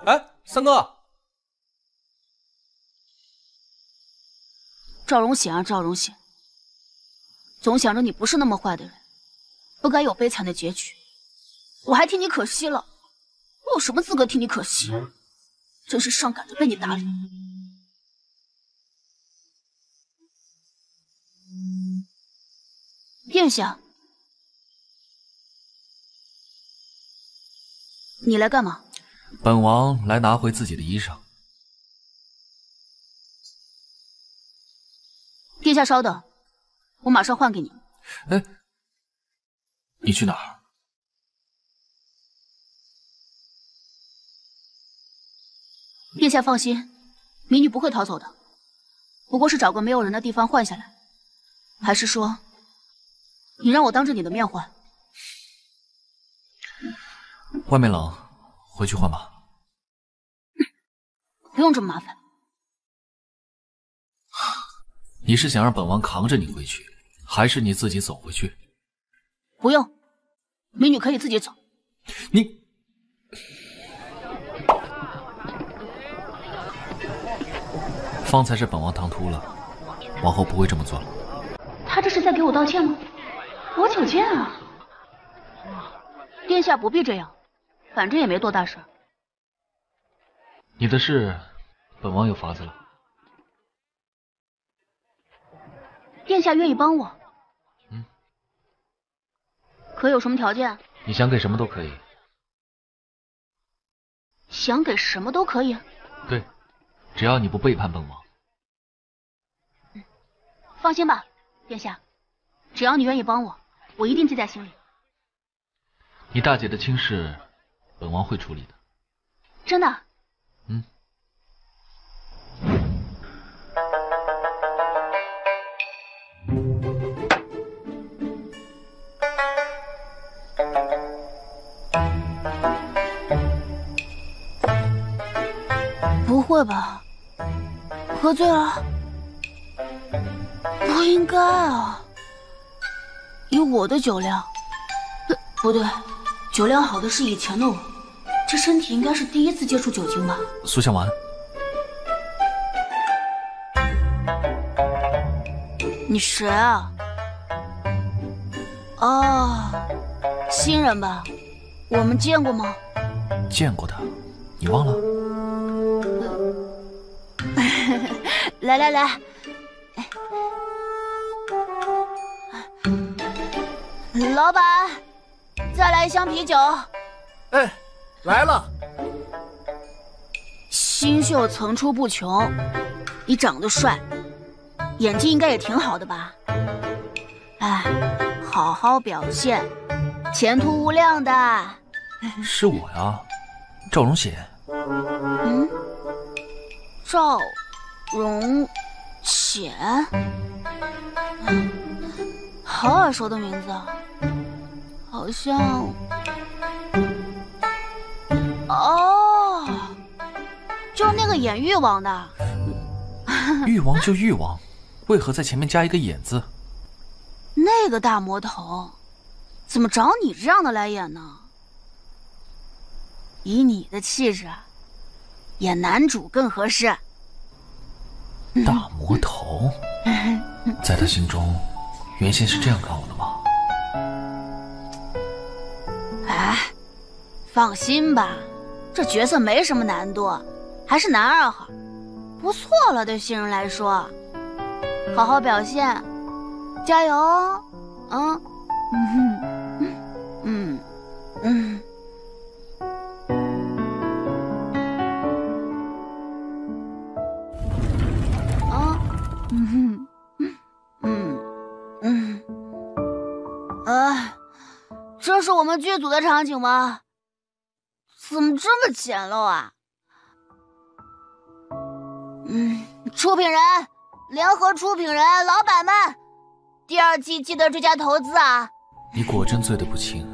Speaker 19: 哎，三哥，
Speaker 3: 赵荣显啊，赵荣显，总想着你不是那么坏的人，不该有悲惨的结局。我还替你可惜了，我有什么资格替你可惜？真是上赶着被你打脸。殿下，你来干嘛？
Speaker 7: 本王来拿回自己的衣裳。
Speaker 3: 殿下稍等，我马上换给你。
Speaker 7: 哎，你去哪儿？
Speaker 3: 殿下放心，民女不会逃走的，不过是找个没有人的地方换下来。还是说，你让我当着你的面换？
Speaker 7: 外面冷，回去换吧。
Speaker 3: 不用这么麻烦。
Speaker 7: 你是想让本王扛着你回去，还是你自己走回去？
Speaker 3: 不用，美女可以自己走。
Speaker 7: 你，方才是本王唐突了，往后不会这么做了。
Speaker 3: 他这是在给我道歉吗？我请见啊！殿下不必这样，反正也没多大事。
Speaker 7: 你的事，本王有法子了。
Speaker 3: 殿下愿意帮我，
Speaker 7: 嗯，
Speaker 3: 可有什么条件？
Speaker 7: 你想给什么都可以。
Speaker 3: 想给什么都可以？
Speaker 7: 对，只要你不背叛本王。
Speaker 3: 嗯放心吧，殿下，只要你愿意帮我，我一定记在心里。
Speaker 7: 你大姐的亲事，本王会处理的。
Speaker 3: 真的？
Speaker 7: 嗯。
Speaker 3: 不会吧？喝醉了？不应该啊！以我的酒量，不对，
Speaker 20: 酒量好的是以前的我，这身体应该是第一次接触酒精吧？
Speaker 7: 苏向晚，
Speaker 3: 你谁啊？哦，新人吧？我们见过吗？
Speaker 7: 见过的，你忘了？
Speaker 3: 来来来，老板，再来一箱啤酒。
Speaker 12: 哎，来了。
Speaker 3: 新秀层出不穷，你长得帅，演技应该也挺好的吧？哎，好好表现，前途无量的。
Speaker 7: 是我呀，赵荣显。
Speaker 3: 嗯，赵荣显，好耳熟的名字啊，好像……哦，就是那个演誉王的。
Speaker 7: 誉王就誉王，为何在前面加一个演字？
Speaker 3: 那个大魔头，怎么找你这样的来演呢？以你的气质，演男主更合适。
Speaker 7: 大魔头，在他心中，原先是这样看我的吗？
Speaker 3: 哎，放心吧，这角色没什么难度，还是男二号，不错了。对新人来说，好好表现，加油哦！嗯，嗯，嗯，嗯。啊，嗯，嗯，嗯，哎，这是我们剧组的场景吗？怎么这么简陋啊？嗯，出品人、联合出品人、老板们，第二季记得追加投资啊！
Speaker 7: 你果真醉得不轻。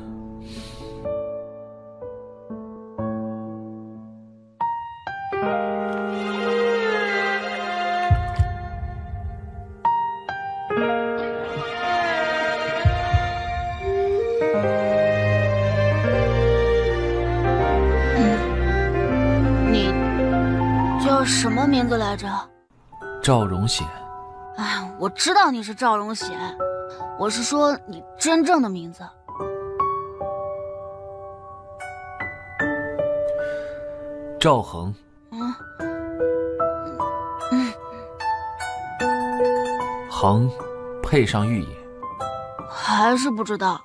Speaker 3: 名字来着？
Speaker 7: 赵荣显，
Speaker 3: 哎，我知道你是赵荣显，我是说你真正的名字。
Speaker 7: 赵恒，
Speaker 3: 嗯嗯，
Speaker 7: 恒，配上玉也。
Speaker 3: 还是不知道。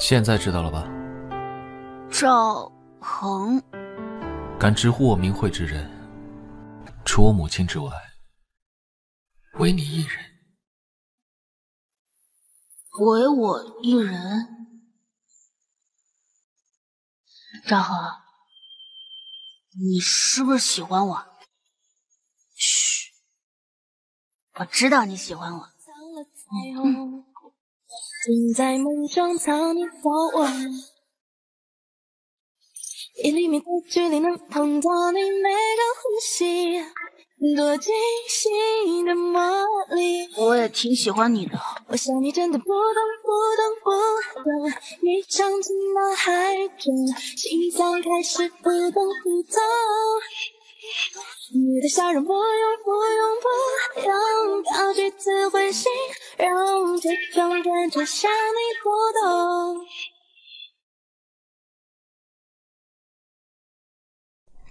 Speaker 7: 现在知道了吧？
Speaker 3: 赵恒，
Speaker 7: 敢直呼我名讳之人，除我母亲之外，唯你一人。
Speaker 3: 唯我一人。赵恒，你是不是喜欢我？嘘，我知道你喜欢我。嗯
Speaker 21: 正在梦中藏匿着我，一厘米的距离能碰到你每个呼吸，多惊喜的魔力。
Speaker 3: 我也挺喜欢你的。
Speaker 21: 我想你真的不懂不懂不懂，你长进脑海中，心脏开始扑通扑通。你的笑容不用不用不用，靠几次唤醒，让这种感觉想你不懂。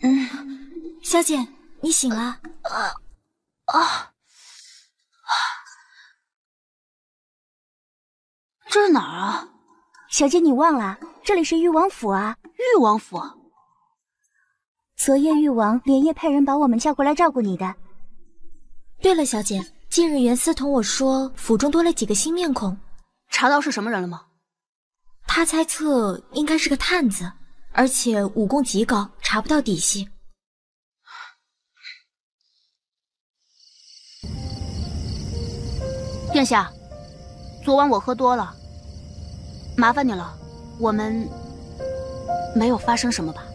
Speaker 10: 嗯，小姐，你醒了。
Speaker 3: 啊啊！这是哪儿啊？
Speaker 5: 小姐，你忘了，这里是誉王府啊！
Speaker 3: 誉王府。
Speaker 5: 昨夜誉王连夜派人把我们叫过来照顾你的。
Speaker 10: 对了，小姐，近日袁思同我说府中多了几个新面孔，
Speaker 3: 查到是什么人了吗？
Speaker 10: 他猜测应该是个探子，而且武功极高，查不到底细。
Speaker 3: 殿下，昨晚我喝多了，麻烦你了。我们没有发生什么吧？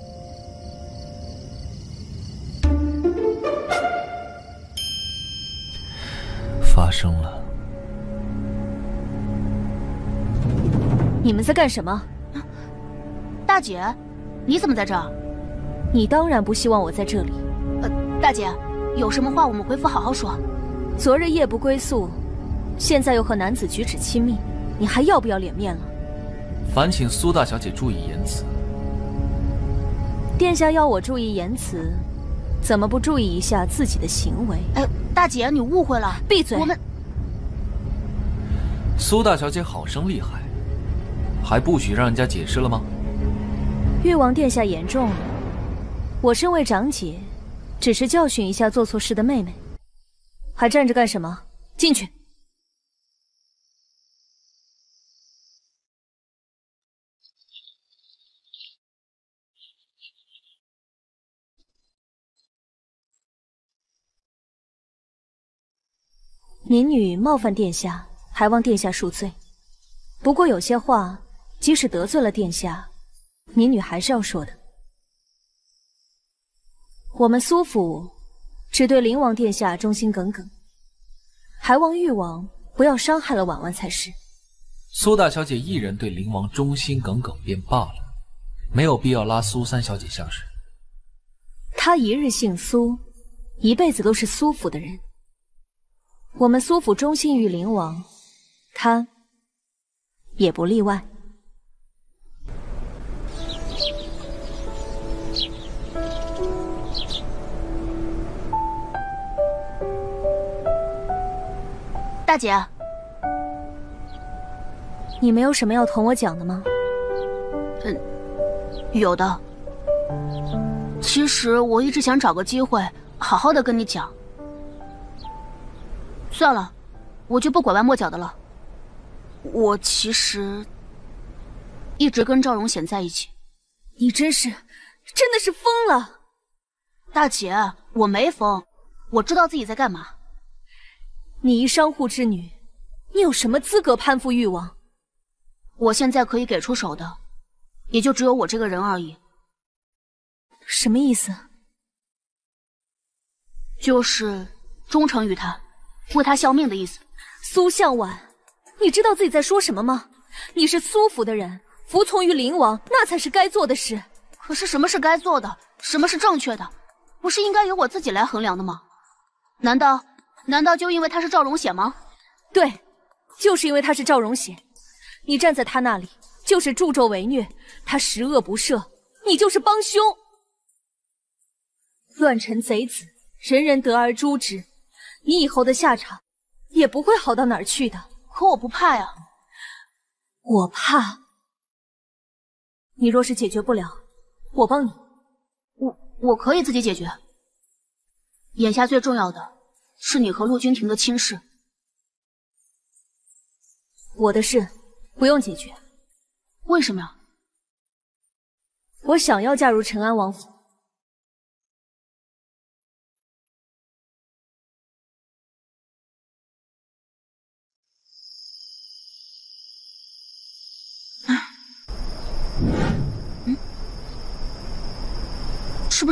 Speaker 7: 生了。
Speaker 2: 你们在干什么？
Speaker 3: 大姐，你怎么在这儿？
Speaker 2: 你当然不希望我在这里。
Speaker 3: 呃，大姐，有什么话我们回府好好说。
Speaker 2: 昨日夜不归宿，现在又和男子举止亲密，你还要不要脸面了？
Speaker 7: 烦请苏大小姐注意言辞。
Speaker 2: 殿下要我注意言辞，怎么不注意一下自己的行为？
Speaker 3: 哎，大姐，你误会了。
Speaker 2: 闭嘴！
Speaker 3: 我们
Speaker 7: 苏大小姐好生厉害，还不许让人家解释了吗？
Speaker 2: 誉王殿下言重了，我身为长姐，只是教训一下做错事的妹妹。还站着干什么？进去。民女冒犯殿下，还望殿下恕罪。不过有些话，即使得罪了殿下，民女还是要说的。我们苏府只对灵王殿下忠心耿耿，还望誉王不要伤害了婉婉才是。
Speaker 7: 苏大小姐一人对灵王忠心耿耿便罢了，没有必要拉苏三小姐下水。
Speaker 2: 她一日姓苏，一辈子都是苏府的人。我们苏府忠心于灵王，他也不例外。
Speaker 3: 大姐，
Speaker 2: 你没有什么要同我讲的吗？
Speaker 3: 嗯，有的。其实我一直想找个机会，好好的跟你讲。算了，我就不拐弯抹角的了。我其实一直跟赵荣显在一起。
Speaker 2: 你真是，真的是疯了！
Speaker 3: 大姐，我没疯，我知道自己在干嘛。
Speaker 2: 你一商户之女，你有什么资格攀附誉王？
Speaker 3: 我现在可以给出手的，也就只有我这个人而已。
Speaker 2: 什么意思？
Speaker 3: 就是忠诚于他。为他效命的意思，
Speaker 2: 苏向晚，你知道自己在说什么吗？你是苏府的人，服从于灵王，那才是该做的事。
Speaker 3: 可是什么是该做的，什么是正确的，不是应该由我自己来衡量的吗？难道，难道就因为他是赵荣显吗？
Speaker 2: 对，就是因为他是赵荣显，你站在他那里就是助纣为虐，他十恶不赦，你就是帮凶。乱臣贼子，人人得而诛之。你以后的下场也不会好到哪儿去的。
Speaker 3: 可我不怕呀，
Speaker 2: 我怕。你若是解决不了，我帮你。
Speaker 3: 我我可以自己解决。眼下最重要的是你和陆君庭的亲事。
Speaker 2: 我的事不用解决。
Speaker 3: 为什么呀？
Speaker 2: 我想要嫁入陈安王府。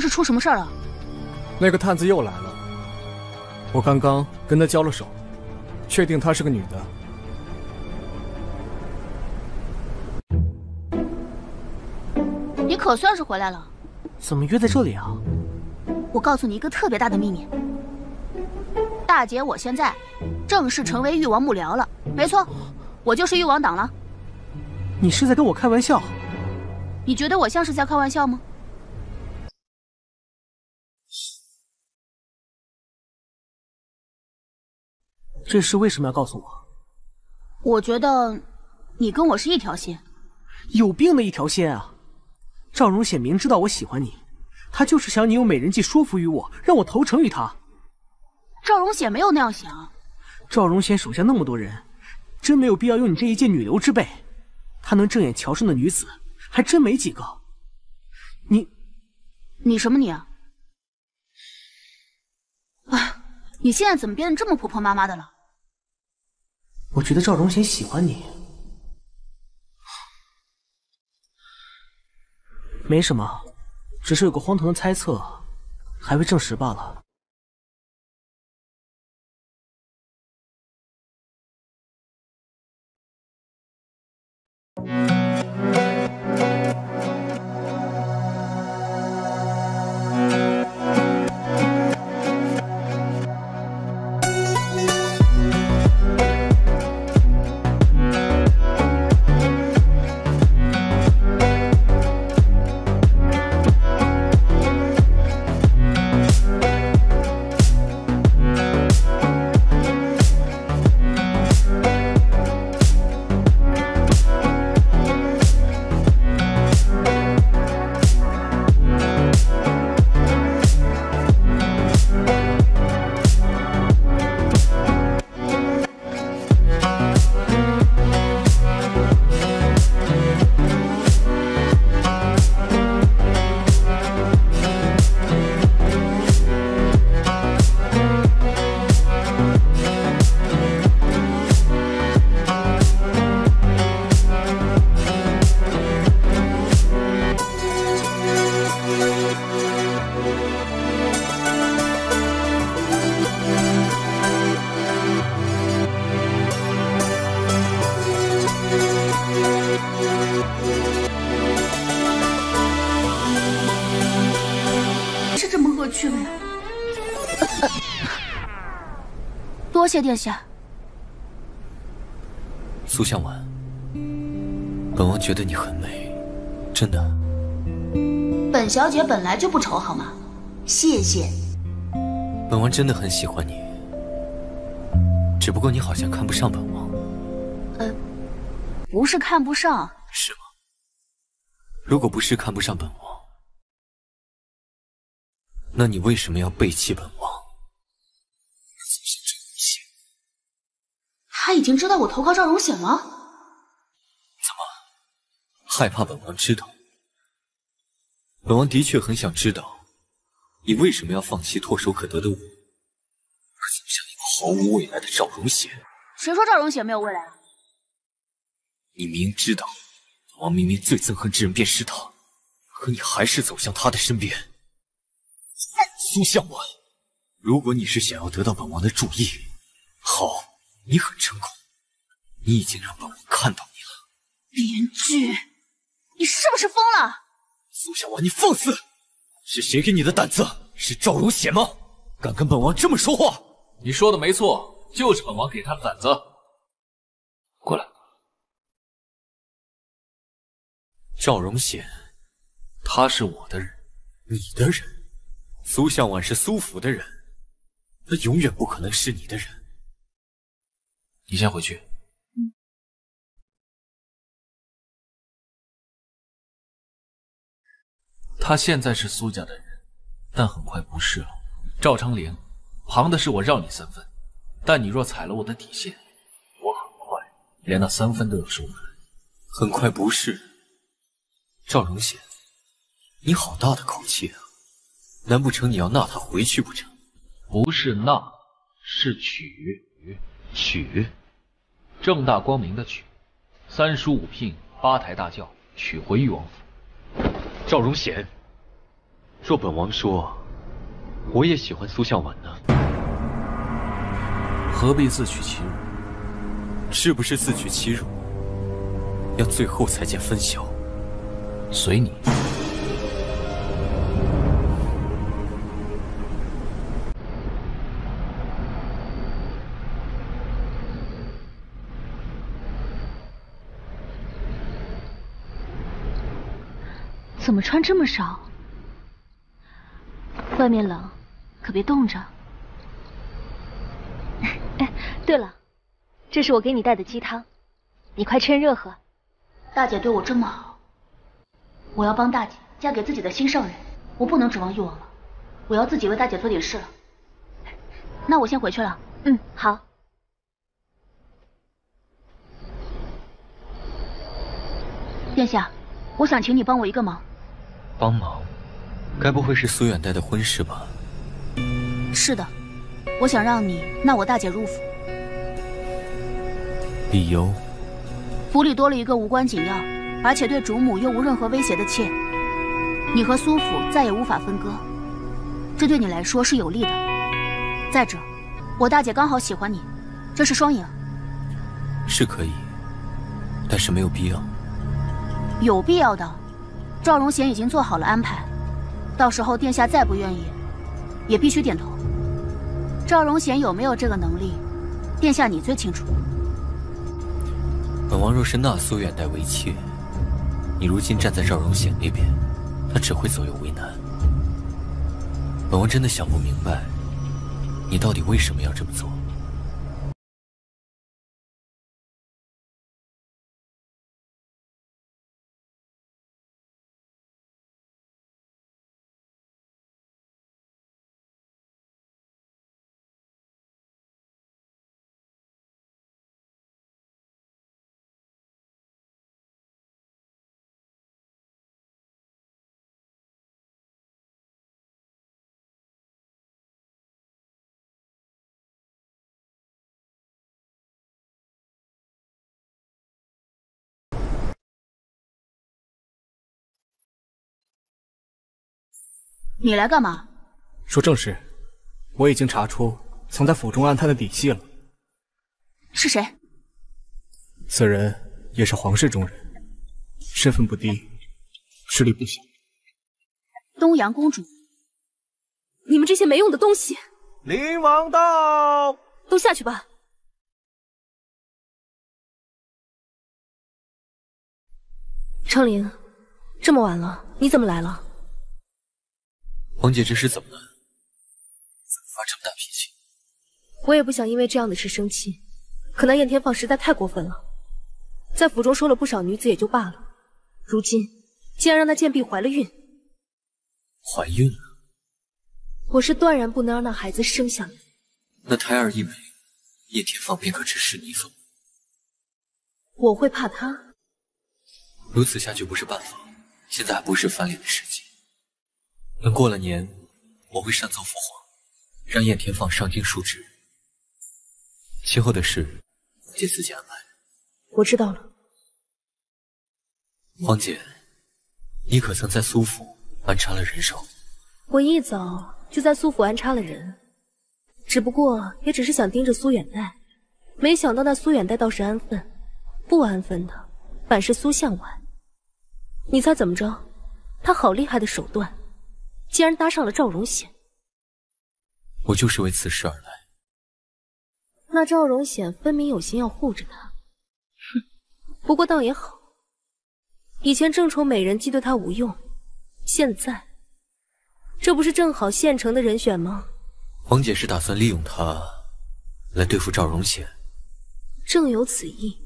Speaker 3: 是出什么事儿了？
Speaker 12: 那个探子又来了。我刚刚跟他交了手，确定她是个女
Speaker 3: 的。你可算是回来了。
Speaker 9: 怎么约在这里啊？
Speaker 3: 我告诉你一个特别大的秘密。大姐，我现在正式成为誉王幕僚了。没错，我就是誉王党了。
Speaker 9: 你是在跟我开玩笑？
Speaker 3: 你觉得我像是在开玩笑吗？
Speaker 9: 这事为什么要告诉我？
Speaker 3: 我觉得你跟我是一条心，
Speaker 9: 有病的一条心啊！赵荣显明知道我喜欢你，他就是想你用美人计说服于我，让我投诚于他。
Speaker 3: 赵荣显没有那样想。
Speaker 9: 赵荣显手下那么多人，真没有必要用你这一介女流之辈。他能正眼瞧上的女子，还真没几个。你，
Speaker 3: 你什么你啊？啊，你现在怎么变得这么婆婆妈妈的了？
Speaker 9: 我觉得赵荣贤喜欢你，没什么，只是有个荒唐的猜测，还未证实罢了。
Speaker 3: 谢殿下。
Speaker 1: 苏向晚，本王觉得你很美，真的。
Speaker 2: 本小姐本来就不丑，好吗？谢谢。
Speaker 1: 本王真的很喜欢你，只不过你好像看不上本王。
Speaker 3: 呃，不是看不上，
Speaker 1: 是吗？如果不是看不上本王，那你为什么要背弃本王？
Speaker 2: 已经知道我投靠赵荣显了，怎
Speaker 1: 么害怕本王知道？本王的确很想知道，你为什么要放弃唾手可得的我，而走向一个毫无未来的赵荣显？
Speaker 3: 谁说赵荣显没有未来啊？
Speaker 1: 你明知道，本王明明最憎恨之人便是他，可你还是走向他的身边。苏向晚，如果你是想要得到本王的注意，好。你很成功，你已经让本王看到你了。
Speaker 3: 连剧，你是不是疯了？
Speaker 1: 苏小婉，你放肆！是谁给你的胆子？是赵荣显吗？敢跟本王这么说话？
Speaker 7: 你说的没错，就是本王给他的胆子。
Speaker 1: 过来。赵荣显，他是我的人，你的人。苏向晚是苏府的人，他永远不可能是你的人。
Speaker 7: 你先回去。
Speaker 3: 嗯。
Speaker 7: 他现在是苏家的人，但很快不是了。赵昌龄，旁的是我让你三分，但你若踩了我的底线，我很快连那三分都要收回来。
Speaker 1: 很快不是？赵荣显，你好大的口气啊！难不成你要纳他回去不成？
Speaker 7: 不是纳，是娶。娶，正大光明的娶，三书五聘八抬大轿娶回裕王府。
Speaker 1: 赵荣贤，若本王说我也喜欢苏向晚呢？
Speaker 7: 何必自取其辱？
Speaker 1: 是不是自取其辱？要最后才见分晓。
Speaker 7: 随你。
Speaker 3: 怎么穿这么少？外面冷，可别冻着。哎，对了，这是我给你带的鸡汤，你快趁热喝。
Speaker 2: 大姐对我这么好，我要帮大姐嫁给自己的心上人，我不能指望誉王了，我要自己为大姐做点事了。
Speaker 3: 那我先回去了。
Speaker 2: 嗯，好。
Speaker 3: 殿下，我想请你帮我一个忙。
Speaker 1: 帮忙，该不会是苏远带的婚事吧？
Speaker 3: 是的，我想让你纳我大姐入府。
Speaker 1: 理由？
Speaker 3: 府里多了一个无关紧要，而且对主母又无任何威胁的妾，你和苏府再也无法分割，这对你来说是有利的。再者，我大姐刚好喜欢你，这是双赢。
Speaker 1: 是可以，但是没有必要。
Speaker 3: 有必要的。赵荣显已经做好了安排，到时候殿下再不愿意，也必须点头。赵荣显有没有这个能力，殿下你最清楚。
Speaker 1: 本王若是纳苏远黛为妾，你如今站在赵荣显那边，他只会左右为难。本王真的想不明白，你到底为什么要这么做。
Speaker 3: 你来干嘛？
Speaker 12: 说正事，我已经查出藏在府中暗探的底细了。
Speaker 3: 是谁？
Speaker 12: 此人也是皇室中人，身份不低，势力不小。
Speaker 3: 东阳公主。
Speaker 8: 你们这些没用的东西！
Speaker 4: 灵王道，
Speaker 8: 都下去吧。昌龄，这么晚了，你怎么来了？
Speaker 1: 王姐这是怎么了？怎么发这么大脾气？
Speaker 8: 我也不想因为这样的事生气，可那燕天放实在太过分了，在府中收了不少女子也就罢了，如今竟然让那贱婢怀了孕。
Speaker 1: 怀孕了？
Speaker 8: 我是断然不能让那孩子生下来。
Speaker 1: 那胎儿一枚，燕天放便可指使你否？
Speaker 8: 我会怕他？
Speaker 1: 如此下去不是办法。现在还不是翻脸的时机。等过了年，我会擅奏父皇，让燕天放上京述职。其后的事，姐自己安排。
Speaker 8: 我知道了。
Speaker 1: 皇姐，你可曾在苏府安插了人手？
Speaker 8: 我一早就在苏府安插了人，只不过也只是想盯着苏远黛，没想到那苏远黛倒是安分，不安分的反是苏向晚。你猜怎么着？他好厉害的手段，竟然搭上了赵荣显。
Speaker 1: 我就是为此事而来。
Speaker 8: 那赵荣显分明有心要护着他，哼！不过倒也好，以前正宠美人计对他无用，现在这不是正好现成的人选吗？
Speaker 1: 王姐是打算利用他来对付赵荣显？
Speaker 8: 正有此意。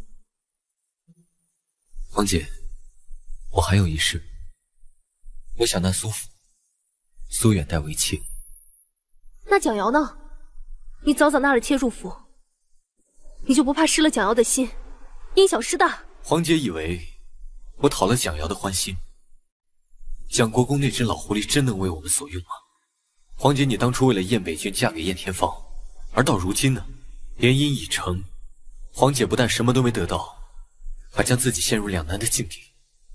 Speaker 1: 王姐。我还有一事，我想那苏府苏远代为妾。
Speaker 8: 那蒋瑶呢？你早早纳了妾入府，你就不怕失了蒋瑶的心，因小失大？
Speaker 1: 皇姐以为我讨了蒋瑶的欢心，蒋国公那只老狐狸真能为我们所用吗？皇姐，你当初为了燕北郡嫁给燕天放，而到如今呢，联姻已成，皇姐不但什么都没得到，还将自己陷入两难的境地。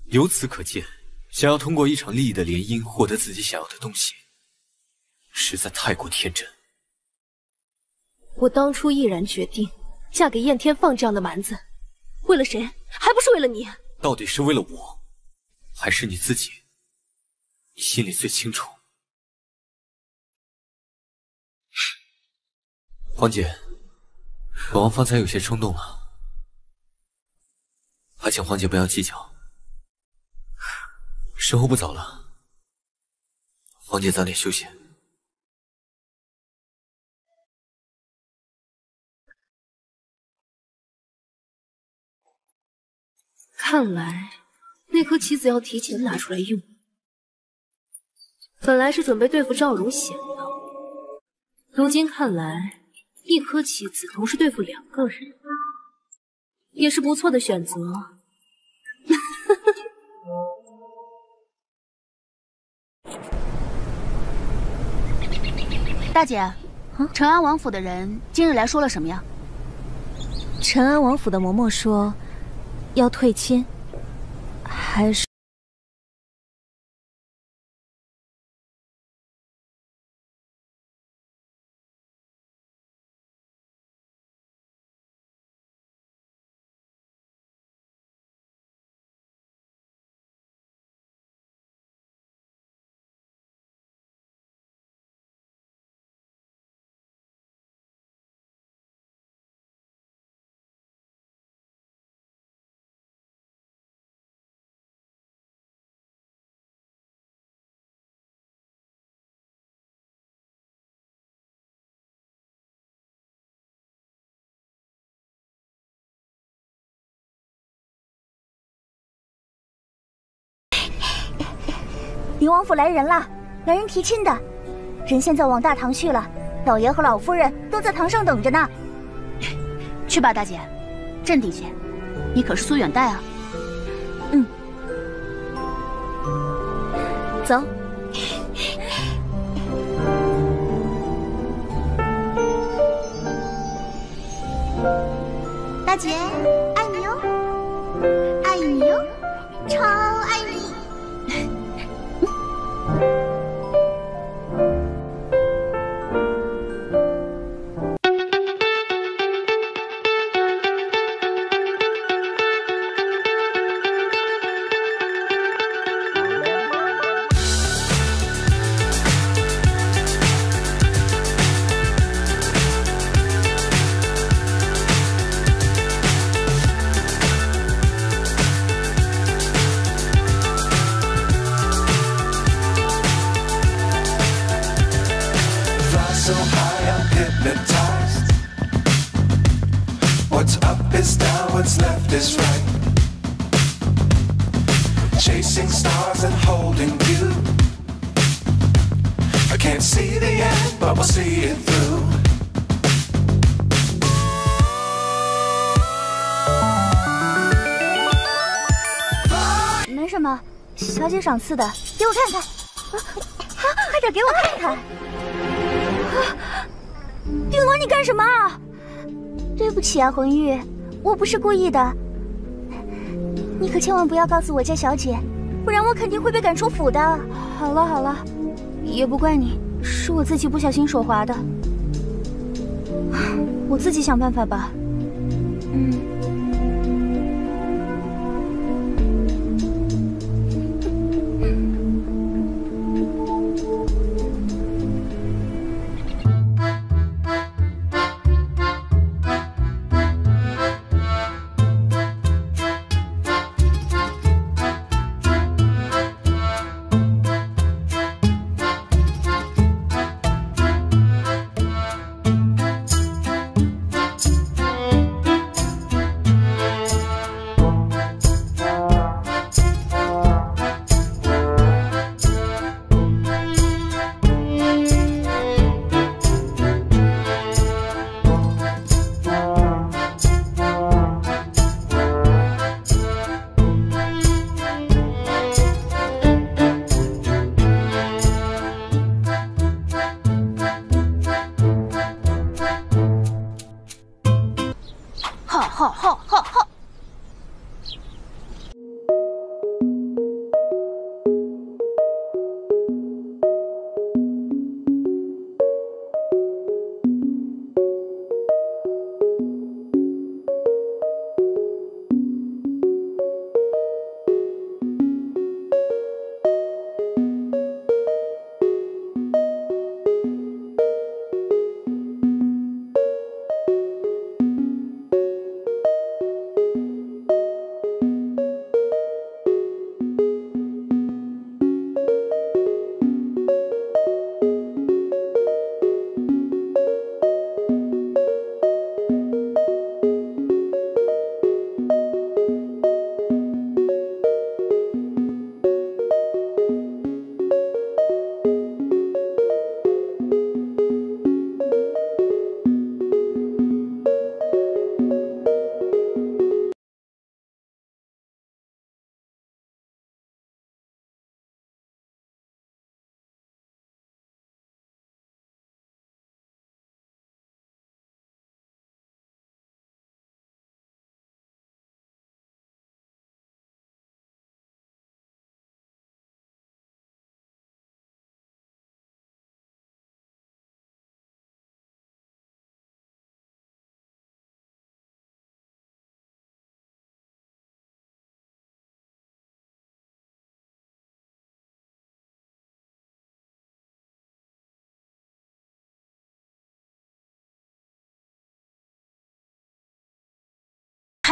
Speaker 1: 由此可见，想要通过一场利益的联姻获得自己想要的东西，实在太过天真。
Speaker 8: 我当初毅然决定嫁给燕天放这样的蛮子，为了谁？还不是为了你？
Speaker 1: 到底是为了我，还是你自己？你心里最清楚。黄姐，本王方才有些冲动了，还请黄姐不要计较。时候不早了，皇姐早点休息。
Speaker 8: 看来那颗棋子要提前拿出来用。本来是准备对付赵如显的，如今看来，一颗棋子同时对付两个人，也是不错的选择。
Speaker 17: 大姐，啊陈安王府的人今日来说了什么呀？
Speaker 2: 陈安王府的嬷嬷说，要退亲，还是？
Speaker 5: 林王府来人了，来人提亲的，人现在往大堂去了，老爷和老夫人都在堂上等着呢。
Speaker 17: 去吧，大姐，镇定些，你可是苏远黛啊。
Speaker 2: 嗯，走。
Speaker 5: 大姐，爱你哟，爱你哟，超。赏赐的，给我看看。啊啊！快点给我看看！啊！郡王，你干什么？对不起啊，红玉，我不是故意的。你可千万不要告诉我家小姐，不然我肯定会被赶出府的。好了好了，也不怪你，是我自己不小心手滑的。我自己想办法吧。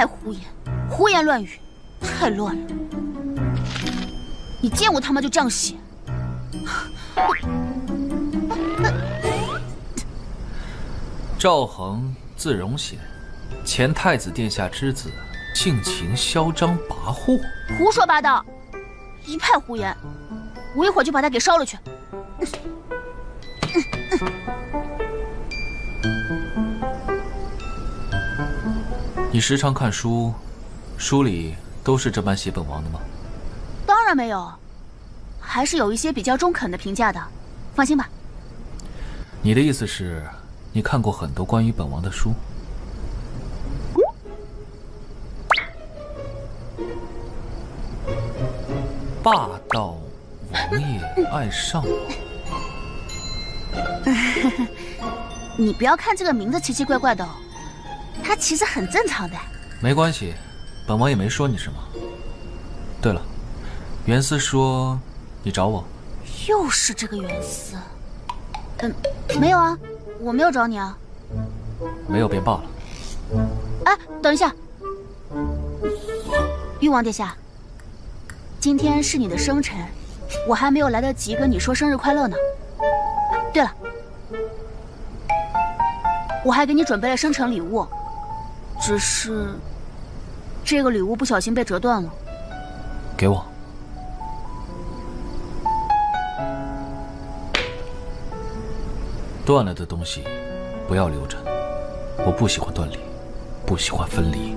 Speaker 3: 太胡言，胡言乱语，太乱了。你见过他妈？就这样写？
Speaker 7: 赵恒，字荣显，前太子殿下之子，性情嚣张跋扈。
Speaker 3: 胡说八道，一派胡言！我一会儿就把他给烧了去。
Speaker 7: 你时常看书，书里都是这般写本王的吗？
Speaker 3: 当然没有，还是有一些比较中肯的评价的。放心吧。
Speaker 7: 你的意思是，你看过很多关于本王的书？霸道王爷爱上我。
Speaker 3: 你不要看这个名字奇奇怪怪的，它其实很正常的。
Speaker 7: 没关系，本王也没说你什么。对了，袁思说你找我，
Speaker 3: 又是这个袁思。嗯，没有啊，我没有找你啊。
Speaker 7: 没有便罢了。
Speaker 3: 哎，等一下，誉王殿下，今天是你的生辰，我还没有来得及跟你说生日快乐呢。对了，我还给你准备了生辰礼物，只是这个礼物不小心被折断了。
Speaker 7: 给我。断了的东西，不要留着。我不喜欢断离，不喜欢分离。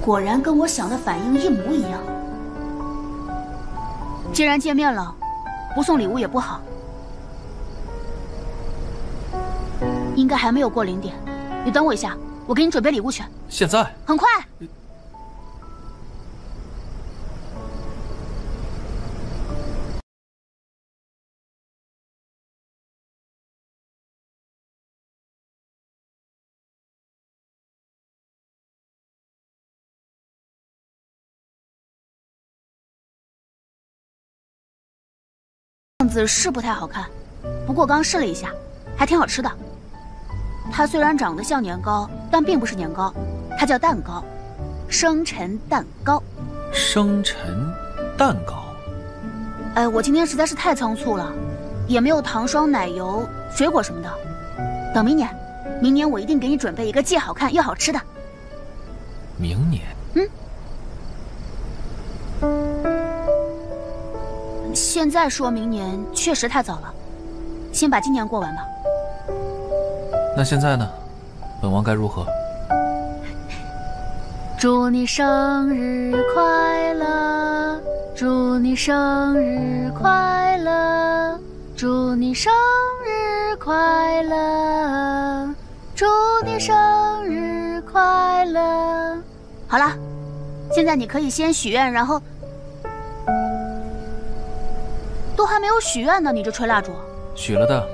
Speaker 3: 果然跟我想的反应一模一样。既然见面了，不送礼物也不好。应该还没有过零点，你等我一下，我给你准备礼物去。
Speaker 7: 现在？
Speaker 3: 很快。样子是不太好看，不过刚试了一下，还挺好吃的。它虽然长得像年糕，但并不是年糕，它叫蛋糕，生辰蛋糕。
Speaker 7: 生辰蛋糕。
Speaker 3: 哎，我今天实在是太仓促了，也没有糖霜、奶油、水果什么的。等明年，明年我一定给你准备一个既好看又好吃的。
Speaker 7: 明年？
Speaker 3: 嗯。现在说明年确实太早了，先把今年过完吧。
Speaker 7: 那现在呢？本王该如何？
Speaker 3: 祝你生日快乐！祝你生日快乐！祝你生日快乐！祝你生日快乐！好了，现在你可以先许愿，然后都还没有许愿呢，你就吹蜡烛？
Speaker 7: 许了的。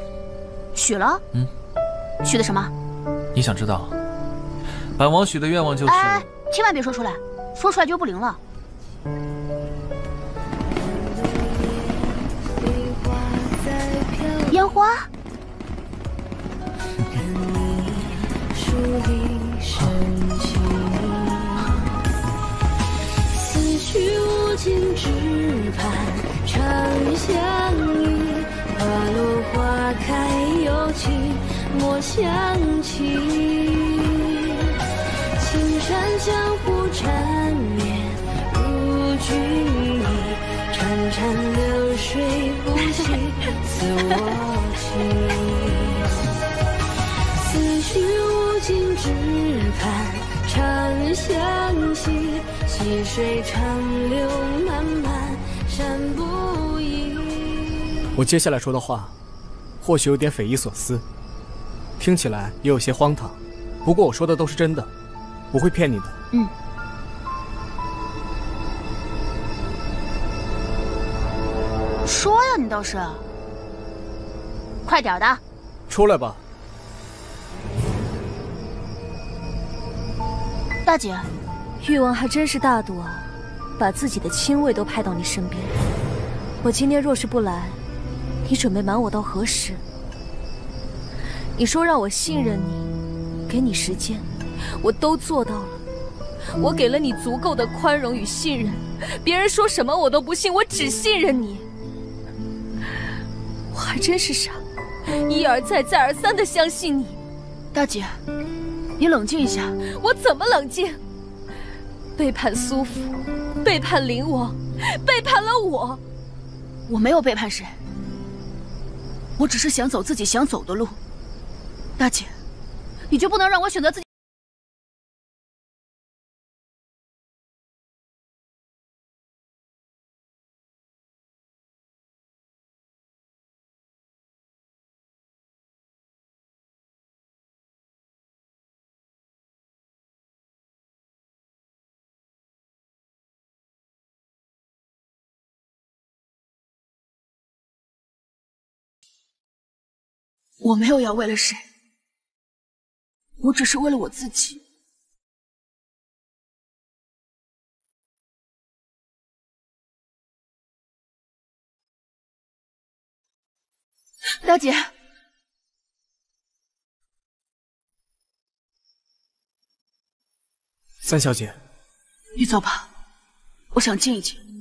Speaker 3: 许了？
Speaker 7: 嗯。
Speaker 3: 许的什么？
Speaker 7: 你想知道？本王许的愿望就是……
Speaker 3: 哎，千万别说出来，说出来就不灵了。烟花。
Speaker 13: 思绪无尽，只盼长相依。花落花开有情。我想起，青山江湖缠绵如君意，潺潺流水不息，似我情。思绪无尽，只盼长相惜。细水长流，漫漫山不移。
Speaker 12: 我接下来说的话，或许有点匪夷所思。听起来也有些荒唐，不过我说的都是真的，不会骗你的。
Speaker 3: 嗯。说呀，你倒是，快点的，
Speaker 12: 出来吧。
Speaker 3: 大姐，
Speaker 2: 誉王还真是大度啊，把自己的亲卫都派到你身边。我今天若是不来，你准备瞒我到何时？你说让我信任你，给你时间，我都做到了。我给了你足够的宽容与信任，别人说什么我都不信，我只信任你。我还真是傻，一而再再而三的相信你。
Speaker 3: 大姐，你冷静一下。
Speaker 2: 我怎么冷静？背叛苏府，背叛灵王，背叛了我。
Speaker 3: 我没有背叛谁，我只是想走自己想走的路。大姐，你就不能让我选择自己？我没有要为了谁。我只是为了我自己，大姐，
Speaker 12: 三小姐，
Speaker 3: 你走吧，我想静一静。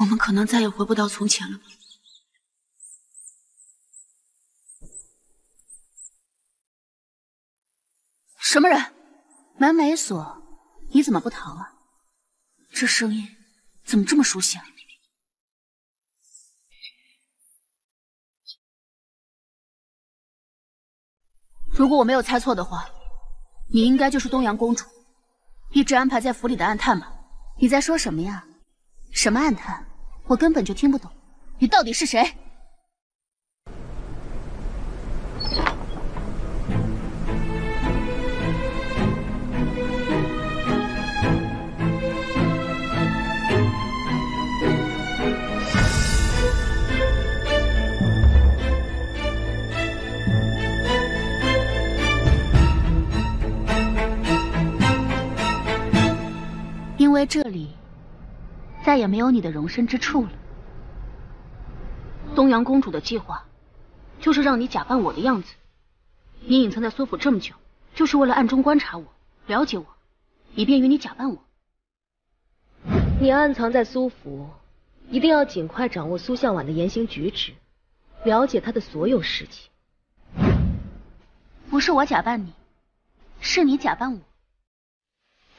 Speaker 22: 我们可能再也回不到从前了吧？什么人？
Speaker 3: 门没锁，你怎么不逃啊？这声音怎么这么熟悉啊？如果我没有猜错的话，你应该就是东阳公主，一直安排在府里的暗探吧？你在说什么呀？什么暗探？我根本就听不懂。你到底是谁？因为这里再也没有你的容身之处了。
Speaker 22: 东阳公主的计划就是让你假扮我的样子。你隐藏在苏府这么久，就是为了暗中观察我、了解我，以便于你假扮我。
Speaker 8: 你暗藏在苏府，一定要尽快掌握苏向晚的言行举止，了解他的所有事情。
Speaker 3: 不是我假扮你，是你假扮我。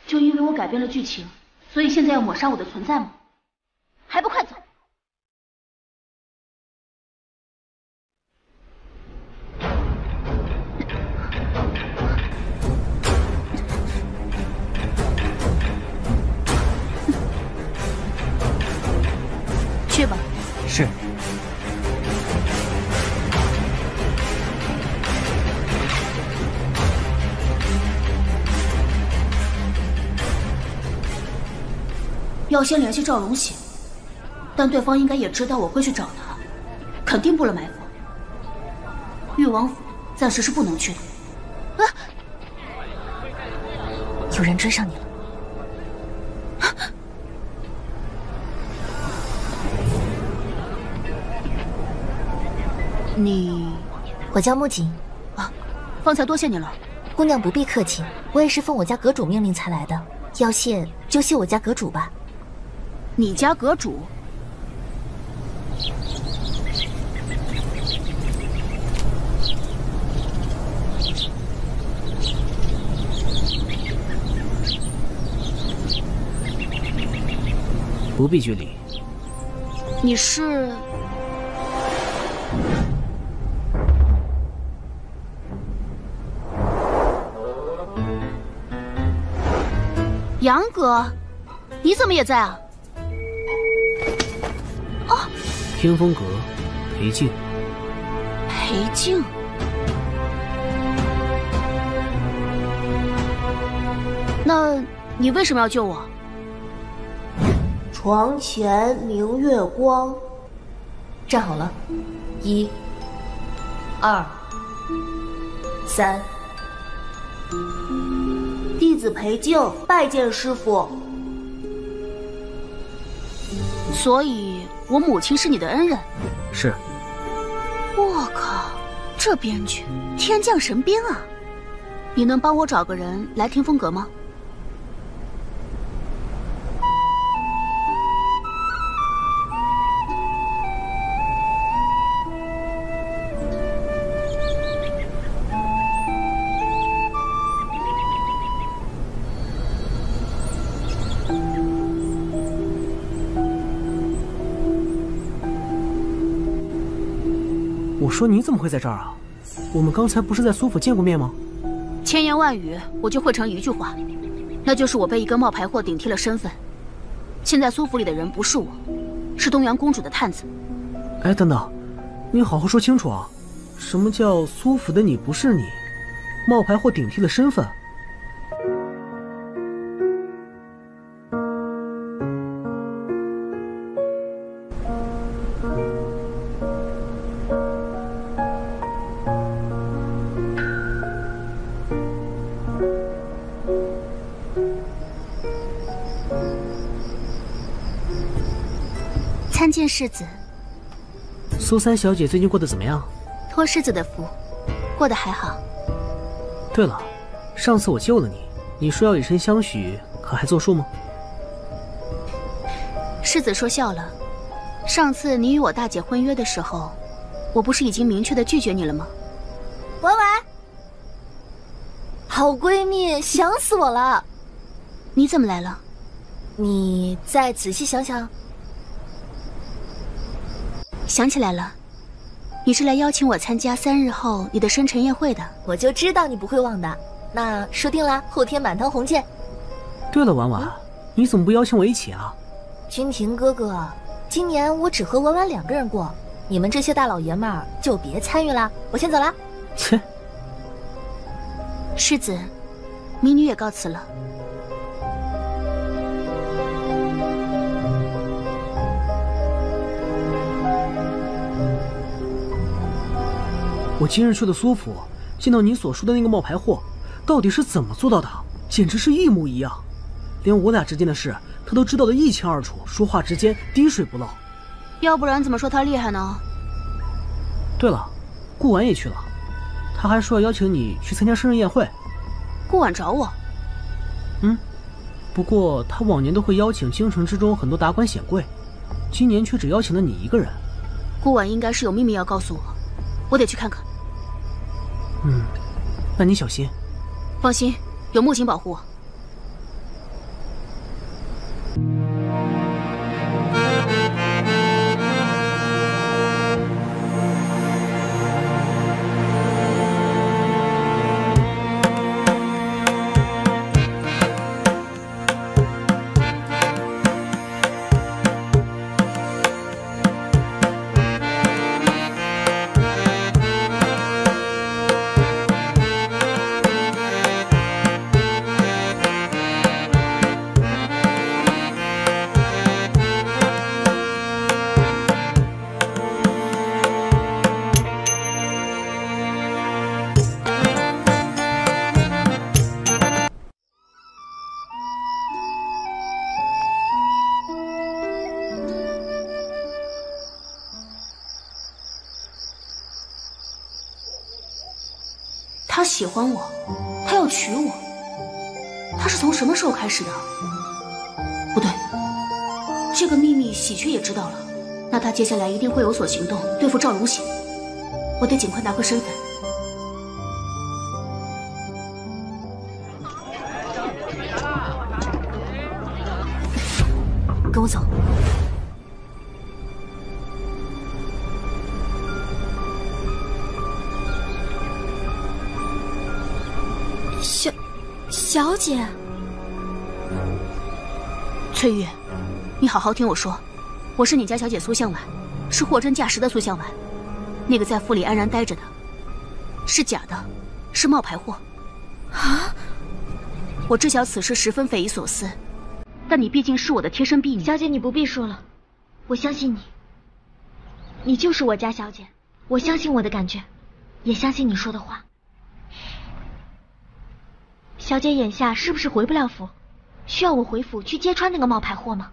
Speaker 22: 就因为我改变了剧情，所以现在要抹杀我的存在吗？还不快要先联系赵荣喜，但对方应该也知道我会去找他，肯定布了埋伏。誉王府暂时是不能去的。
Speaker 10: 啊！有人追上你了。
Speaker 3: 你，
Speaker 10: 我叫木槿。
Speaker 22: 啊，方才多谢你了。
Speaker 10: 姑娘不必客气，我也是奉我家阁主命令才来的。要谢就谢我家阁主吧。
Speaker 3: 你家阁主？
Speaker 9: 不必拘礼。
Speaker 3: 你是？杨哥，你怎么也在啊？
Speaker 9: 天风阁，裴静。
Speaker 3: 裴静，那你为什么要救我？
Speaker 10: 床前明月光。站好了，一、二、三。弟子裴静拜见师傅。
Speaker 3: 所以，我母亲是你的恩人。
Speaker 9: 是。
Speaker 3: 我靠，这编剧天降神兵啊！你能帮我找个人来听风阁吗？
Speaker 9: 说你怎么会在这儿啊？我们刚才不是在苏府见过面吗？
Speaker 3: 千言万语我就汇成一句话，那就是我被一个冒牌货顶替了身份。现在苏府里的人不是我，是东阳公主的探子。
Speaker 9: 哎，等等，你好好说清楚啊！什么叫苏府的你不是你？冒牌货顶替了身份？
Speaker 3: 世子。
Speaker 9: 苏三小姐最近过得怎么样？
Speaker 3: 托世子的福，过得还好。
Speaker 9: 对了，上次我救了你，你说要以身相许，可还作数吗？
Speaker 3: 世子说笑了，上次你与我大姐婚约的时候，我不是已经明确的拒绝你了吗？
Speaker 10: 婉婉，好闺蜜，想死我了。
Speaker 3: 你怎么来了？
Speaker 10: 你再仔细想想。
Speaker 3: 想起来了，你是来邀请我参加三日后你的生辰宴会的。
Speaker 10: 我就知道你不会忘的。那说定了，后天满堂红见。
Speaker 9: 对了，婉婉，你怎么不邀请我一起啊？
Speaker 10: 君庭哥哥，今年我只和婉婉两个人过，你们这些大老爷们儿就别参与了。我先走了。
Speaker 9: 切。
Speaker 3: 世子，民女也告辞了。
Speaker 9: 我今日去了苏府，见到你所说的那个冒牌货，到底是怎么做到的？简直是一模一样，连我俩之间的事他都知道的一清二楚，说话之间滴水不漏。
Speaker 3: 要不然怎么说他厉害呢？
Speaker 9: 对了，顾婉也去了，他还说要邀请你去参加生日宴会。
Speaker 3: 顾婉找我？
Speaker 9: 嗯，不过他往年都会邀请京城之中很多达官显贵，今年却只邀请了你一个人。
Speaker 3: 顾婉应该是有秘密要告诉我，我得去看看。
Speaker 9: 嗯，那你小心。
Speaker 3: 放心，有木槿保护不对，这个秘密喜鹊也知道了，那他接下来一定会有所行动，对付赵荣喜。我得尽快拿回身份。跟我走。
Speaker 10: 小小姐，
Speaker 3: 翠玉，你好好听我说，我是你家小姐苏向晚，是货真价实的苏向晚，那个在府里安然待着的，是假的，是冒牌货。
Speaker 10: 啊！
Speaker 3: 我知晓此事十分匪夷所思，但你毕竟是我的贴身婢女。
Speaker 23: 小姐，你不必说了，我相信你，你就是我家小姐，我相信我的感觉，也相信你说的话。小姐眼下是不是回不了府？需要我回府去揭穿那个冒牌货吗？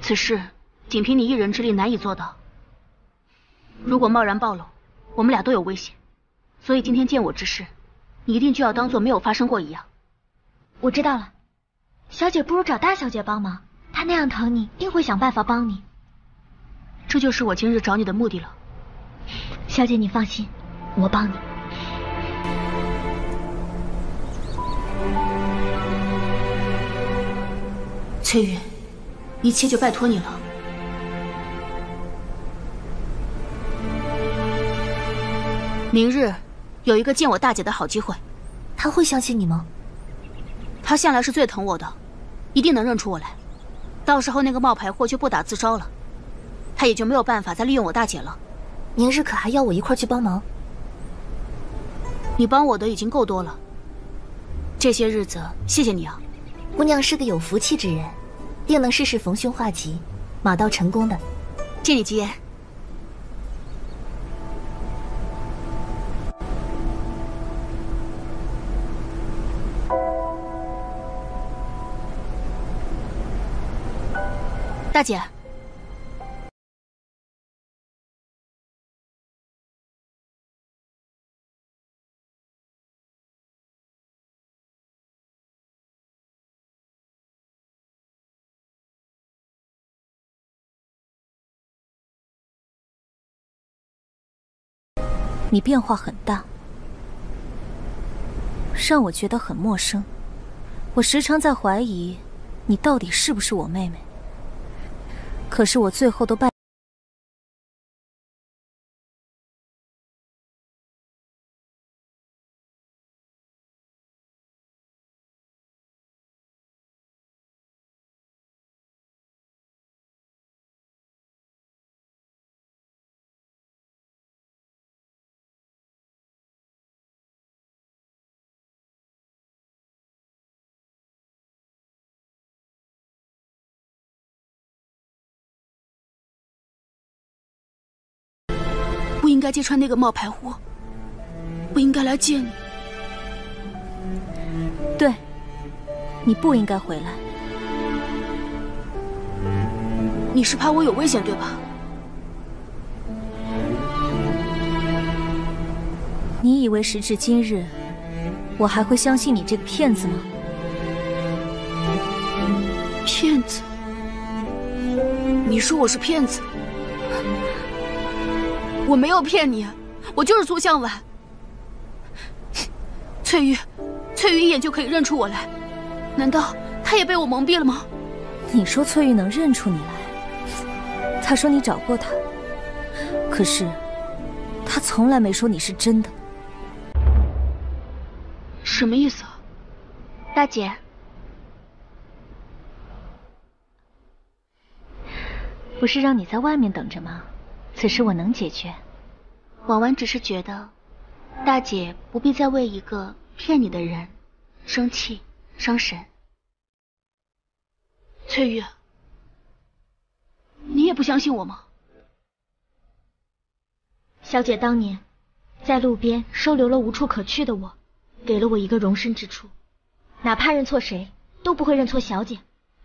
Speaker 3: 此事仅凭你一人之力难以做到。如果贸然暴露，我们俩都有危险。所以今天见我之事，你一定就要当做没有发生过一样。
Speaker 23: 我知道了，小姐不如找大小姐帮忙，她那样疼你，定会想办法帮你。
Speaker 3: 这就是我今日找你的目的了。
Speaker 23: 小姐，你放心，我帮你。
Speaker 3: 翠玉，一切就拜托你了。明日有一个见我大姐的好机会，
Speaker 10: 他会相信你吗？
Speaker 3: 他向来是最疼我的，一定能认出我来。到时候那个冒牌货就不打自招了，他也就没有办法再利用我大姐了。
Speaker 10: 明日可还要我一块去帮忙？
Speaker 3: 你帮我的已经够多了，这些日子谢谢你啊。
Speaker 10: 姑娘是个有福气之人，定能事事逢凶化吉，马到成功的。
Speaker 3: 借你吉言。大姐。
Speaker 2: 你变化很大，让我觉得很陌生。我时常在怀疑，你到底是不是我妹妹？可是我最后都败。
Speaker 3: 应该揭穿那个冒牌货，不应该来见你。
Speaker 2: 对，你不应该回来。
Speaker 3: 你是怕我有危险，对吧？
Speaker 2: 你以为时至今日，我还会相信你这个骗子吗？
Speaker 3: 骗子？你说我是骗子？我没有骗你，我就是苏向晚。翠玉，翠玉一眼就可以认出我来，难道她也被我蒙蔽了吗？
Speaker 2: 你说翠玉能认出你来？她说你找过她，可是她从来没说你是真的。
Speaker 3: 什么意思啊？
Speaker 6: 大姐，
Speaker 2: 不是让你在外面等着吗？此事我能解决。
Speaker 6: 婉婉只是觉得，大姐不必再为一个骗你的人生气伤神。
Speaker 3: 翠玉，你也不相信我吗？
Speaker 23: 小姐当年在路边收留了无处可去的我，给了我一个容身之处，哪怕认错谁都不会认错小姐。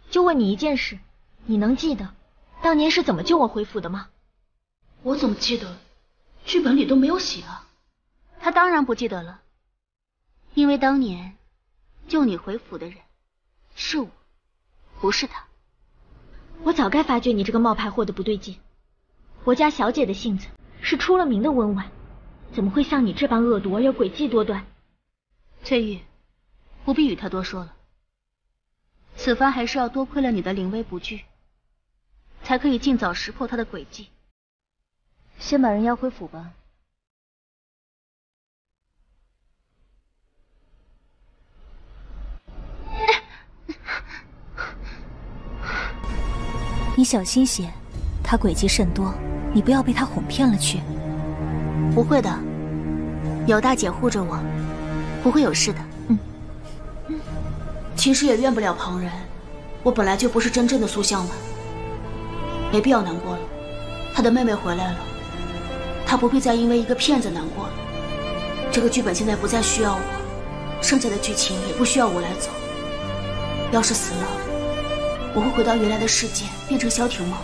Speaker 23: 就问你一件事，你能记得当年是怎么救我回府的吗？
Speaker 3: 我怎么记得？剧本里都没有写啊。
Speaker 6: 他当然不记得了，因为当年救你回府的人是我，不是他。
Speaker 23: 我早该发觉你这个冒牌货的不对劲。我家小姐的性子是出了名的温婉，怎么会像你这般恶毒而又诡计多端？
Speaker 6: 翠玉，不必与他多说了。此番还是要多亏了你的临危不惧，才可以尽早识破他的诡计。
Speaker 2: 先把人押回府吧。你小心些，他诡计甚多，你不要被他哄骗了去。
Speaker 6: 不会的，有大姐护着我，不会有事的。
Speaker 2: 嗯。
Speaker 3: 其实也怨不了旁人，我本来就不是真正的苏向晚，没必要难过了。他的妹妹回来了。他不必再因为一个骗子难过了。这个剧本现在不再需要我，剩下的剧情也不需要我来走。要是死了，我会回到原来的世界，变成萧婷吗？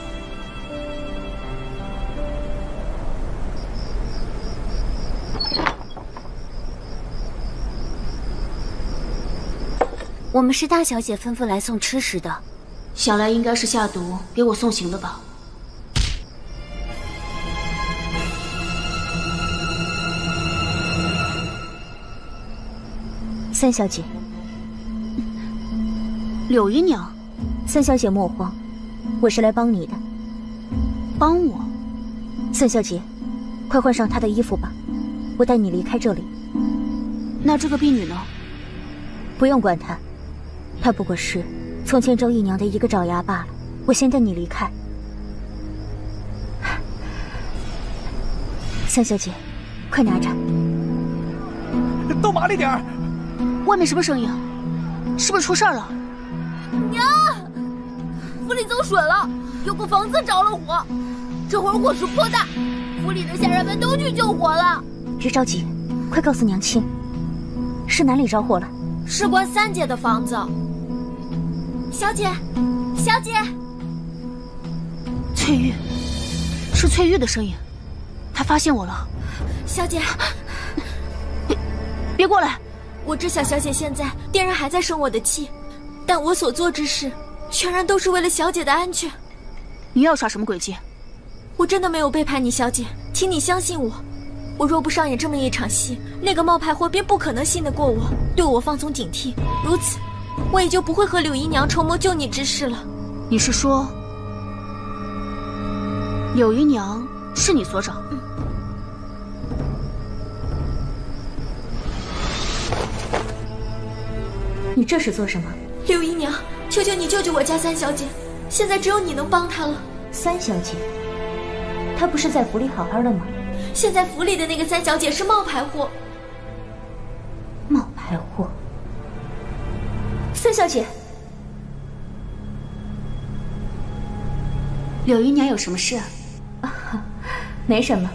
Speaker 6: 我们是大小姐吩咐来送吃食的，
Speaker 3: 想来应该是下毒给我送行的吧。
Speaker 2: 三小姐，
Speaker 3: 柳姨娘，
Speaker 2: 三小姐莫慌，我是来帮你的。
Speaker 3: 帮我？
Speaker 2: 三小姐，快换上她的衣服吧，我带你离开这里。
Speaker 3: 那这个婢女呢？
Speaker 2: 不用管她，她不过是从前周姨娘的一个爪牙罢了。我先带你离开。三小姐，快拿着。
Speaker 24: 都麻利点儿。
Speaker 3: 外面什么声音？是不是出事了？
Speaker 17: 娘，府里走水了，有个房子着了火，这会儿火势颇大，府里的下人们都去救火了。
Speaker 2: 别着急，快告诉娘亲，是哪里着火了？
Speaker 17: 事关三姐的房子。小姐，小姐，
Speaker 3: 翠玉，是翠玉的声音，她发现我了。
Speaker 17: 小姐，
Speaker 3: 别别过来！
Speaker 17: 我知晓小姐现在定然还在生我的气，但我所做之事，全然都是为了小姐的安全。
Speaker 3: 你要耍什么诡计？
Speaker 17: 我真的没有背叛你，小姐，请你相信我。我若不上演这么一场戏，那个冒牌货便不可能信得过我，对我放松警惕。如此，我也就不会和柳姨娘筹谋救你之事了。
Speaker 3: 你是说，柳姨娘是你所找？
Speaker 2: 你这是做什么？
Speaker 17: 柳姨娘，求求你救救我家三小姐，现在只有你能帮她了。
Speaker 2: 三小姐，她不是在府里好好的吗？
Speaker 17: 现在府里的那个三小姐是冒牌货。
Speaker 2: 冒牌货。三小姐，
Speaker 3: 柳姨娘有什么事啊？
Speaker 2: 啊，没什么，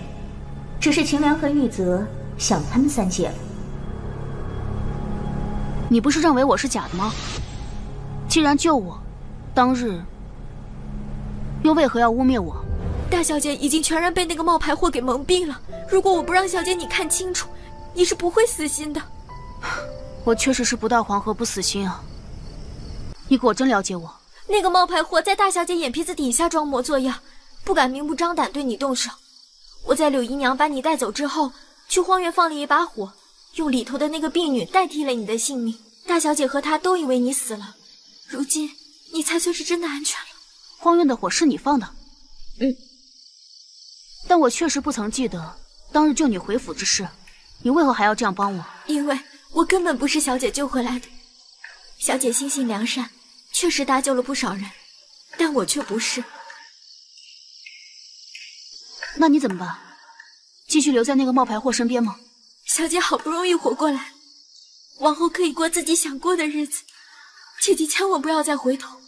Speaker 2: 只是秦良和玉泽想他们三姐了。
Speaker 3: 你不是认为我是假的吗？既然救我，当日又为何要污蔑我？
Speaker 17: 大小姐已经全然被那个冒牌货给蒙蔽了。如果我不让小姐你看清楚，你是不会死心的。
Speaker 3: 我确实是不到黄河不死心啊！你果真了解我。
Speaker 17: 那个冒牌货在大小姐眼皮子底下装模作样，不敢明目张胆对你动手。我在柳姨娘把你带走之后，去荒原放了一把火。用里头的那个婢女代替了你的性命，大小姐和她都以为你死了，如今你才算是真的安全了。
Speaker 3: 荒院的火是你放的，
Speaker 17: 嗯，
Speaker 3: 但我确实不曾记得当日救你回府之事，你为何还要这样帮我？
Speaker 17: 因为我根本不是小姐救回来的，小姐心性良善，确实搭救了不少人，但我却不是。
Speaker 3: 那你怎么办？继续留在那个冒牌货身边吗？
Speaker 17: 小姐好不容易活过来，往后可以过自己想过的日子，切记千万不要再回头。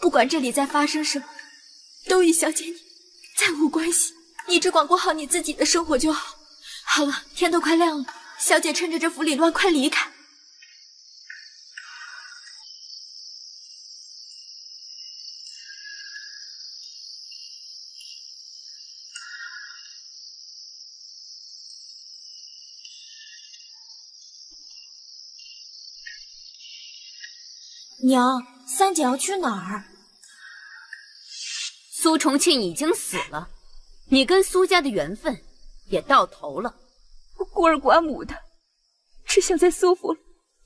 Speaker 17: 不管这里再发生什么，都与小姐你再无关系。你只管过好你自己的生活就好。好了，天都快亮了，小姐趁着这府里乱，快离开。娘，三姐要去哪儿？
Speaker 6: 苏重庆已经死了，你跟苏家的缘分也到头了。
Speaker 17: 我孤儿寡母的，只想在苏府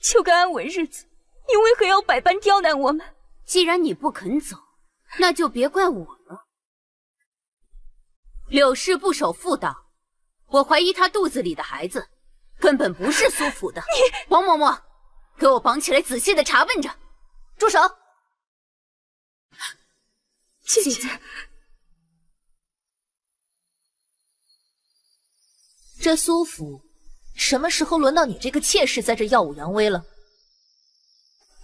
Speaker 17: 求个安稳日子，你为何要百般刁难我们？
Speaker 6: 既然你不肯走，那就别怪我了。柳氏不守妇道，我怀疑她肚子里的孩子根本不是苏府的。
Speaker 17: 你
Speaker 6: 王嬷嬷，给我绑起来，仔细的查问着。住手！
Speaker 17: 姐姐，
Speaker 10: 这苏府什么时候轮到你这个妾室在这耀武扬威了？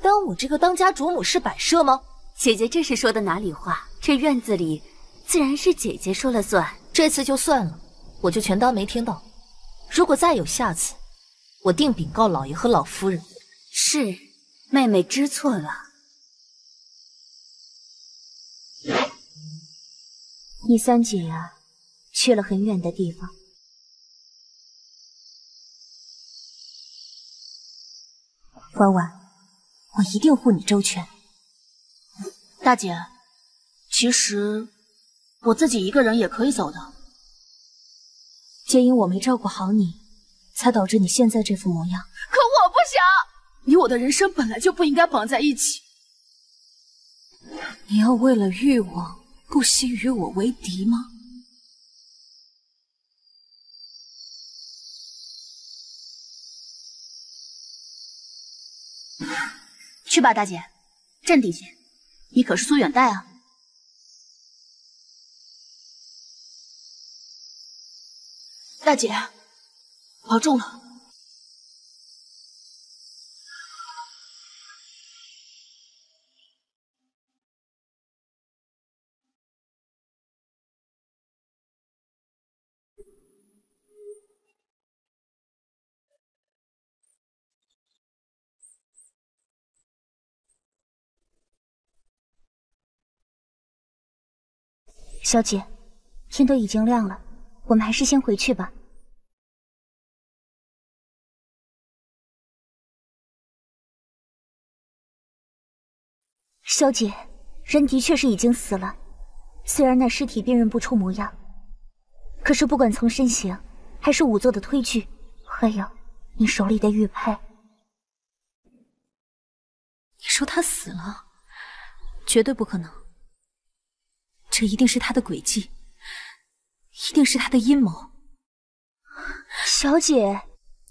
Speaker 10: 当我这个当家主母是摆设吗？
Speaker 6: 姐姐这是说的哪里话？这院子里自然是姐姐说了算。
Speaker 10: 这次就算了，我就全当没听到。如果再有下次，我定禀告老爷和老夫人。
Speaker 6: 是。妹妹知错了。
Speaker 2: 你三姐呀，去了很远的地方。婉婉，我一定护你周全。
Speaker 3: 大姐，其实我自己一个人也可以走的。
Speaker 2: 皆因我没照顾好你，才导致你现在这副模样。
Speaker 3: 可我不想。你我的人生本来就不应该绑在一起。
Speaker 2: 你要为了欲望不惜与我为敌吗？
Speaker 3: 去吧，大姐，镇定些。你可是苏远黛啊！大姐，保重了。
Speaker 2: 小姐，天都已经亮了，我们还是先回去吧。小姐，人的确是已经死了，虽然那尸体辨认不出模样，可是不管从身形
Speaker 25: 还是仵作的推举？还有你手里的玉佩？
Speaker 2: 你说他死了？绝对不可能！这一定是他的诡计，一定是他的阴谋。
Speaker 25: 小姐，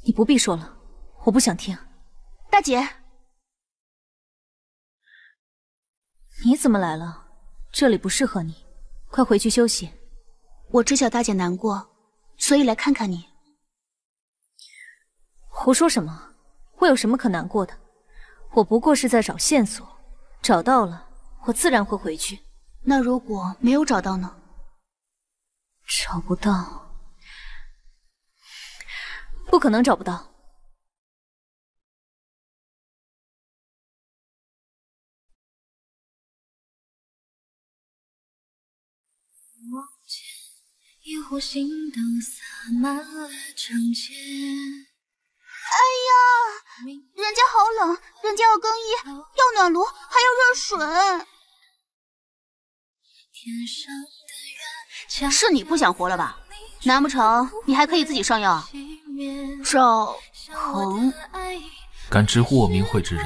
Speaker 2: 你不必说了，我不想听。
Speaker 3: 大姐，
Speaker 2: 你怎么来了？这里不适合你，快回去休息。
Speaker 3: 我知晓大姐难过，所以来看看你。
Speaker 2: 胡说什么？我有什么可难过的？我不过是在找线索，找到了，我自然会回去。
Speaker 3: 那如果没有找到呢？
Speaker 2: 找不到，不可能找不到。
Speaker 13: 一壶心都洒满了长街。
Speaker 3: 哎呀，人家好冷，人家要更衣，要暖炉，还要热水。是你不想活了吧？难不成你还可以自己上药？赵恒，
Speaker 7: 敢直呼我名讳之人，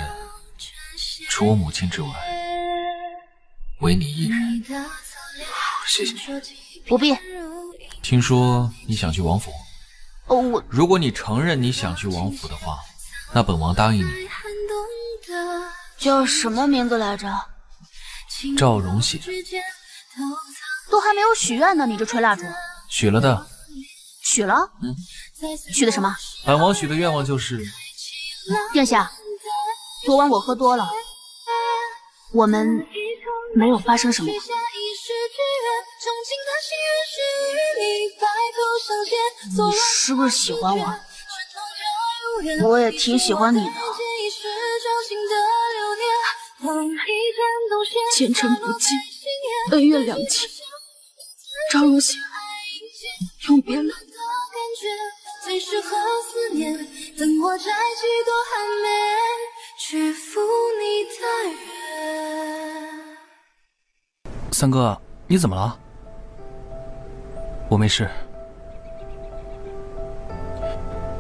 Speaker 7: 除我母亲之外，唯你一人。谢谢你，
Speaker 3: 不必。
Speaker 7: 听说你想去王府？
Speaker 3: 哦，我
Speaker 7: 如果你承认你想去王府的话，那本王答应你。
Speaker 3: 叫什么名字来着？
Speaker 7: 赵荣显。
Speaker 3: 都还没有许愿呢，你这吹蜡烛。
Speaker 7: 许了的。
Speaker 3: 许了？
Speaker 7: 嗯。
Speaker 3: 许的什么？
Speaker 7: 本王许的愿望就是，
Speaker 3: 殿下，昨晚我喝多了，我们没有发生什么。你是不是喜欢我？我也挺喜欢你的。前尘不计，恩怨两清。赵如雪，永别了。
Speaker 7: 三哥，你怎么了？我没事。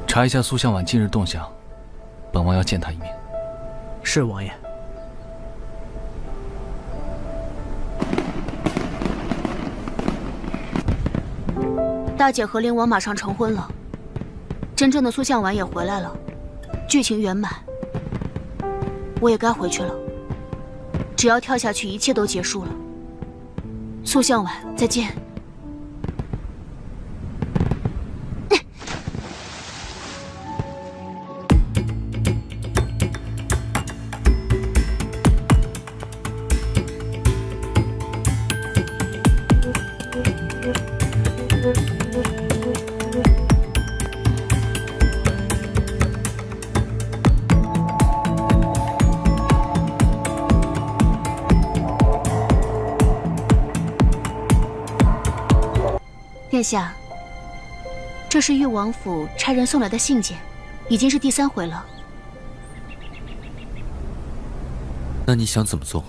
Speaker 7: 查一下苏向晚近日动向，本王要见他一面。
Speaker 9: 是王爷。
Speaker 3: 大姐和灵王马上成婚了，真正的苏向晚也回来了，剧情圆满。我也该回去了。只要跳下去，一切都结束了。苏向晚，再见。下，这是誉王府差人送来的信件，已经是第三回了。
Speaker 1: 那你想怎么做？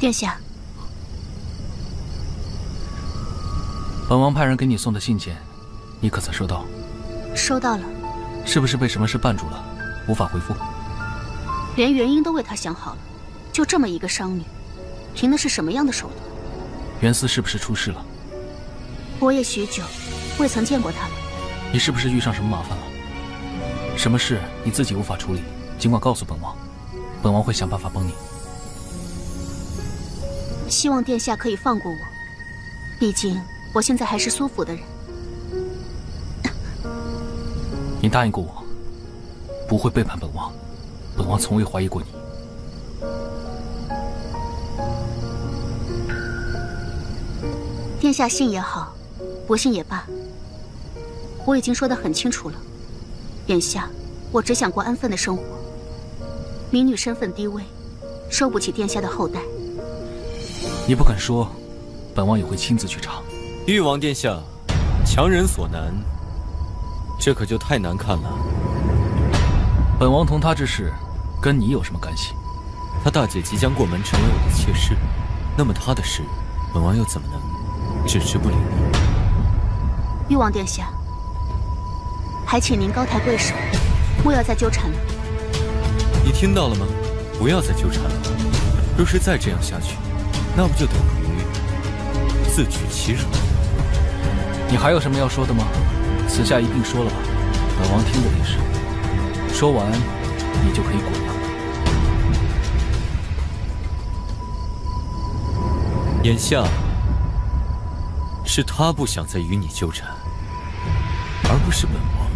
Speaker 3: 殿下，
Speaker 7: 本王派人给你送的信件，你可曾收到？
Speaker 3: 收到了。
Speaker 7: 是不是被什么事绊住了，无法回复？
Speaker 3: 连原因都为他想好了，就这么一个商女，凭的是什么样的手段？
Speaker 7: 袁思是不是出事了？
Speaker 3: 我也许久，未曾见过他了。
Speaker 7: 你是不是遇上什么麻烦了？什么事你自己无法处理，尽管告诉本王，本王会想办法帮你。
Speaker 3: 希望殿下可以放过我，毕竟我现在还是苏府的人。
Speaker 7: 你答应过我，不会背叛本王。本王从未怀疑过你。
Speaker 3: 殿下信也好，不信也罢，我已经说得很清楚了。眼下，我只想过安分的生活。民女身份低微，收不起殿下的厚待。
Speaker 7: 你不肯说，本王也会亲自去查。
Speaker 1: 誉王殿下，强人所难，这可就太难看了。
Speaker 7: 本王同他之事，跟你有什么干系？
Speaker 1: 他大姐即将过门成为我的妾室，那么他的事，本王又怎么能置之不理呢？
Speaker 3: 誉王殿下，还请您高抬贵手，莫要再纠缠了。
Speaker 1: 你听到了吗？不要再纠缠了。若是再这样下去，那不就等于自取其辱？
Speaker 7: 你还有什么要说的吗？此下一并说了吧，本王听过便是。说完，你就可以滚了。
Speaker 1: 眼下是他不想再与你纠缠，而不是本王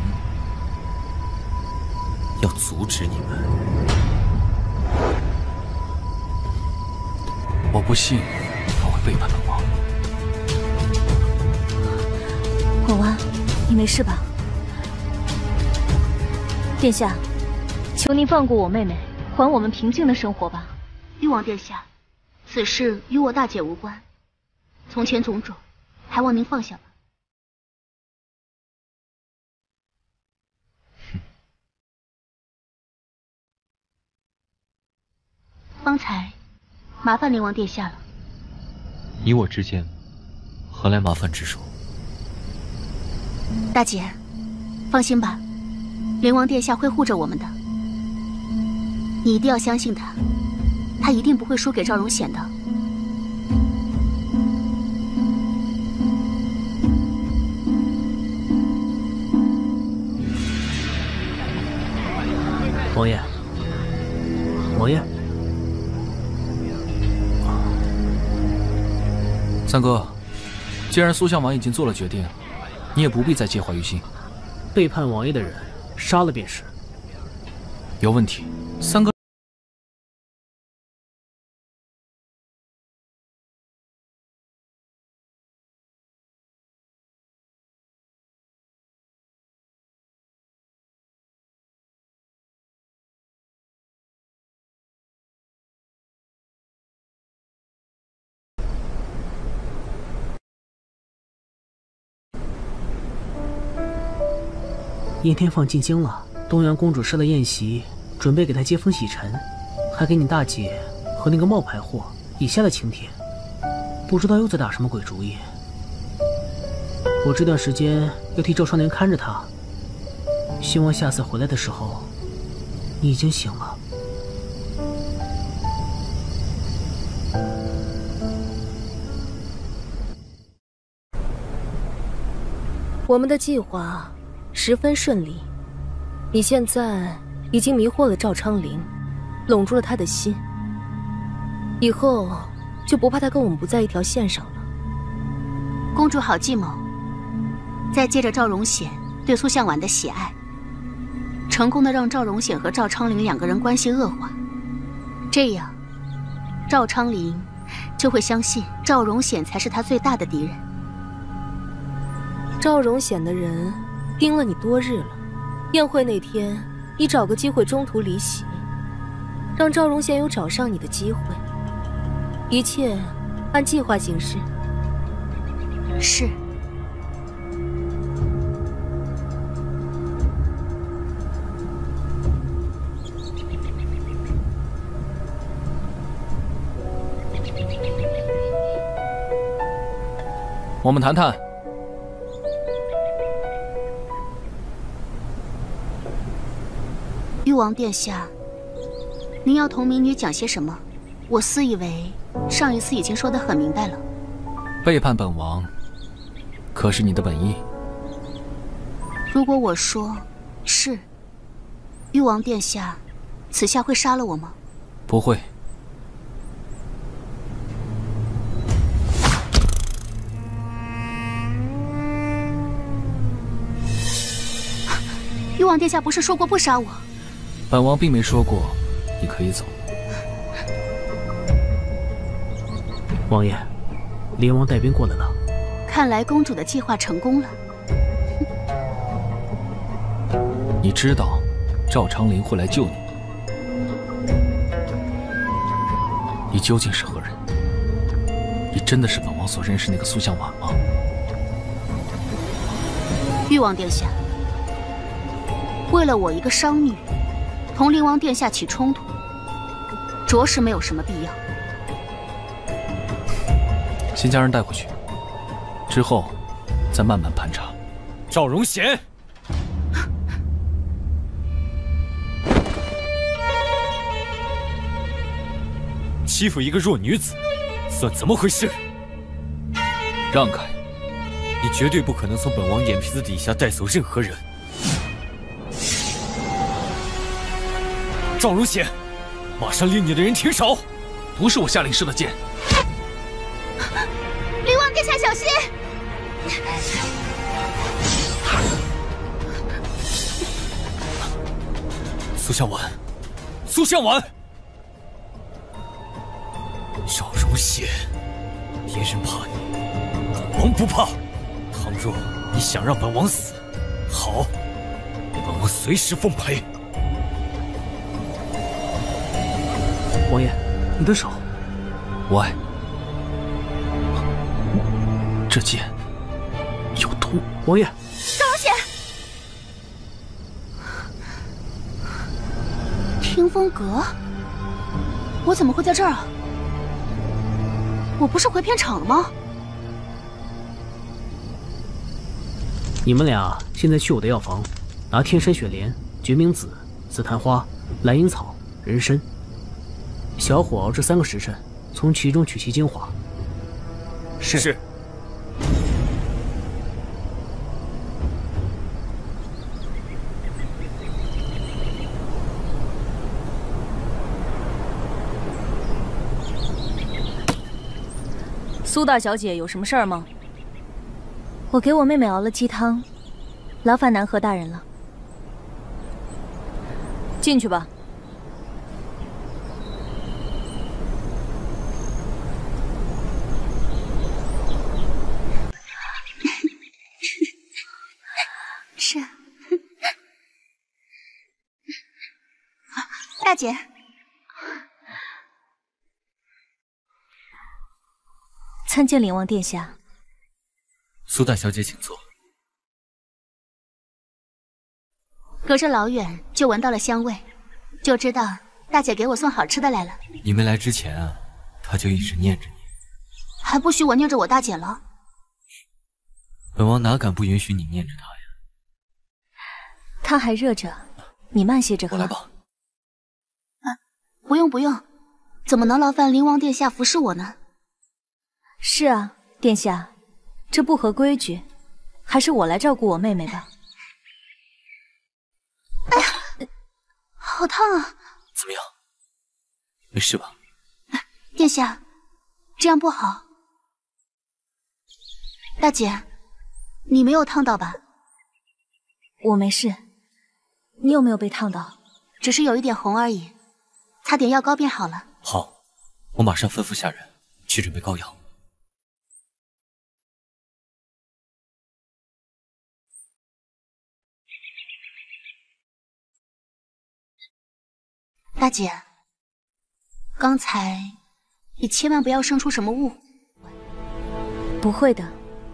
Speaker 1: 要阻止你们。
Speaker 7: 我不信他会背叛本王。
Speaker 2: 广王，你没事吧？殿下，求您放过我妹妹，还我们平静的生活吧。
Speaker 3: 誉王殿下，此事与我大姐无关，从前种种，还望您放下吧。方才麻烦灵王殿下了。
Speaker 1: 你我之间，何来麻烦之说？
Speaker 3: 大姐，放心吧，灵王殿下会护着我们的。你一定要相信他，他一定不会输给赵荣显的。
Speaker 9: 王爷，王爷，
Speaker 7: 三哥，既然苏相王已经做了决定，你也不必再介怀于心。
Speaker 9: 背叛王爷的人，杀了便是。
Speaker 7: 有问题，三哥。
Speaker 9: 燕天放进京了，东阳公主设了宴席，准备给她接风洗尘，还给你大姐和那个冒牌货以下的请帖，不知道又在打什么鬼主意。我这段时间要替赵双莲看着她，希望下次回来的时候，你已经醒了。
Speaker 8: 我们的计划。十分顺利，你现在已经迷惑了赵昌龄，笼住了他的心，以后就不怕他跟我们不在一条线上了。
Speaker 3: 公主好计谋，再借着赵荣显对苏向晚的喜爱，成功的让赵荣显和赵昌龄两个人关系恶化，这样赵昌龄就会相信赵荣显才是他最大的敌人。
Speaker 8: 赵荣显的人。盯了你多日了，宴会那天，你找个机会中途离席，让赵荣贤有找上你的机会。一切按计划行事。
Speaker 3: 是。
Speaker 7: 我们谈谈。
Speaker 3: 王殿下，您要同民女讲些什么？我私以为上一次已经说得很明白了。
Speaker 7: 背叛本王，可是你的本意？
Speaker 3: 如果我说是，誉王殿下，此下会杀了我吗？
Speaker 7: 不会。
Speaker 3: 誉王殿下不是说过不杀我？
Speaker 7: 本王并没说过，你可以走。
Speaker 9: 王爷，灵王带兵过来了。
Speaker 3: 看来公主的计划成功了。
Speaker 7: 你知道赵长林会来救你？你究竟是何人？你真的是本王所认识那个苏向晚吗？
Speaker 3: 誉王殿下，为了我一个商女。同灵王殿下起冲突，着实没有什么必要。
Speaker 7: 先将人带回去，之后再慢慢盘查。
Speaker 1: 赵荣贤，欺负一个弱女子，算怎么回事？
Speaker 7: 让开！
Speaker 1: 你绝对不可能从本王眼皮子底下带走任何人。赵荣显，马上令你的人停手！
Speaker 7: 不是我下令射的箭。
Speaker 3: 灵王殿下小心！
Speaker 1: 苏向晚，苏向晚，赵荣显，别人怕你，本王不怕。倘若你想让本王死，好，本王随时奉陪。
Speaker 9: 王爷，你的手，
Speaker 7: 我爱。这剑有毒。
Speaker 9: 王爷，
Speaker 3: 赵荣显，听风阁，我怎么会在这儿啊？我不是回片场了吗？
Speaker 9: 你们俩现在去我的药房，拿天山雪莲、决明子、紫檀花、蓝银草、人参。小火熬制三个时辰，从其中取其精华。
Speaker 16: 是。是。
Speaker 2: 苏大小姐有什么事儿吗？我给我妹妹熬了鸡汤，劳烦南河大人了。进去吧。
Speaker 3: 姐。
Speaker 2: 参见灵王殿下。
Speaker 1: 苏大小姐，请坐。
Speaker 3: 隔着老远就闻到了香味，就知道大姐给我送好吃的来了。
Speaker 1: 你没来之前啊，她就一直念着你。
Speaker 3: 还不许我念着我大姐了？
Speaker 1: 本王哪敢不允许你念着她呀？
Speaker 2: 汤还热着，你慢些着喝。
Speaker 1: 我来吧。
Speaker 3: 啊，不用不用，怎么能劳烦灵王殿下服侍我呢？
Speaker 2: 是啊，殿下。这不合规矩，还是我来照顾我妹妹吧。
Speaker 3: 哎呀，好烫啊！
Speaker 1: 怎么样？没事吧？
Speaker 3: 殿下，这样不好。大姐，你没有烫到吧？
Speaker 2: 我没事。你有没有被烫到？
Speaker 3: 只是有一点红而已，擦点药膏便好了。
Speaker 1: 好，我马上吩咐下人去准备膏药。
Speaker 3: 大姐，刚才你千万不要生出什么误会。
Speaker 2: 不会的，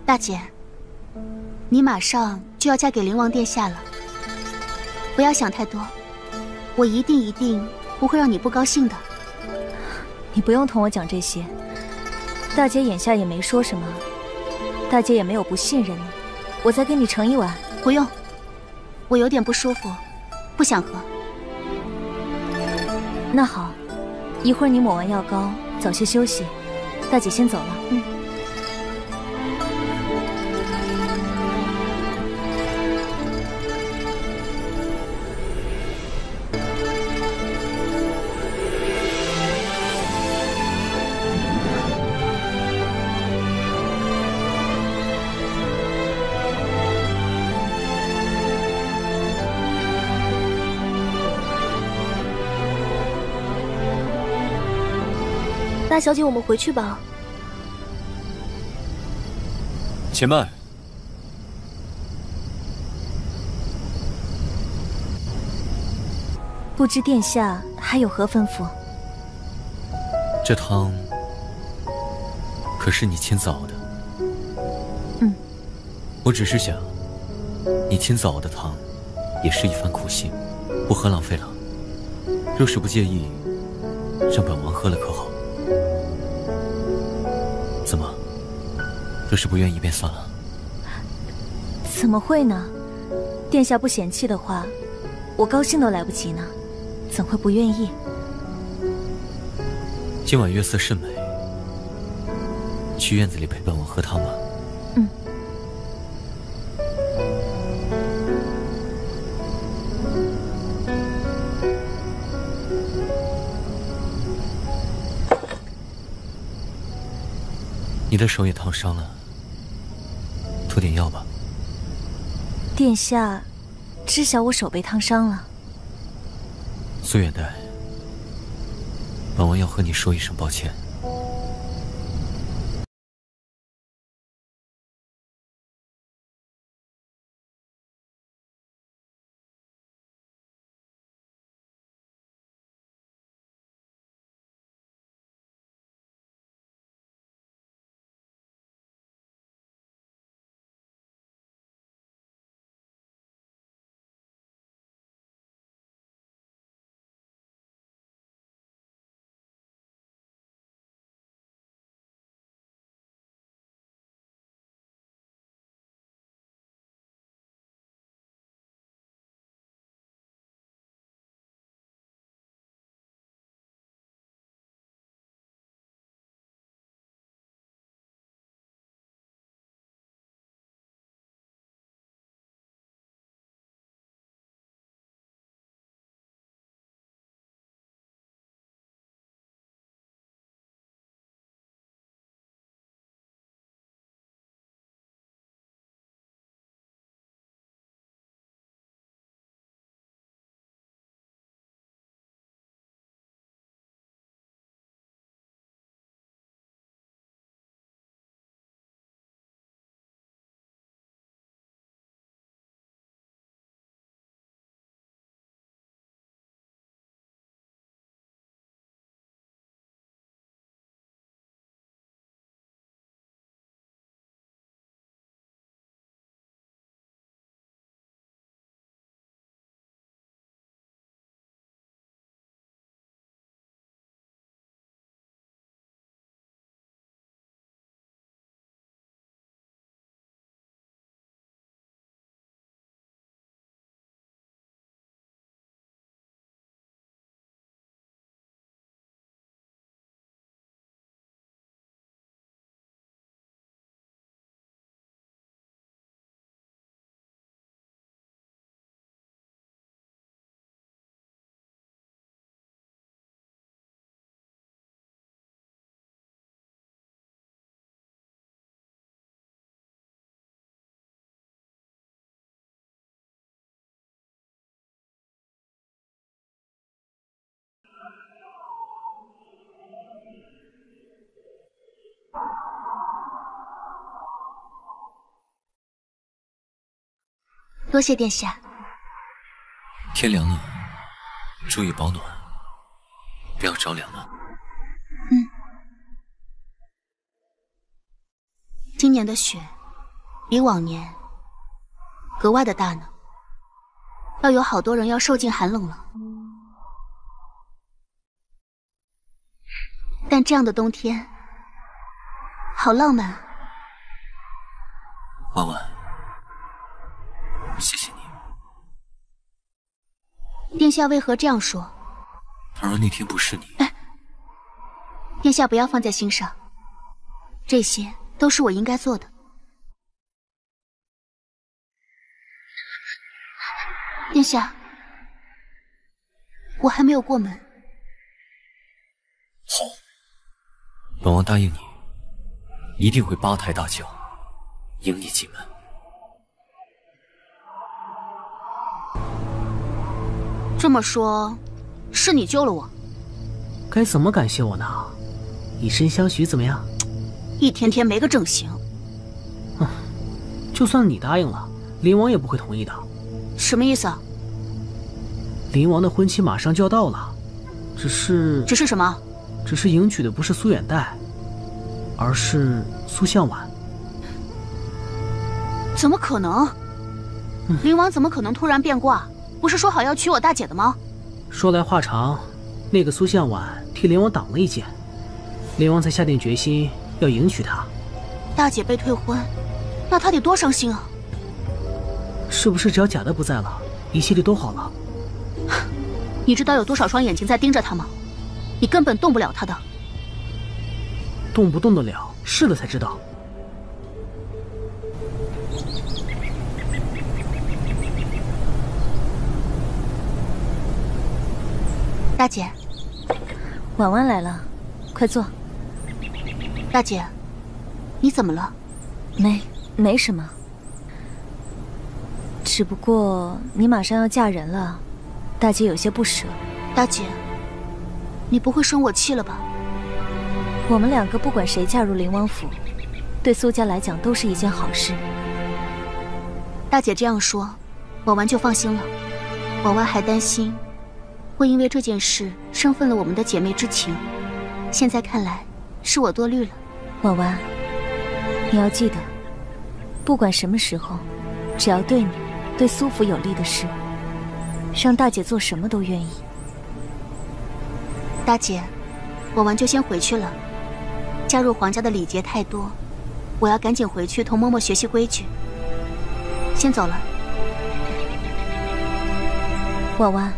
Speaker 3: 大姐，你马上就要嫁给灵王殿下了，不要想太多，我一定一定不会让你不高兴的。
Speaker 2: 你不用同我讲这些，大姐眼下也没说什么，大姐也没有不信任你，我再给你盛一碗。
Speaker 3: 不用，我有点不舒服，不想喝。
Speaker 2: 那好，一会儿你抹完药膏，早些休息。大姐先走了。
Speaker 3: 嗯。
Speaker 8: 大小姐，我们回去吧。
Speaker 1: 且慢，
Speaker 2: 不知殿下还有何吩咐？
Speaker 1: 这汤可是你亲自熬的。
Speaker 2: 嗯。
Speaker 1: 我只是想，你亲自熬的汤，也是一番苦心，不喝浪费了。若是不介意。让本王喝了可若是不愿意，便算了。
Speaker 2: 怎么会呢？殿下不嫌弃的话，我高兴都来不及呢，怎会不愿意？
Speaker 1: 今晚月色甚美，去院子里陪伴我喝汤吧。
Speaker 2: 嗯。
Speaker 1: 你的手也烫伤了，涂点药吧。
Speaker 2: 殿下，知晓我手被烫伤了。
Speaker 1: 苏远黛，本王要和你说一声抱歉。
Speaker 3: 多谢殿下。
Speaker 1: 天凉了，注意保暖，不要着凉了。
Speaker 3: 嗯。今年的雪比往年格外的大呢，要有好多人要受尽寒冷了。但这样的冬天，好浪漫
Speaker 1: 啊。婉婉，
Speaker 3: 殿下为何这样说？
Speaker 1: 倘若那天不是你，
Speaker 3: 殿下不要放在心上，这些都是我应该做的。殿下，我还没有过门。
Speaker 1: 好，本王答应你，一定会八抬大轿迎你进门。
Speaker 3: 这么说，是你救了我？
Speaker 9: 该怎么感谢我呢？以身相许怎么样？
Speaker 3: 一天天没个正形。
Speaker 9: 嗯，就算你答应了，林王也不会同意的。
Speaker 3: 什么意思？
Speaker 9: 林王的婚期马上就要到了，只是……
Speaker 3: 只是什么？
Speaker 9: 只是迎娶的不是苏远黛，而是苏向晚。
Speaker 3: 怎么可能？林王怎么可能突然变卦？不是说好要娶我大姐的吗？
Speaker 9: 说来话长，那个苏向晚替林王挡了一剑，林王才下定决心要迎娶她。
Speaker 3: 大姐被退婚，那她得多伤心啊！
Speaker 9: 是不是只要假的不在了，一切就都好了？
Speaker 3: 你知道有多少双眼睛在盯着她吗？你根本动不了她的。
Speaker 9: 动不动得了，试了才知道。
Speaker 3: 大姐，
Speaker 2: 婉婉来了，快坐。
Speaker 3: 大姐，你怎么了？
Speaker 2: 没，没什么。只不过你马上要嫁人了，大姐有些不舍。
Speaker 3: 大姐，你不会生我气了吧？
Speaker 2: 我们两个不管谁嫁入灵王府，对苏家来讲都是一件好事。
Speaker 3: 大姐这样说，婉婉就放心了。婉婉还担心。会因为这件事生分了我们的姐妹之情，现在看来是我多虑了。
Speaker 2: 婉婉，你要记得，不管什么时候，只要对你、对苏府有利的事，让大姐做什么都愿意。
Speaker 3: 大姐，婉婉就先回去了。加入皇家的礼节太多，我要赶紧回去同嬷嬷学习规矩。先走了，
Speaker 2: 婉婉。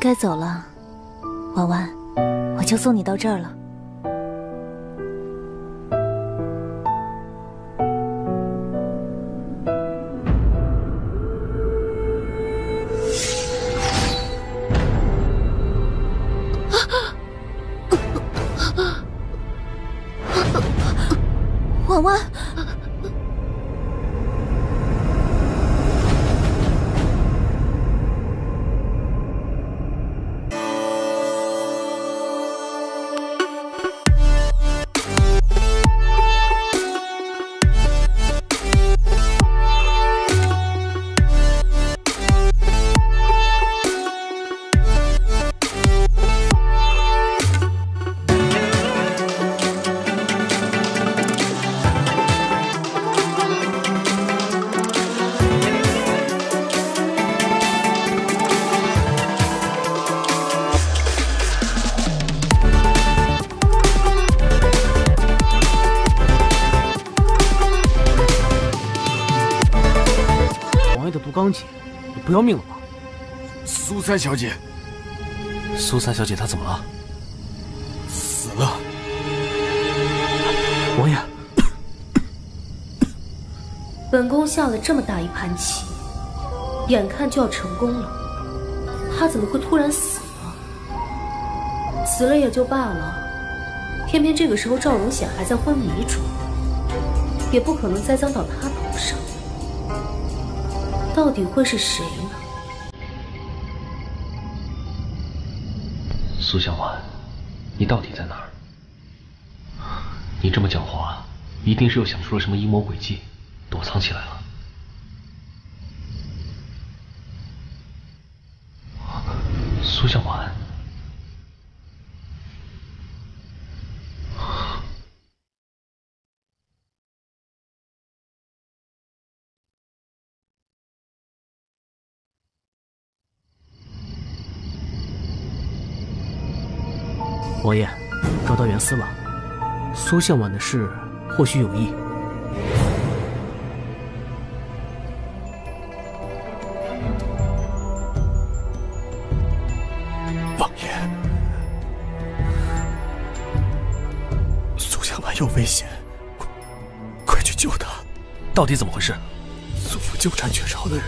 Speaker 2: 该走了，婉婉，我就送你到这儿了。
Speaker 9: 不要命了吗？
Speaker 26: 苏三小姐，
Speaker 27: 苏三小姐她怎么了？
Speaker 26: 死了。
Speaker 9: 王爷，
Speaker 8: 本宫下了这么大一盘棋，眼看就要成功了，她怎么会突然死了？死了也就罢了，偏偏这个时候赵荣显还在昏迷中，也不可能栽赃到他。到底会是谁呢？
Speaker 27: 苏小婉，你到底在哪儿？你这么狡猾，一定是又想出了什么阴谋诡计，躲藏起来了。
Speaker 9: 思了。苏向晚的事或许有意。
Speaker 16: 王爷，苏向晚有危险，快快去救他！
Speaker 7: 到底怎么回事？
Speaker 16: 苏府纠缠雀巢的人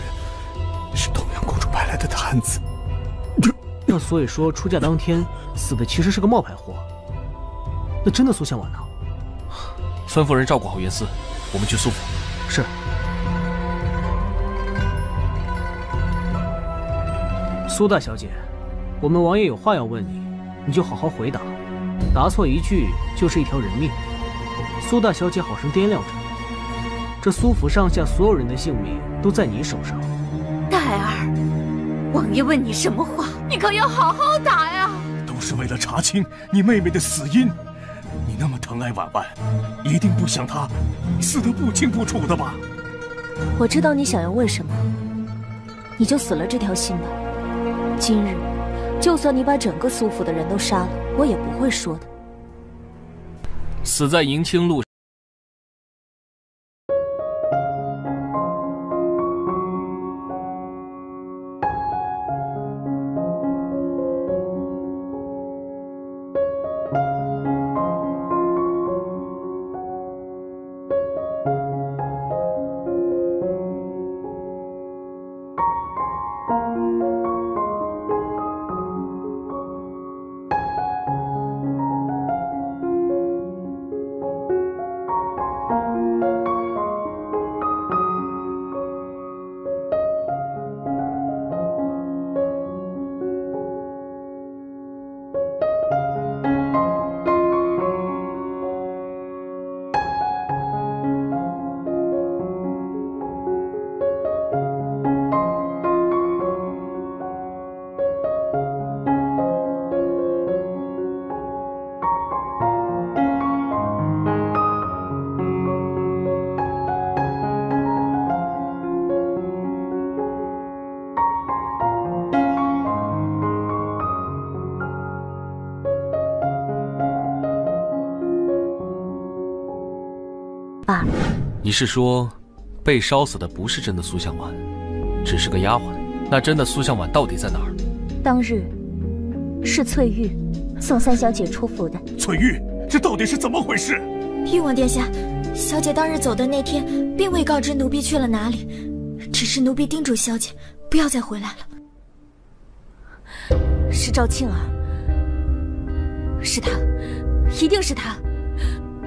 Speaker 16: 是东阳公主派来的探子。
Speaker 9: 那所以说，出嫁当天死的其实是个冒牌货。那真的苏向晚呢？
Speaker 7: 吩咐人照顾好袁思，我们去苏府。
Speaker 9: 是。苏大小姐，我们王爷有话要问你，你就好好回答，答错一句就是一条人命。苏大小姐好生掂量着，这苏府上下所有人的性命都在你手上。
Speaker 6: 戴儿，王爷问你什么话，你可要好好答呀！
Speaker 16: 都是为了查清你妹妹的死因。你那么疼爱婉婉，一定不想她死得不清不楚的吧？
Speaker 2: 我知道你想要问什么，你就死了这条心吧。今日，就算你把整个苏府的人都杀了，我也不会说的。
Speaker 7: 死在迎青路。是说，被烧死的不是真的苏向晚，只是个丫鬟？那真的苏向晚到底在哪儿？
Speaker 2: 当日是翠玉送三小姐出府的。
Speaker 16: 翠玉，这到底是怎么回事？
Speaker 10: 玉王殿下，小姐当日走的那天，并未告知奴婢去了哪里，只是奴婢叮嘱小姐不要再回来了。
Speaker 2: 是赵庆儿，是他，一定是他，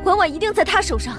Speaker 2: 婉婉一定在他手上。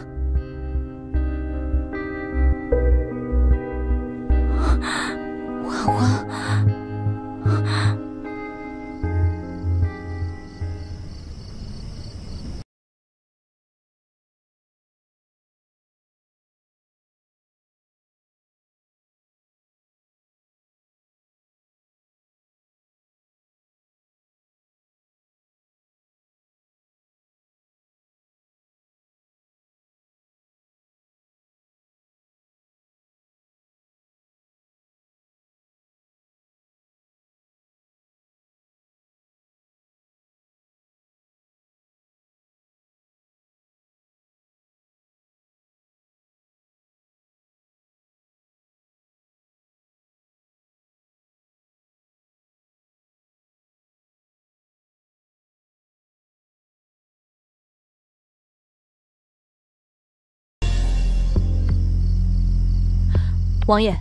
Speaker 2: 王爷，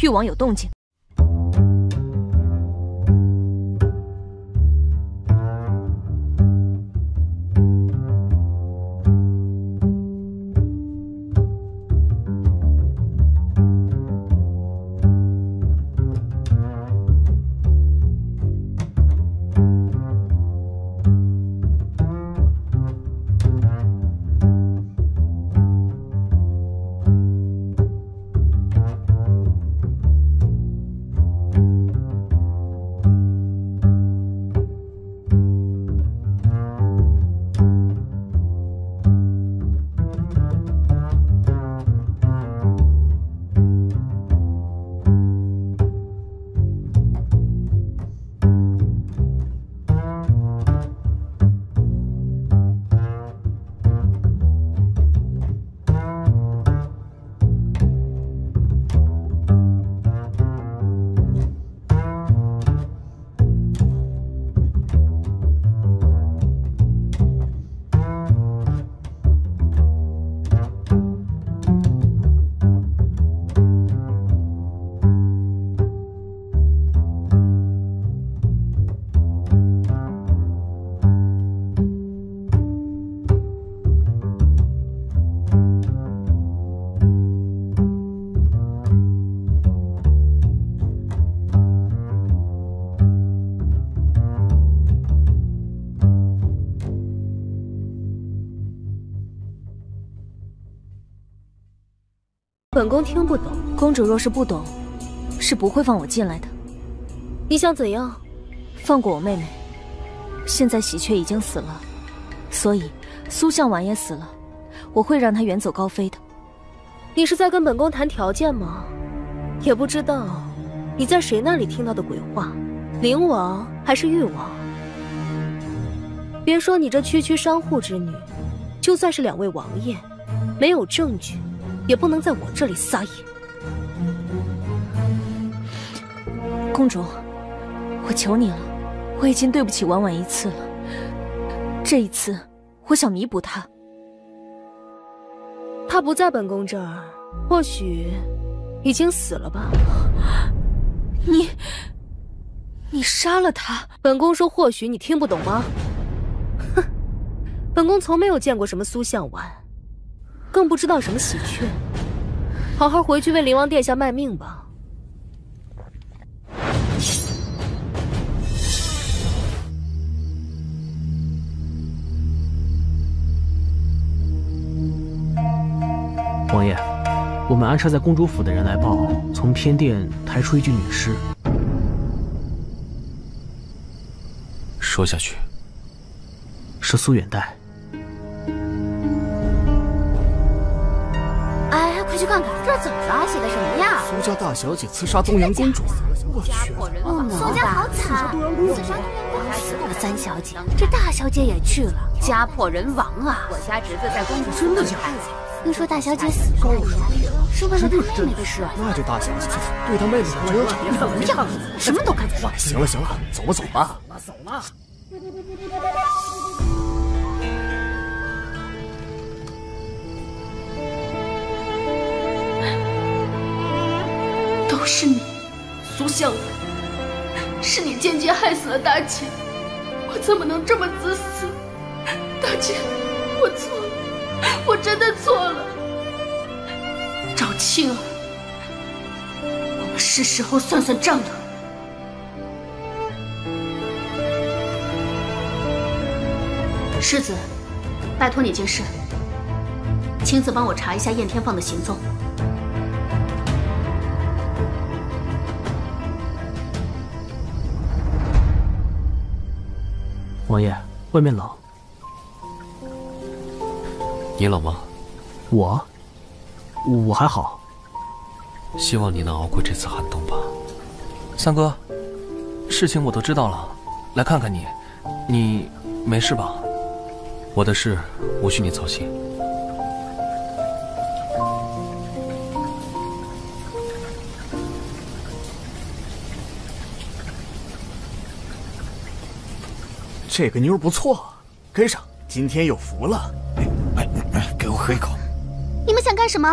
Speaker 2: 誉王有动静。
Speaker 8: 本宫听不懂。
Speaker 2: 公主若是不懂，是不会放我进来的。
Speaker 8: 你想怎样？
Speaker 2: 放过我妹妹。现在喜鹊已经死了，所以苏向婉也死了，我会让她远走高飞的。
Speaker 8: 你是在跟本宫谈条件吗？也不知道你在谁那里听到的鬼话，灵王还是誉王？别说你这区区商户之女，就算是两位王爷，没有证据，也不能在我这里撒野。
Speaker 2: 公主，我求你了，我已经对不起婉婉一次了，这一次我想弥补她。
Speaker 8: 她不在本宫这儿，或许已经死了吧？
Speaker 2: 你，你杀了她？
Speaker 8: 本宫说或许，你听不懂吗？哼，本宫从没有见过什么苏向婉，更不知道什么喜鹊。好好回去为灵王殿下卖命吧。
Speaker 9: 王爷，我们安插在公主府的人来报，从偏殿抬出一具女尸。
Speaker 27: 说下去，
Speaker 9: 是苏远黛。
Speaker 6: 怎么了？写的什么呀？
Speaker 12: 苏家大小姐刺杀东阳公主，我去！
Speaker 6: 苏家好惨，刺杀东阳公主死了三小姐，这大小姐也去了，家破人亡啊！我家侄子在公主真的假的？听说大小姐死够了，是为了她妹妹的事。
Speaker 12: 那这大小姐对她妹妹可有点
Speaker 6: 什么样？什么都干得
Speaker 12: 行了行了，走吧走吧。
Speaker 6: 走了。
Speaker 3: 都是你，苏相婉，是你间接害死了大姐，我怎么能这么自私？大姐，我错了，我真的错了。赵青儿，我们是时候算算账了。世子，拜托你件事，亲自帮我查一下燕天放的行踪。
Speaker 9: 王爷，外面冷。
Speaker 27: 你冷吗？
Speaker 9: 我，我还好。
Speaker 27: 希望你能熬过这次寒冬吧。三哥，事情我都知道了，来看看你，你没事吧？我的事无需你操心。
Speaker 12: 这个妞不错，跟上，今天有福了。
Speaker 26: 哎，给我喝一口。
Speaker 28: 你们想干什么？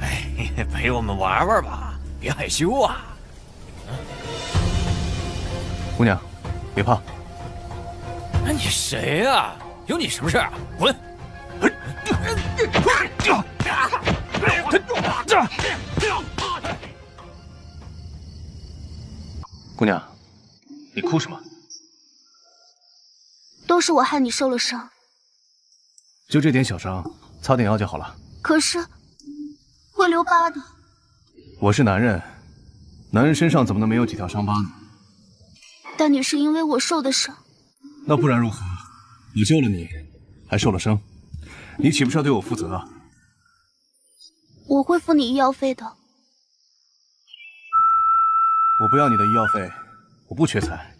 Speaker 26: 哎，陪我们玩玩吧，别害羞啊。
Speaker 16: 姑娘，别怕。
Speaker 26: 那你谁啊？有你什么事啊？滚！
Speaker 16: 姑娘，你哭什么？
Speaker 28: 都是我害你受了伤。
Speaker 16: 就这点小伤，擦点药就好了。
Speaker 28: 可是会留疤的。
Speaker 16: 我是男人，男人身上怎么能没有几条伤疤呢？
Speaker 28: 但你是因为我受的伤。
Speaker 16: 那不然如何？我救了你，还受了伤，你岂不是要对我负责？
Speaker 28: 我会付你医药费的。
Speaker 16: 我不要你的医药费，我不缺财。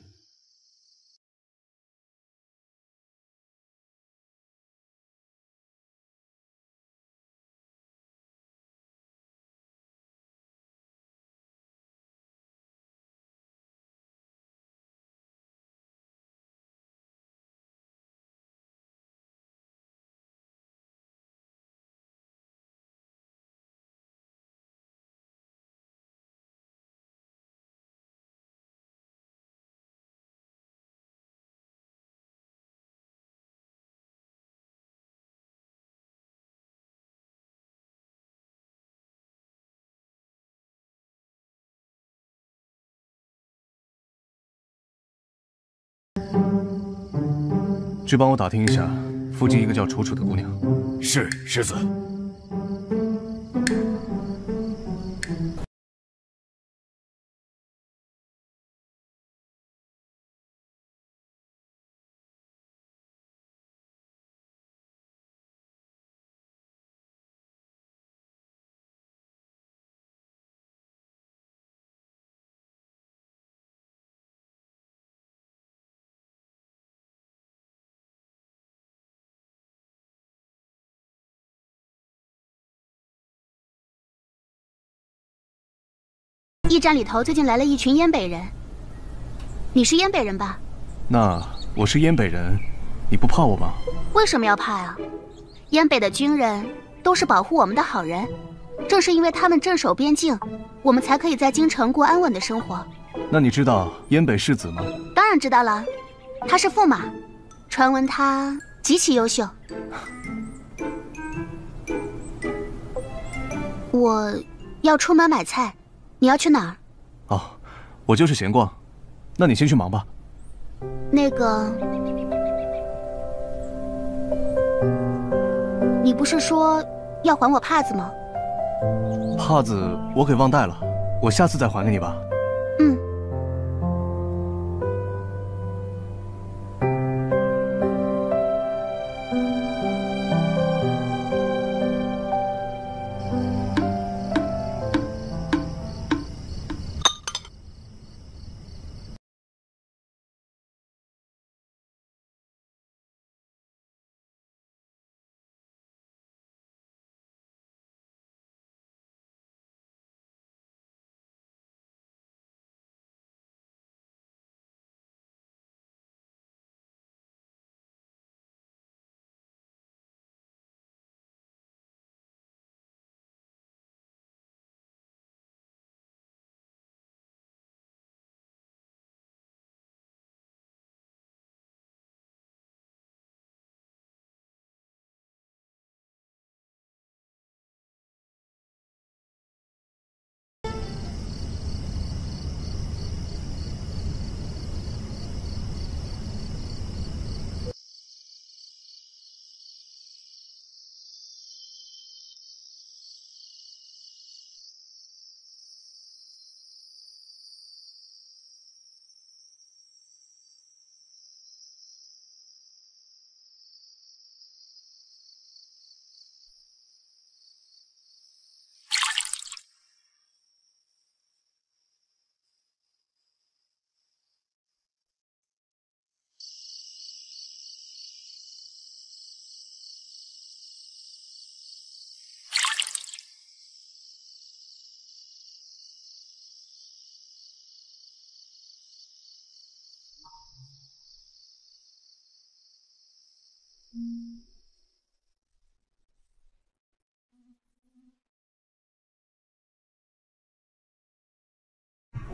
Speaker 16: 去帮我打听一下附近一个叫楚楚的姑娘。
Speaker 26: 是，世子。
Speaker 3: 驿站里头最近来了一群燕北人。你是燕北人吧？
Speaker 16: 那我是燕北人，你不怕我吗？
Speaker 3: 为什么要怕呀？燕北的军人都是保护我们的好人，正是因为他们镇守边境，我们才可以在京城过安稳的生活。
Speaker 16: 那你知道燕北世子吗？
Speaker 3: 当然知道了，他是驸马，传闻他极其优秀。我要出门买菜，你要去哪儿？
Speaker 16: 哦，我就是闲逛，那你先去忙吧。
Speaker 3: 那个，你不是说要还我帕子吗？
Speaker 16: 帕子我给忘带了，我下次再还给你吧。
Speaker 3: 嗯。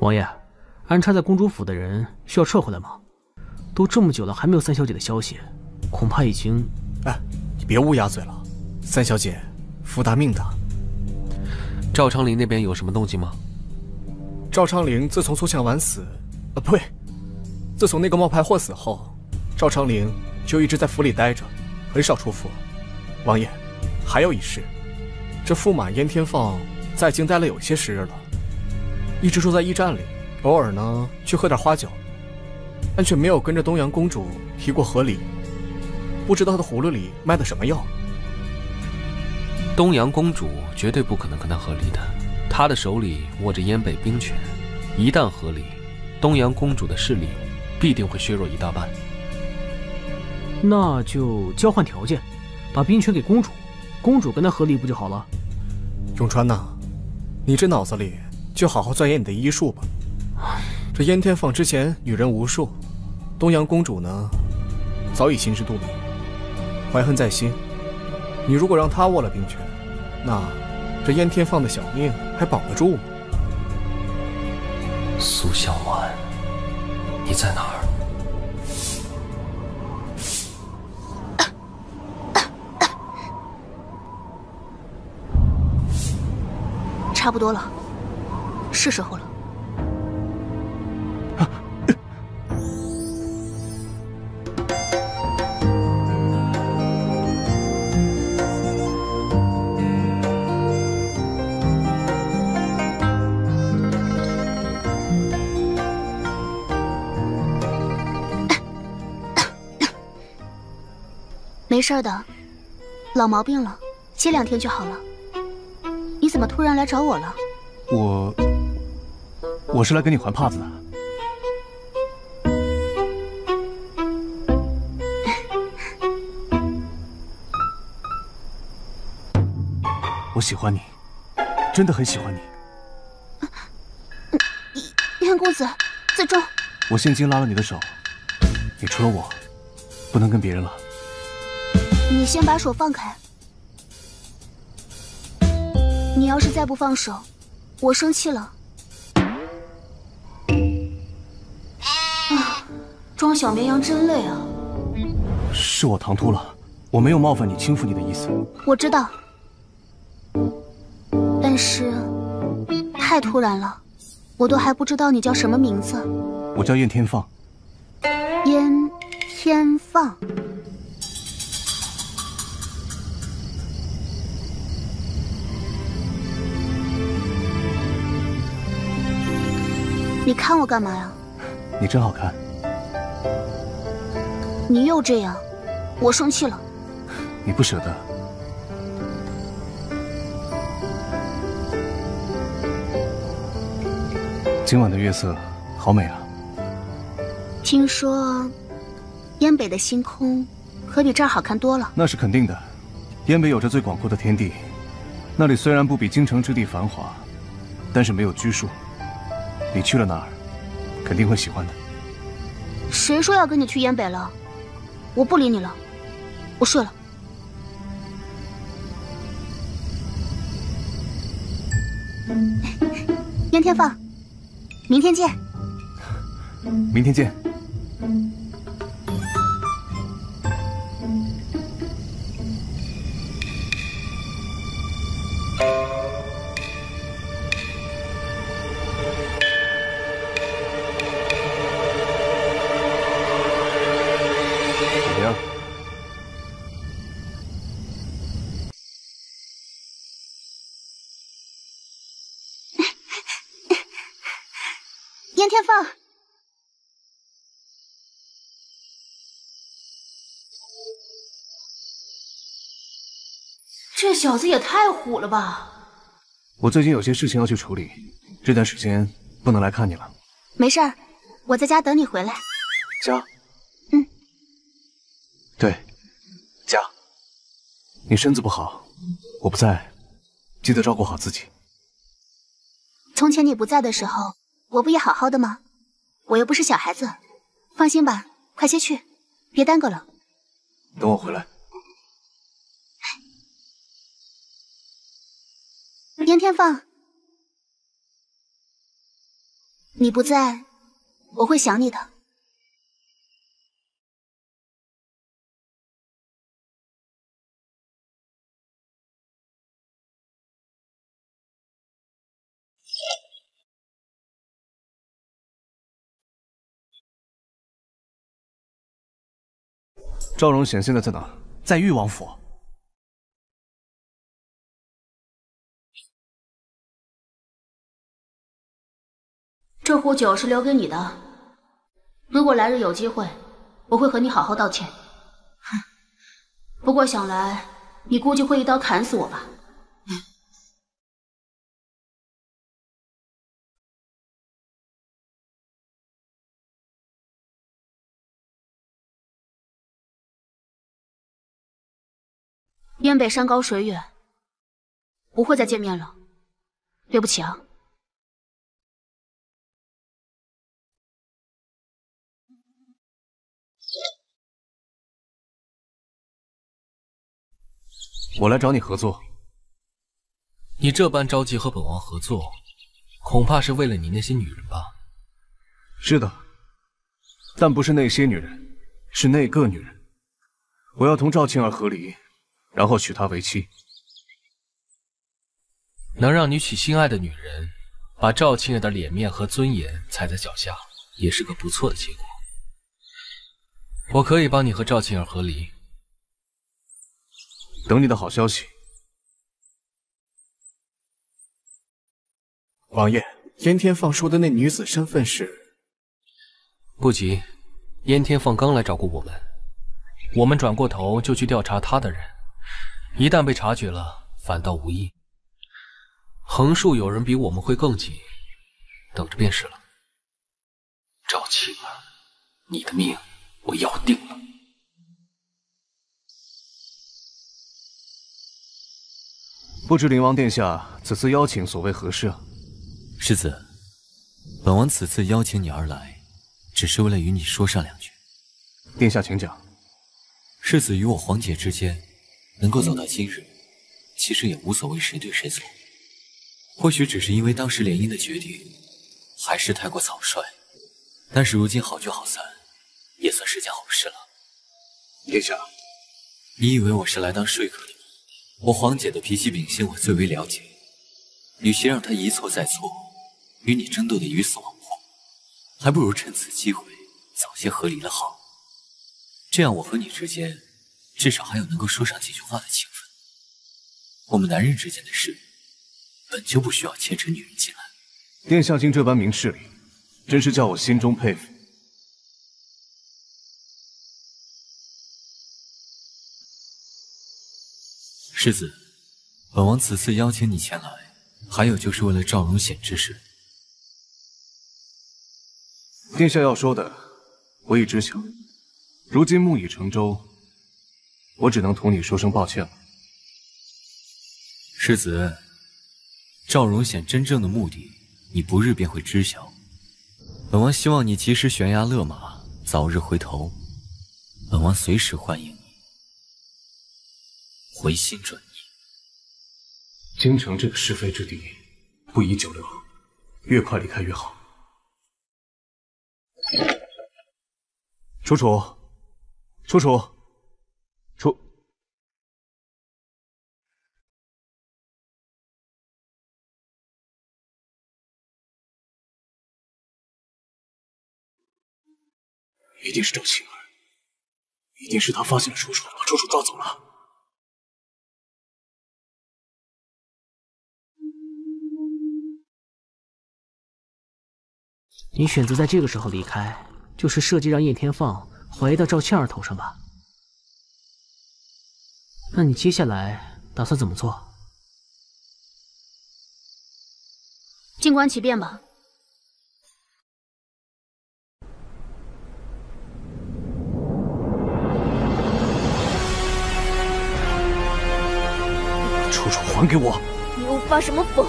Speaker 9: 王爷，安插在公主府的人需要撤回来吗？都这么久了，还没有三小姐的消息，恐怕已经……
Speaker 12: 哎，你别乌鸦嘴了，三小姐福大命大。
Speaker 7: 赵昌龄那边有什么动静吗？
Speaker 12: 赵昌龄自从苏向晚死，啊，不对，自从那个冒牌货死后，赵昌龄就一直在府里待着，很少出府。王爷，还有一事，这驸马燕天放在京待了有些时日了。一直住在驿站里，偶尔呢去喝点花酒，但却没有跟着东阳公主提过和离。不知道他的葫芦里卖的什么药。
Speaker 7: 东阳公主绝对不可能跟他和离的，她的手里握着燕北兵权，一旦和离，东阳公主的势力必定会削弱一大半。
Speaker 9: 那就交换条件，把兵权给公主，公主跟他和离不就好了？
Speaker 12: 永川呐，你这脑子里……就好好钻研你的医术吧。这燕天放之前女人无数，东阳公主呢，早已心知肚明，怀恨在心。你如果让她握了兵权，那这燕天放的小命还保得住吗？
Speaker 7: 苏小婉，你在哪儿？
Speaker 3: 差不多了。是时候了。没事的，老毛病了，歇两天就好了。你怎么突然来找我了？
Speaker 16: 我。我是来跟你还帕子的。我喜欢你，真的很喜欢你。
Speaker 3: 燕公子，自重。
Speaker 16: 我现今拉了你的手，你除了我，不能跟别人了。
Speaker 3: 你先把手放开。你要是再不放手，我生气了。
Speaker 29: 装小绵羊真累啊！
Speaker 16: 是我唐突了，我没有冒犯你、轻浮你的意思。
Speaker 3: 我知道，但是太突然了，我都还不知道你叫什么名字。
Speaker 16: 我叫燕天放。
Speaker 3: 燕天放。你看我干嘛呀？
Speaker 16: 你真好看。
Speaker 3: 你又这样，我生气了。
Speaker 16: 你不舍得。今晚的月色好美啊。
Speaker 3: 听说，燕北的星空可比这儿好看多了。
Speaker 16: 那是肯定的。燕北有着最广阔的天地，那里虽然不比京城之地繁华，但是没有拘束。你去了那儿，肯定会喜欢的。
Speaker 3: 谁说要跟你去燕北了？我不理你了，我睡了。燕天放，明天见。
Speaker 16: 明天见。
Speaker 29: 小子也太虎了吧！
Speaker 16: 我最近有些事情要去处理，这段时间不能来看你了。
Speaker 3: 没事儿，我在家等你回来。
Speaker 16: 家？
Speaker 3: 嗯。
Speaker 16: 对，家。你身子不好，我不在，记得照顾好自己。
Speaker 3: 从前你不在的时候，我不也好好的吗？我又不是小孩子，放心吧，快些去，别耽搁了。
Speaker 16: 等我回来。
Speaker 3: 燕天放，你不在，我会想你的。
Speaker 16: 赵荣显现在在哪？
Speaker 12: 在誉王府。
Speaker 29: 这壶酒是留给你的，如果来日有机会，我会和你好好道歉。哼，不过想来你估计会一刀砍死我吧。燕北山高水远，不会再见面了，对不起啊。
Speaker 16: 我来找你合作。
Speaker 7: 你这般着急和本王合作，恐怕是为了你那些女人吧？
Speaker 16: 是的，但不是那些女人，是那个女人。我要同赵庆儿和离，然后娶她为妻。
Speaker 7: 能让你娶心爱的女人，把赵庆儿的脸面和尊严踩在脚下，也是个不错的结果。我可以帮你和赵庆儿和离。
Speaker 16: 等你的好消息，
Speaker 12: 王爷。燕天放说的那女子身份是？
Speaker 7: 不急，燕天放刚来找过我们，我们转过头就去调查他的人，一旦被察觉了，反倒无益。横竖有人比我们会更急，等着便是了。赵庆儿，你的命我要定了。
Speaker 16: 不知灵王殿下此次邀请所谓何事啊？
Speaker 1: 世子，本王此次邀请你而来，只是为了与你说上两句。
Speaker 16: 殿下，请讲。
Speaker 1: 世子与我皇姐之间能够走到今日，其实也无所谓谁对谁错。或许只是因为当时联姻的决定还是太过草率，但是如今好聚好散，也算是件好事了。
Speaker 16: 殿下，
Speaker 1: 你以为我是来当说客的吗？我皇姐的脾气秉性我最为了解，与其让她一错再错，与你争斗的鱼死网破，还不如趁此机会早些和离了好。这样我和你之间至少还有能够说上几句话的情分。我们男人之间的事本就不需要牵扯女人进来。
Speaker 16: 殿下竟这般明事理，真是叫我心中佩服。
Speaker 1: 世子，本王此次邀请你前来，还有就是为了赵荣显之事。
Speaker 16: 殿下要说的，我已知晓。如今木已成舟，我只能同你说声抱歉了。
Speaker 1: 世子，赵荣显真正的目的，你不日便会知晓。本王希望你及时悬崖勒马，早日回头。本王随时欢迎你回心转意。
Speaker 16: 京城这个是非之地，不宜久留，越快离开越好。楚楚，楚楚，楚。一定是赵青儿，一定是他发现了楚楚，把楚楚抓走了。
Speaker 9: 你选择在这个时候离开，就是设计让叶天放怀疑到赵倩儿头上吧？那你接下来打算怎么做？
Speaker 8: 静观其变吧。
Speaker 16: 楚楚还给我！
Speaker 8: 你又发什么疯？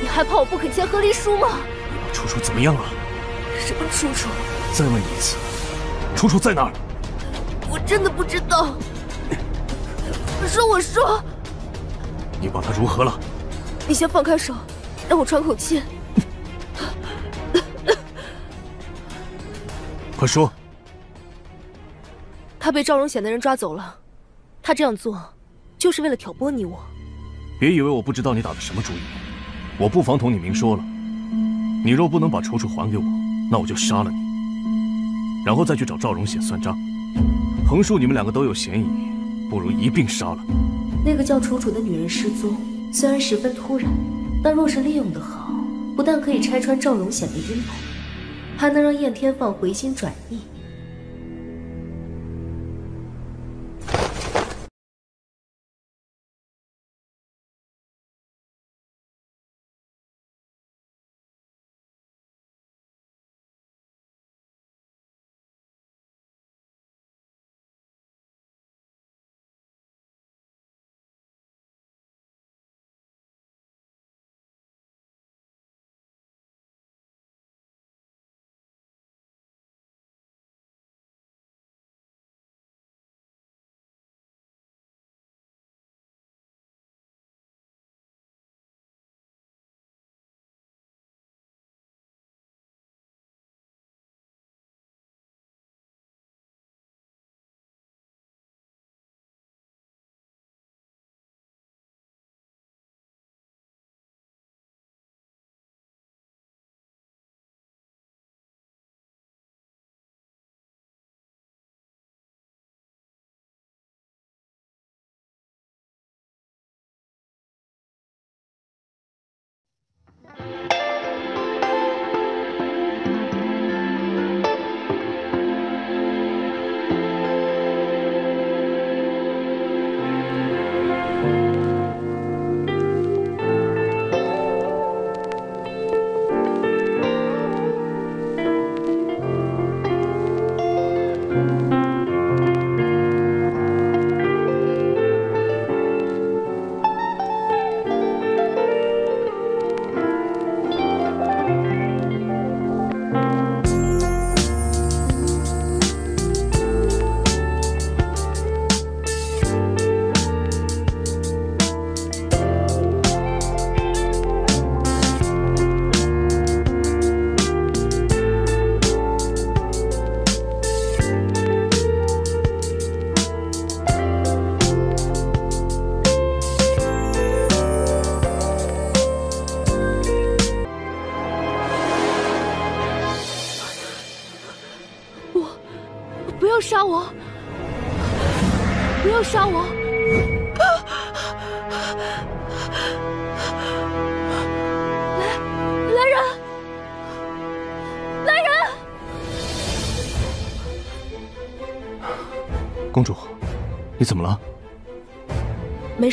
Speaker 8: 你还怕我不肯签和离书吗？
Speaker 16: 楚楚怎么样了？
Speaker 8: 什么楚楚？
Speaker 16: 再问你一次，楚楚在哪儿？
Speaker 8: 我真的不知道。说，我说，
Speaker 16: 你把她如何了？
Speaker 8: 你先放开手，让我喘口气。
Speaker 16: 快说！
Speaker 8: 他被赵荣显的人抓走了，他这样做就是为了挑拨你我。
Speaker 16: 别以为我不知道你打的什么主意，我不妨同你明说了。你若不能把楚楚还给我，那我就杀了你，然后再去找赵荣显算账。横竖你们两个都有嫌疑，不如一并杀了。
Speaker 30: 那个叫楚楚的女人失踪，虽然十分突然，但若是利用得好，不但可以拆穿赵荣显的阴谋，还能让燕天放回心转意。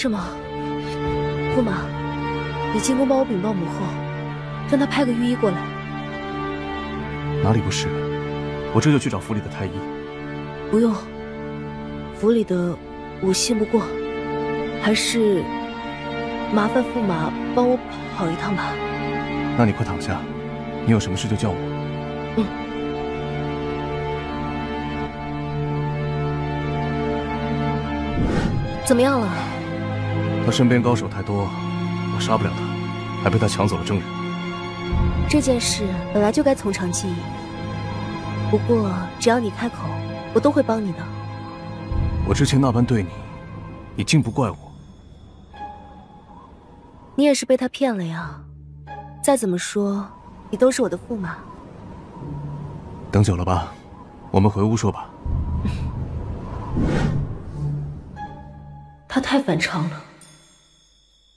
Speaker 8: 什么。驸马，你进宫帮我禀报母后，让她派个御医过来。
Speaker 16: 哪里不是？我这就去找府里的太医。
Speaker 8: 不用，府里的我信不过，还是麻烦驸马帮我跑一趟吧。
Speaker 16: 那你快躺下，你有什么事就叫我。
Speaker 8: 嗯。怎么样了？
Speaker 16: 他身边高手太多，我杀不了他，还被他抢走了证人。
Speaker 8: 这件事本来就该从长计议。不过只要你开口，我都会帮你的。
Speaker 16: 我之前那般对你，你竟不怪我？
Speaker 8: 你也是被他骗了呀。再怎么说，你都是我的驸马。
Speaker 16: 等久了吧，我们回屋说吧。
Speaker 8: 他太反常了。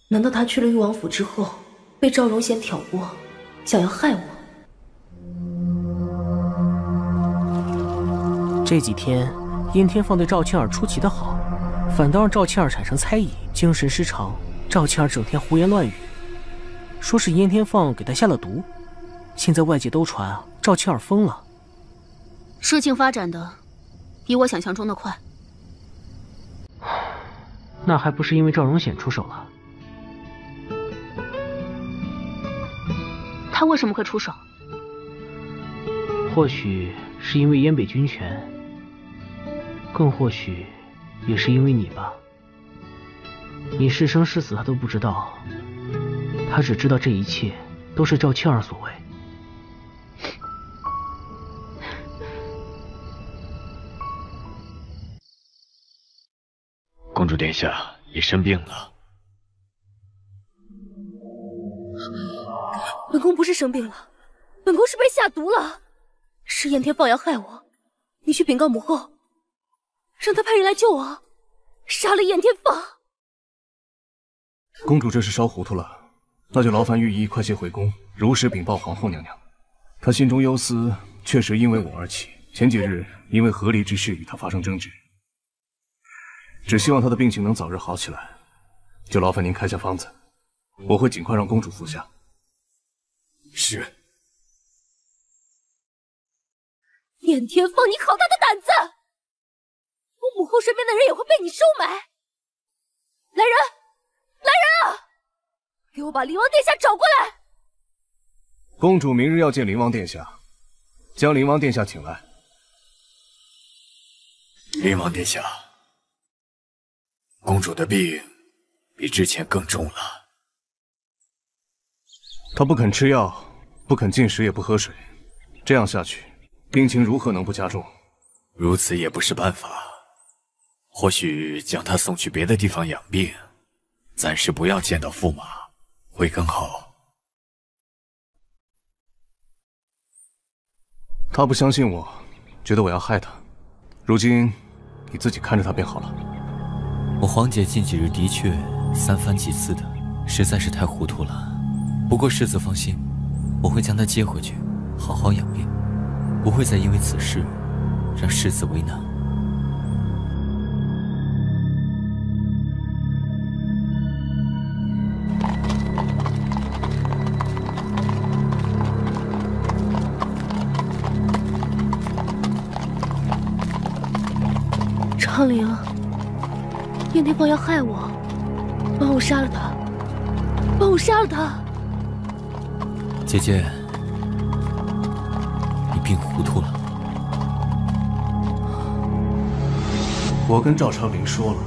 Speaker 8: 难道他去了誉王府之后，被赵荣显挑拨，想要害我？
Speaker 9: 这几天，燕天放对赵倩儿出奇的好，反倒让赵倩儿产生猜疑，精神失常。赵倩儿整天胡言乱语，说是燕天放给她下了毒。现在外界都传啊，赵倩儿疯了。
Speaker 3: 事情发展的比我想象中的快。
Speaker 9: 那还不是因为赵荣显出手了？
Speaker 3: 他为什么会出手？
Speaker 9: 或许是因为燕北军权。更或许，也是因为你吧。你是生是死他都不知道，他只知道这一切都是赵倩儿所为。
Speaker 26: 公主殿下，你生病了。
Speaker 3: 本宫不是生病了，本宫是被下毒了，是燕天放要害我。你去禀告母后。让他派人来救我，杀了燕天放。
Speaker 16: 公主这是烧糊涂了，那就劳烦御医快些回宫，如实禀报皇后娘娘。她心中忧思确实因为我而起，前几日因为和离之事与她发生争执，只希望她的病情能早日好起来。就劳烦您开下方子，我会尽快让公主服下。
Speaker 26: 是。
Speaker 3: 燕天放，你好大的胆子！我母后身边的人也会被你收买。来人，来人啊！给我把灵王殿下找过来。
Speaker 16: 公主明日要见灵王殿下，将灵王殿下请来。
Speaker 26: 灵王殿下，公主的病比之前更重了。
Speaker 16: 她不肯吃药，不肯进食，也不喝水，这样下去，病情如何能不加重？
Speaker 26: 如此也不是办法。或许将他送去别的地方养病，暂时不要见到驸马，会更好。
Speaker 16: 他不相信我，觉得我要害他。如今你自己看着他便好了。
Speaker 26: 我皇姐近几日的确三番几次的，实在是太糊涂了。不过世子放心，我会将她接回去，好好养病，不会再因为此事让世子为难。
Speaker 8: 昌陵，燕天放要害我，帮我杀了他，帮我杀了他。
Speaker 26: 姐姐，你病糊涂了。
Speaker 16: 我跟赵昌龄说了，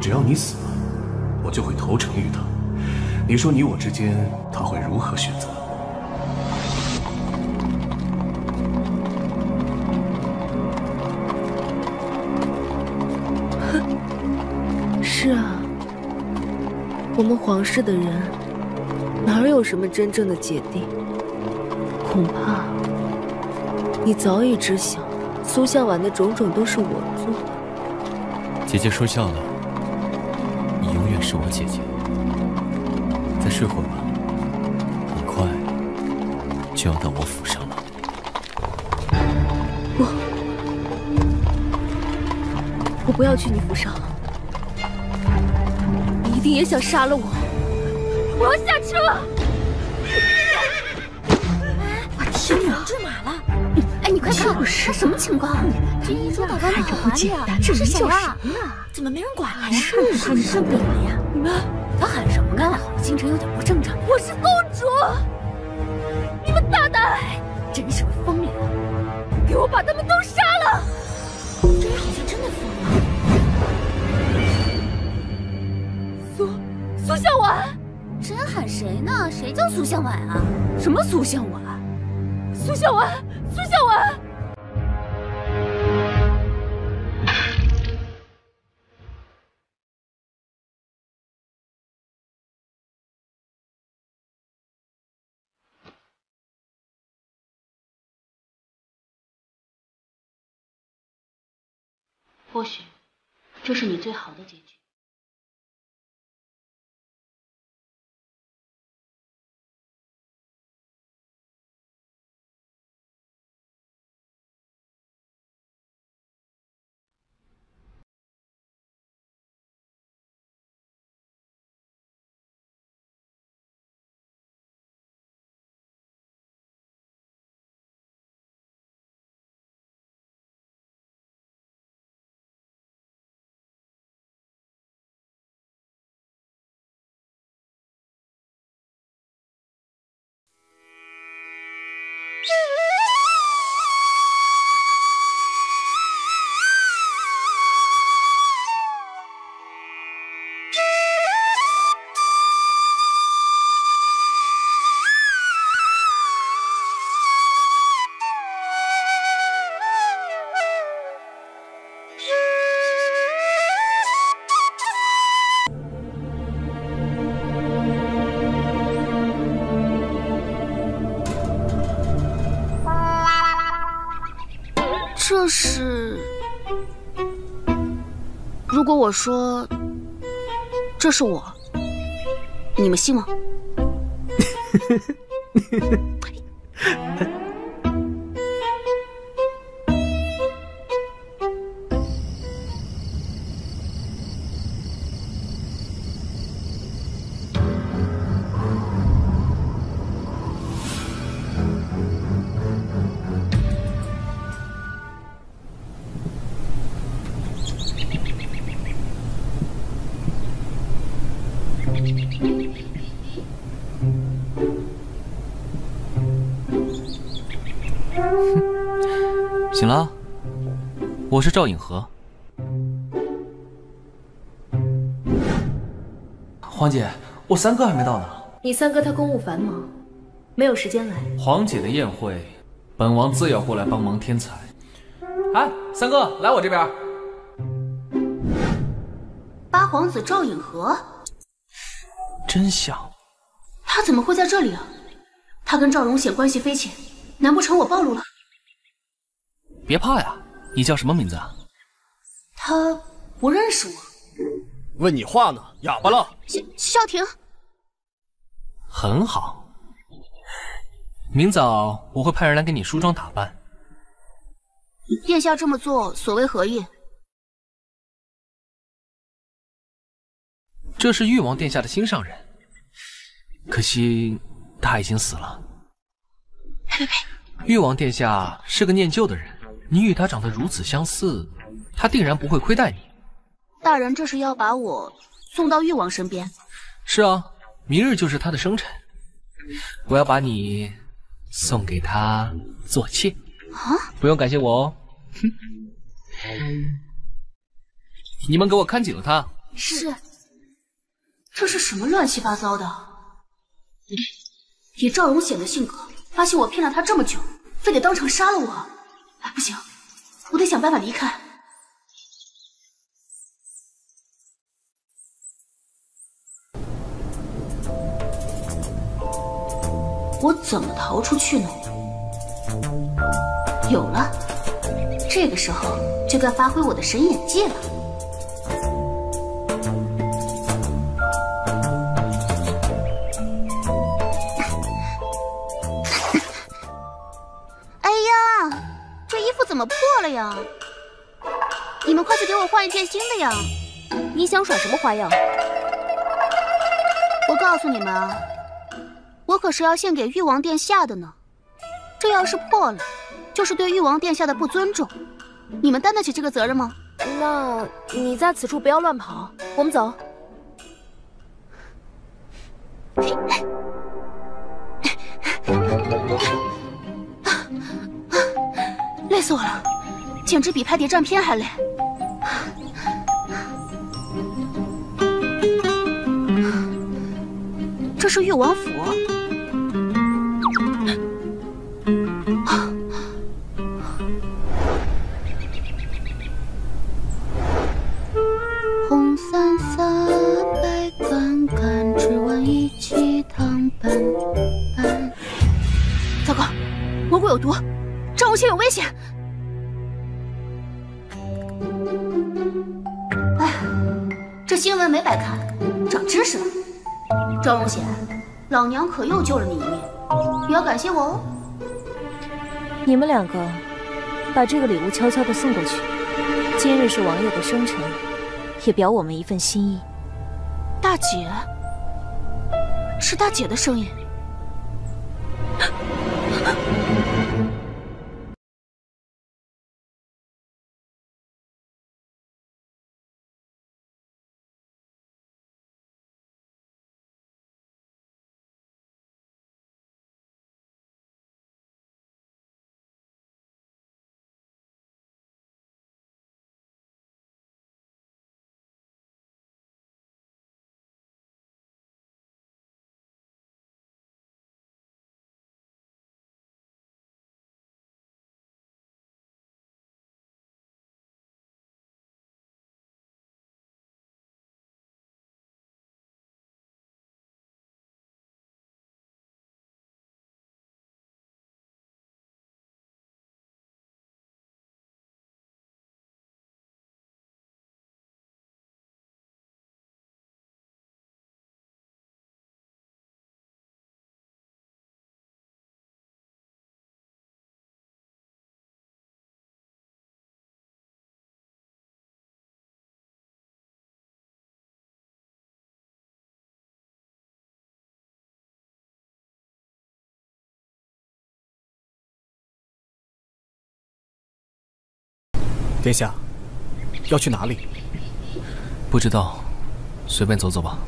Speaker 16: 只要你死了，我就会投诚于他。你说你我之间，他会如何选择？
Speaker 8: 是啊，我们皇室的人哪有什么真正的姐弟？恐怕你早已知晓
Speaker 6: 苏向晚的种种都是我做的。
Speaker 1: 姐姐说笑了，你永远是我姐姐。再睡会儿吧，很快就要到我府上了。
Speaker 6: 不，我不要去你府上，你一定也想杀了我。我要下车！
Speaker 10: 哎，你快看，这什么情况？这一桌打扮的好华丽啊，这是谁啊？怎么没人管了呀？是他是生病了呀？
Speaker 6: 你们，
Speaker 10: 他喊什么呢？精神有点不正常。
Speaker 6: 我是公主，你们大胆！
Speaker 10: 真是个疯女人，
Speaker 6: 给我把他们都杀了！
Speaker 10: 这人好像真的疯
Speaker 6: 了。苏苏向晚，
Speaker 10: 谁喊谁呢？谁叫苏向晚啊？
Speaker 6: 什么苏向晚？苏向晚，
Speaker 3: 或许，这是你最好的结局。
Speaker 9: 我说这是我，你们信吗？
Speaker 7: 是赵颖和。黄姐，我三哥还没到呢。
Speaker 6: 你三哥他公务繁忙，没有时间来。
Speaker 7: 黄姐的宴会，本王自要过来帮忙添彩。哎，三哥，来我这边。
Speaker 3: 八皇子赵颖和，
Speaker 7: 真像。
Speaker 3: 他怎么会在这里啊？他跟赵荣显关系匪浅，难不成我暴露了？
Speaker 7: 别怕呀，你叫什么名字啊？
Speaker 3: 他不认识我。
Speaker 12: 问你话呢，哑巴了。
Speaker 9: 萧萧婷，
Speaker 7: 很好。明早我会派人来给你梳妆打扮。
Speaker 9: 殿下这么做所为何意？
Speaker 7: 这是誉王殿下的心上人，可惜他已经死了。
Speaker 3: 呸呸呸！
Speaker 7: 誉王殿下是个念旧的人，你与他长得如此相似，他定然不会亏待你。
Speaker 9: 大人这是要把我送到誉王身边？
Speaker 7: 是啊，明日就是他的生辰，我要把你送给他做妾。
Speaker 9: 啊！
Speaker 7: 不用感谢我哦。哼，你们给我看紧了他。
Speaker 3: 是。这是什么乱七八糟的？以赵荣显的性格，发现我骗了他这么久，非得当场杀了我？不行，我得想办法离开。我怎么逃出去呢？有了，
Speaker 31: 这个时候就该发挥我的神演技了。
Speaker 3: 怎么破了呀？你们快去给我换一件新的呀！
Speaker 8: 你想耍什么花样？
Speaker 3: 我告诉你们啊，我可是要献给誉王殿下的呢。这要是破了，就是对誉王殿下的不尊重。你们担得起这个责任吗？
Speaker 8: 那你在此处不要乱跑，我们走。
Speaker 3: 死我了，简直比拍谍战片还累。这是誉王府。红伞伞，白杆杆，只闻一起当板板。糟糕，蘑菇有毒，张无邪有危险！
Speaker 31: 新闻没白看，长知识了。赵荣贤，老娘可又救了你一命，你要感谢我哦。
Speaker 2: 你们两个把这个礼物悄悄的送过去。今日是王爷的生辰，也表我们一份心意。
Speaker 3: 大姐，是大姐的声音。
Speaker 12: 殿下，要去哪里？
Speaker 7: 不知道，随便走走吧。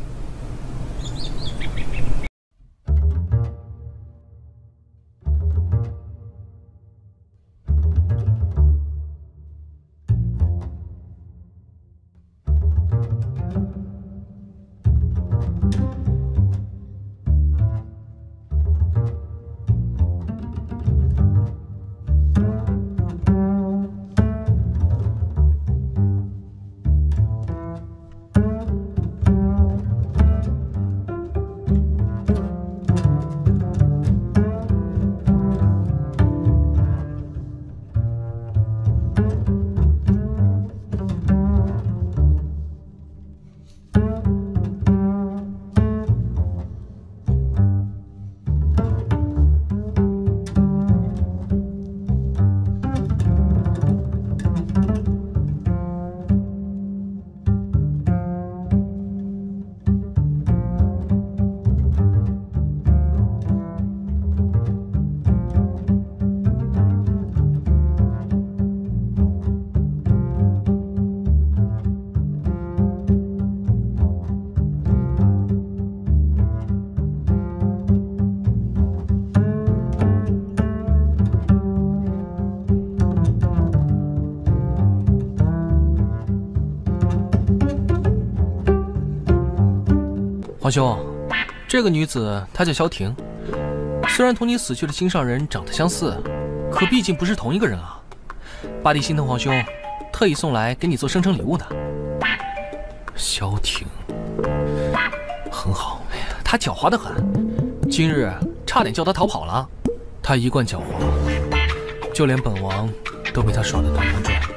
Speaker 7: 皇兄，这个女子她叫萧婷，虽然同你死去的心上人长得相似，可毕竟不是同一个人啊。八弟心疼皇兄，特意送来给你做生辰礼物的。萧婷，很好，她狡猾的很，今日差点叫她逃跑了。她一贯狡猾，就连本王都被他耍得团团转。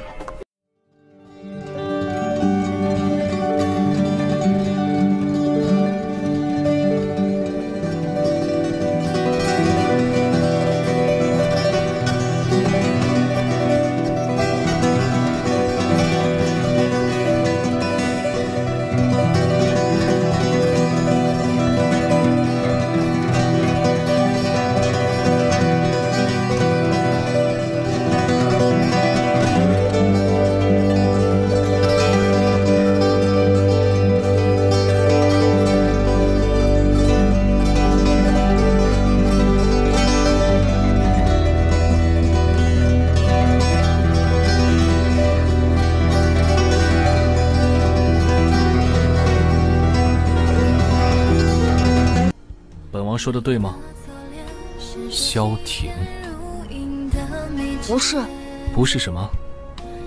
Speaker 32: 不是
Speaker 7: 什么？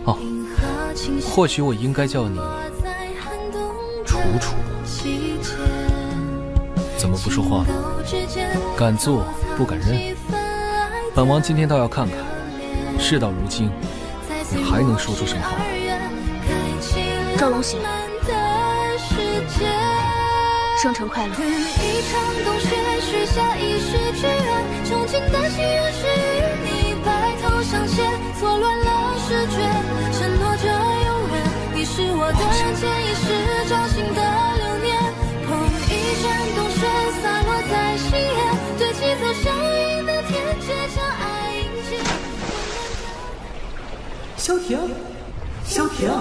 Speaker 7: 哦，或许我应该叫你楚楚。怎么不说话了？敢做不敢认。本王今天倒要看看，事到如今，你还能说出什么话？
Speaker 3: 赵龙喜，生辰快乐。
Speaker 13: 一场冬雪，许下一世之愿，憧憬的心愿是与你白头相携，错乱了视觉，承诺着永远。你是我的人间，已是掌心的流年。捧一盏冬雪，洒落在心眼，堆积在相遇的天街，将爱迎接。
Speaker 9: 萧婷，萧婷，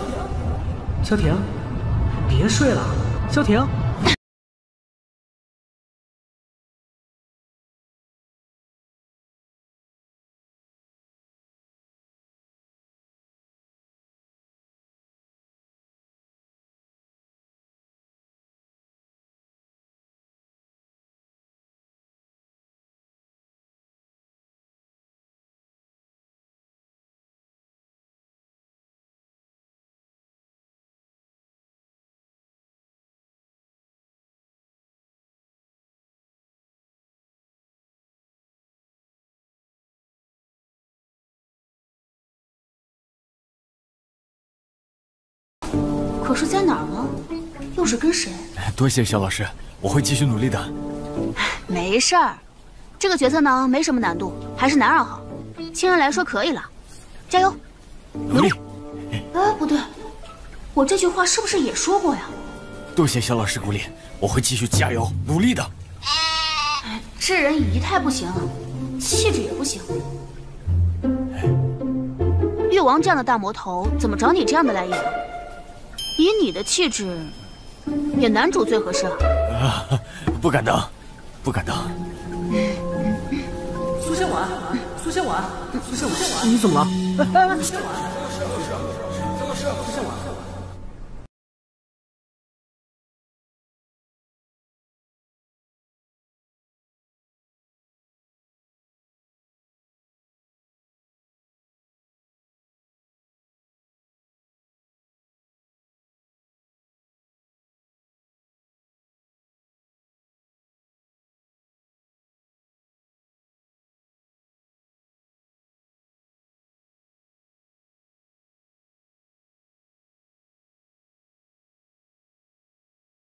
Speaker 9: 萧婷，别睡了，萧婷。
Speaker 3: 可是在哪儿呢？又是跟谁？
Speaker 26: 多谢肖老师，我会继续努力的。
Speaker 3: 没事儿，这个角色呢没什么难度，还是男二好。亲人来说可以了，加油！
Speaker 26: 努力。
Speaker 3: 哎，不对，我这句话是不是也说过呀？
Speaker 26: 多谢肖老师鼓励，我会继续加油努力的。
Speaker 3: 这人仪态不行，气质也不行。誉王这样的大魔头，怎么找你这样的来演？以你的气质，演男主最合适了。
Speaker 26: 啊，不敢当，不敢当。
Speaker 9: 苏仙婉，苏仙婉，苏仙婉，你怎么了？苏仙婉，苏仙婉。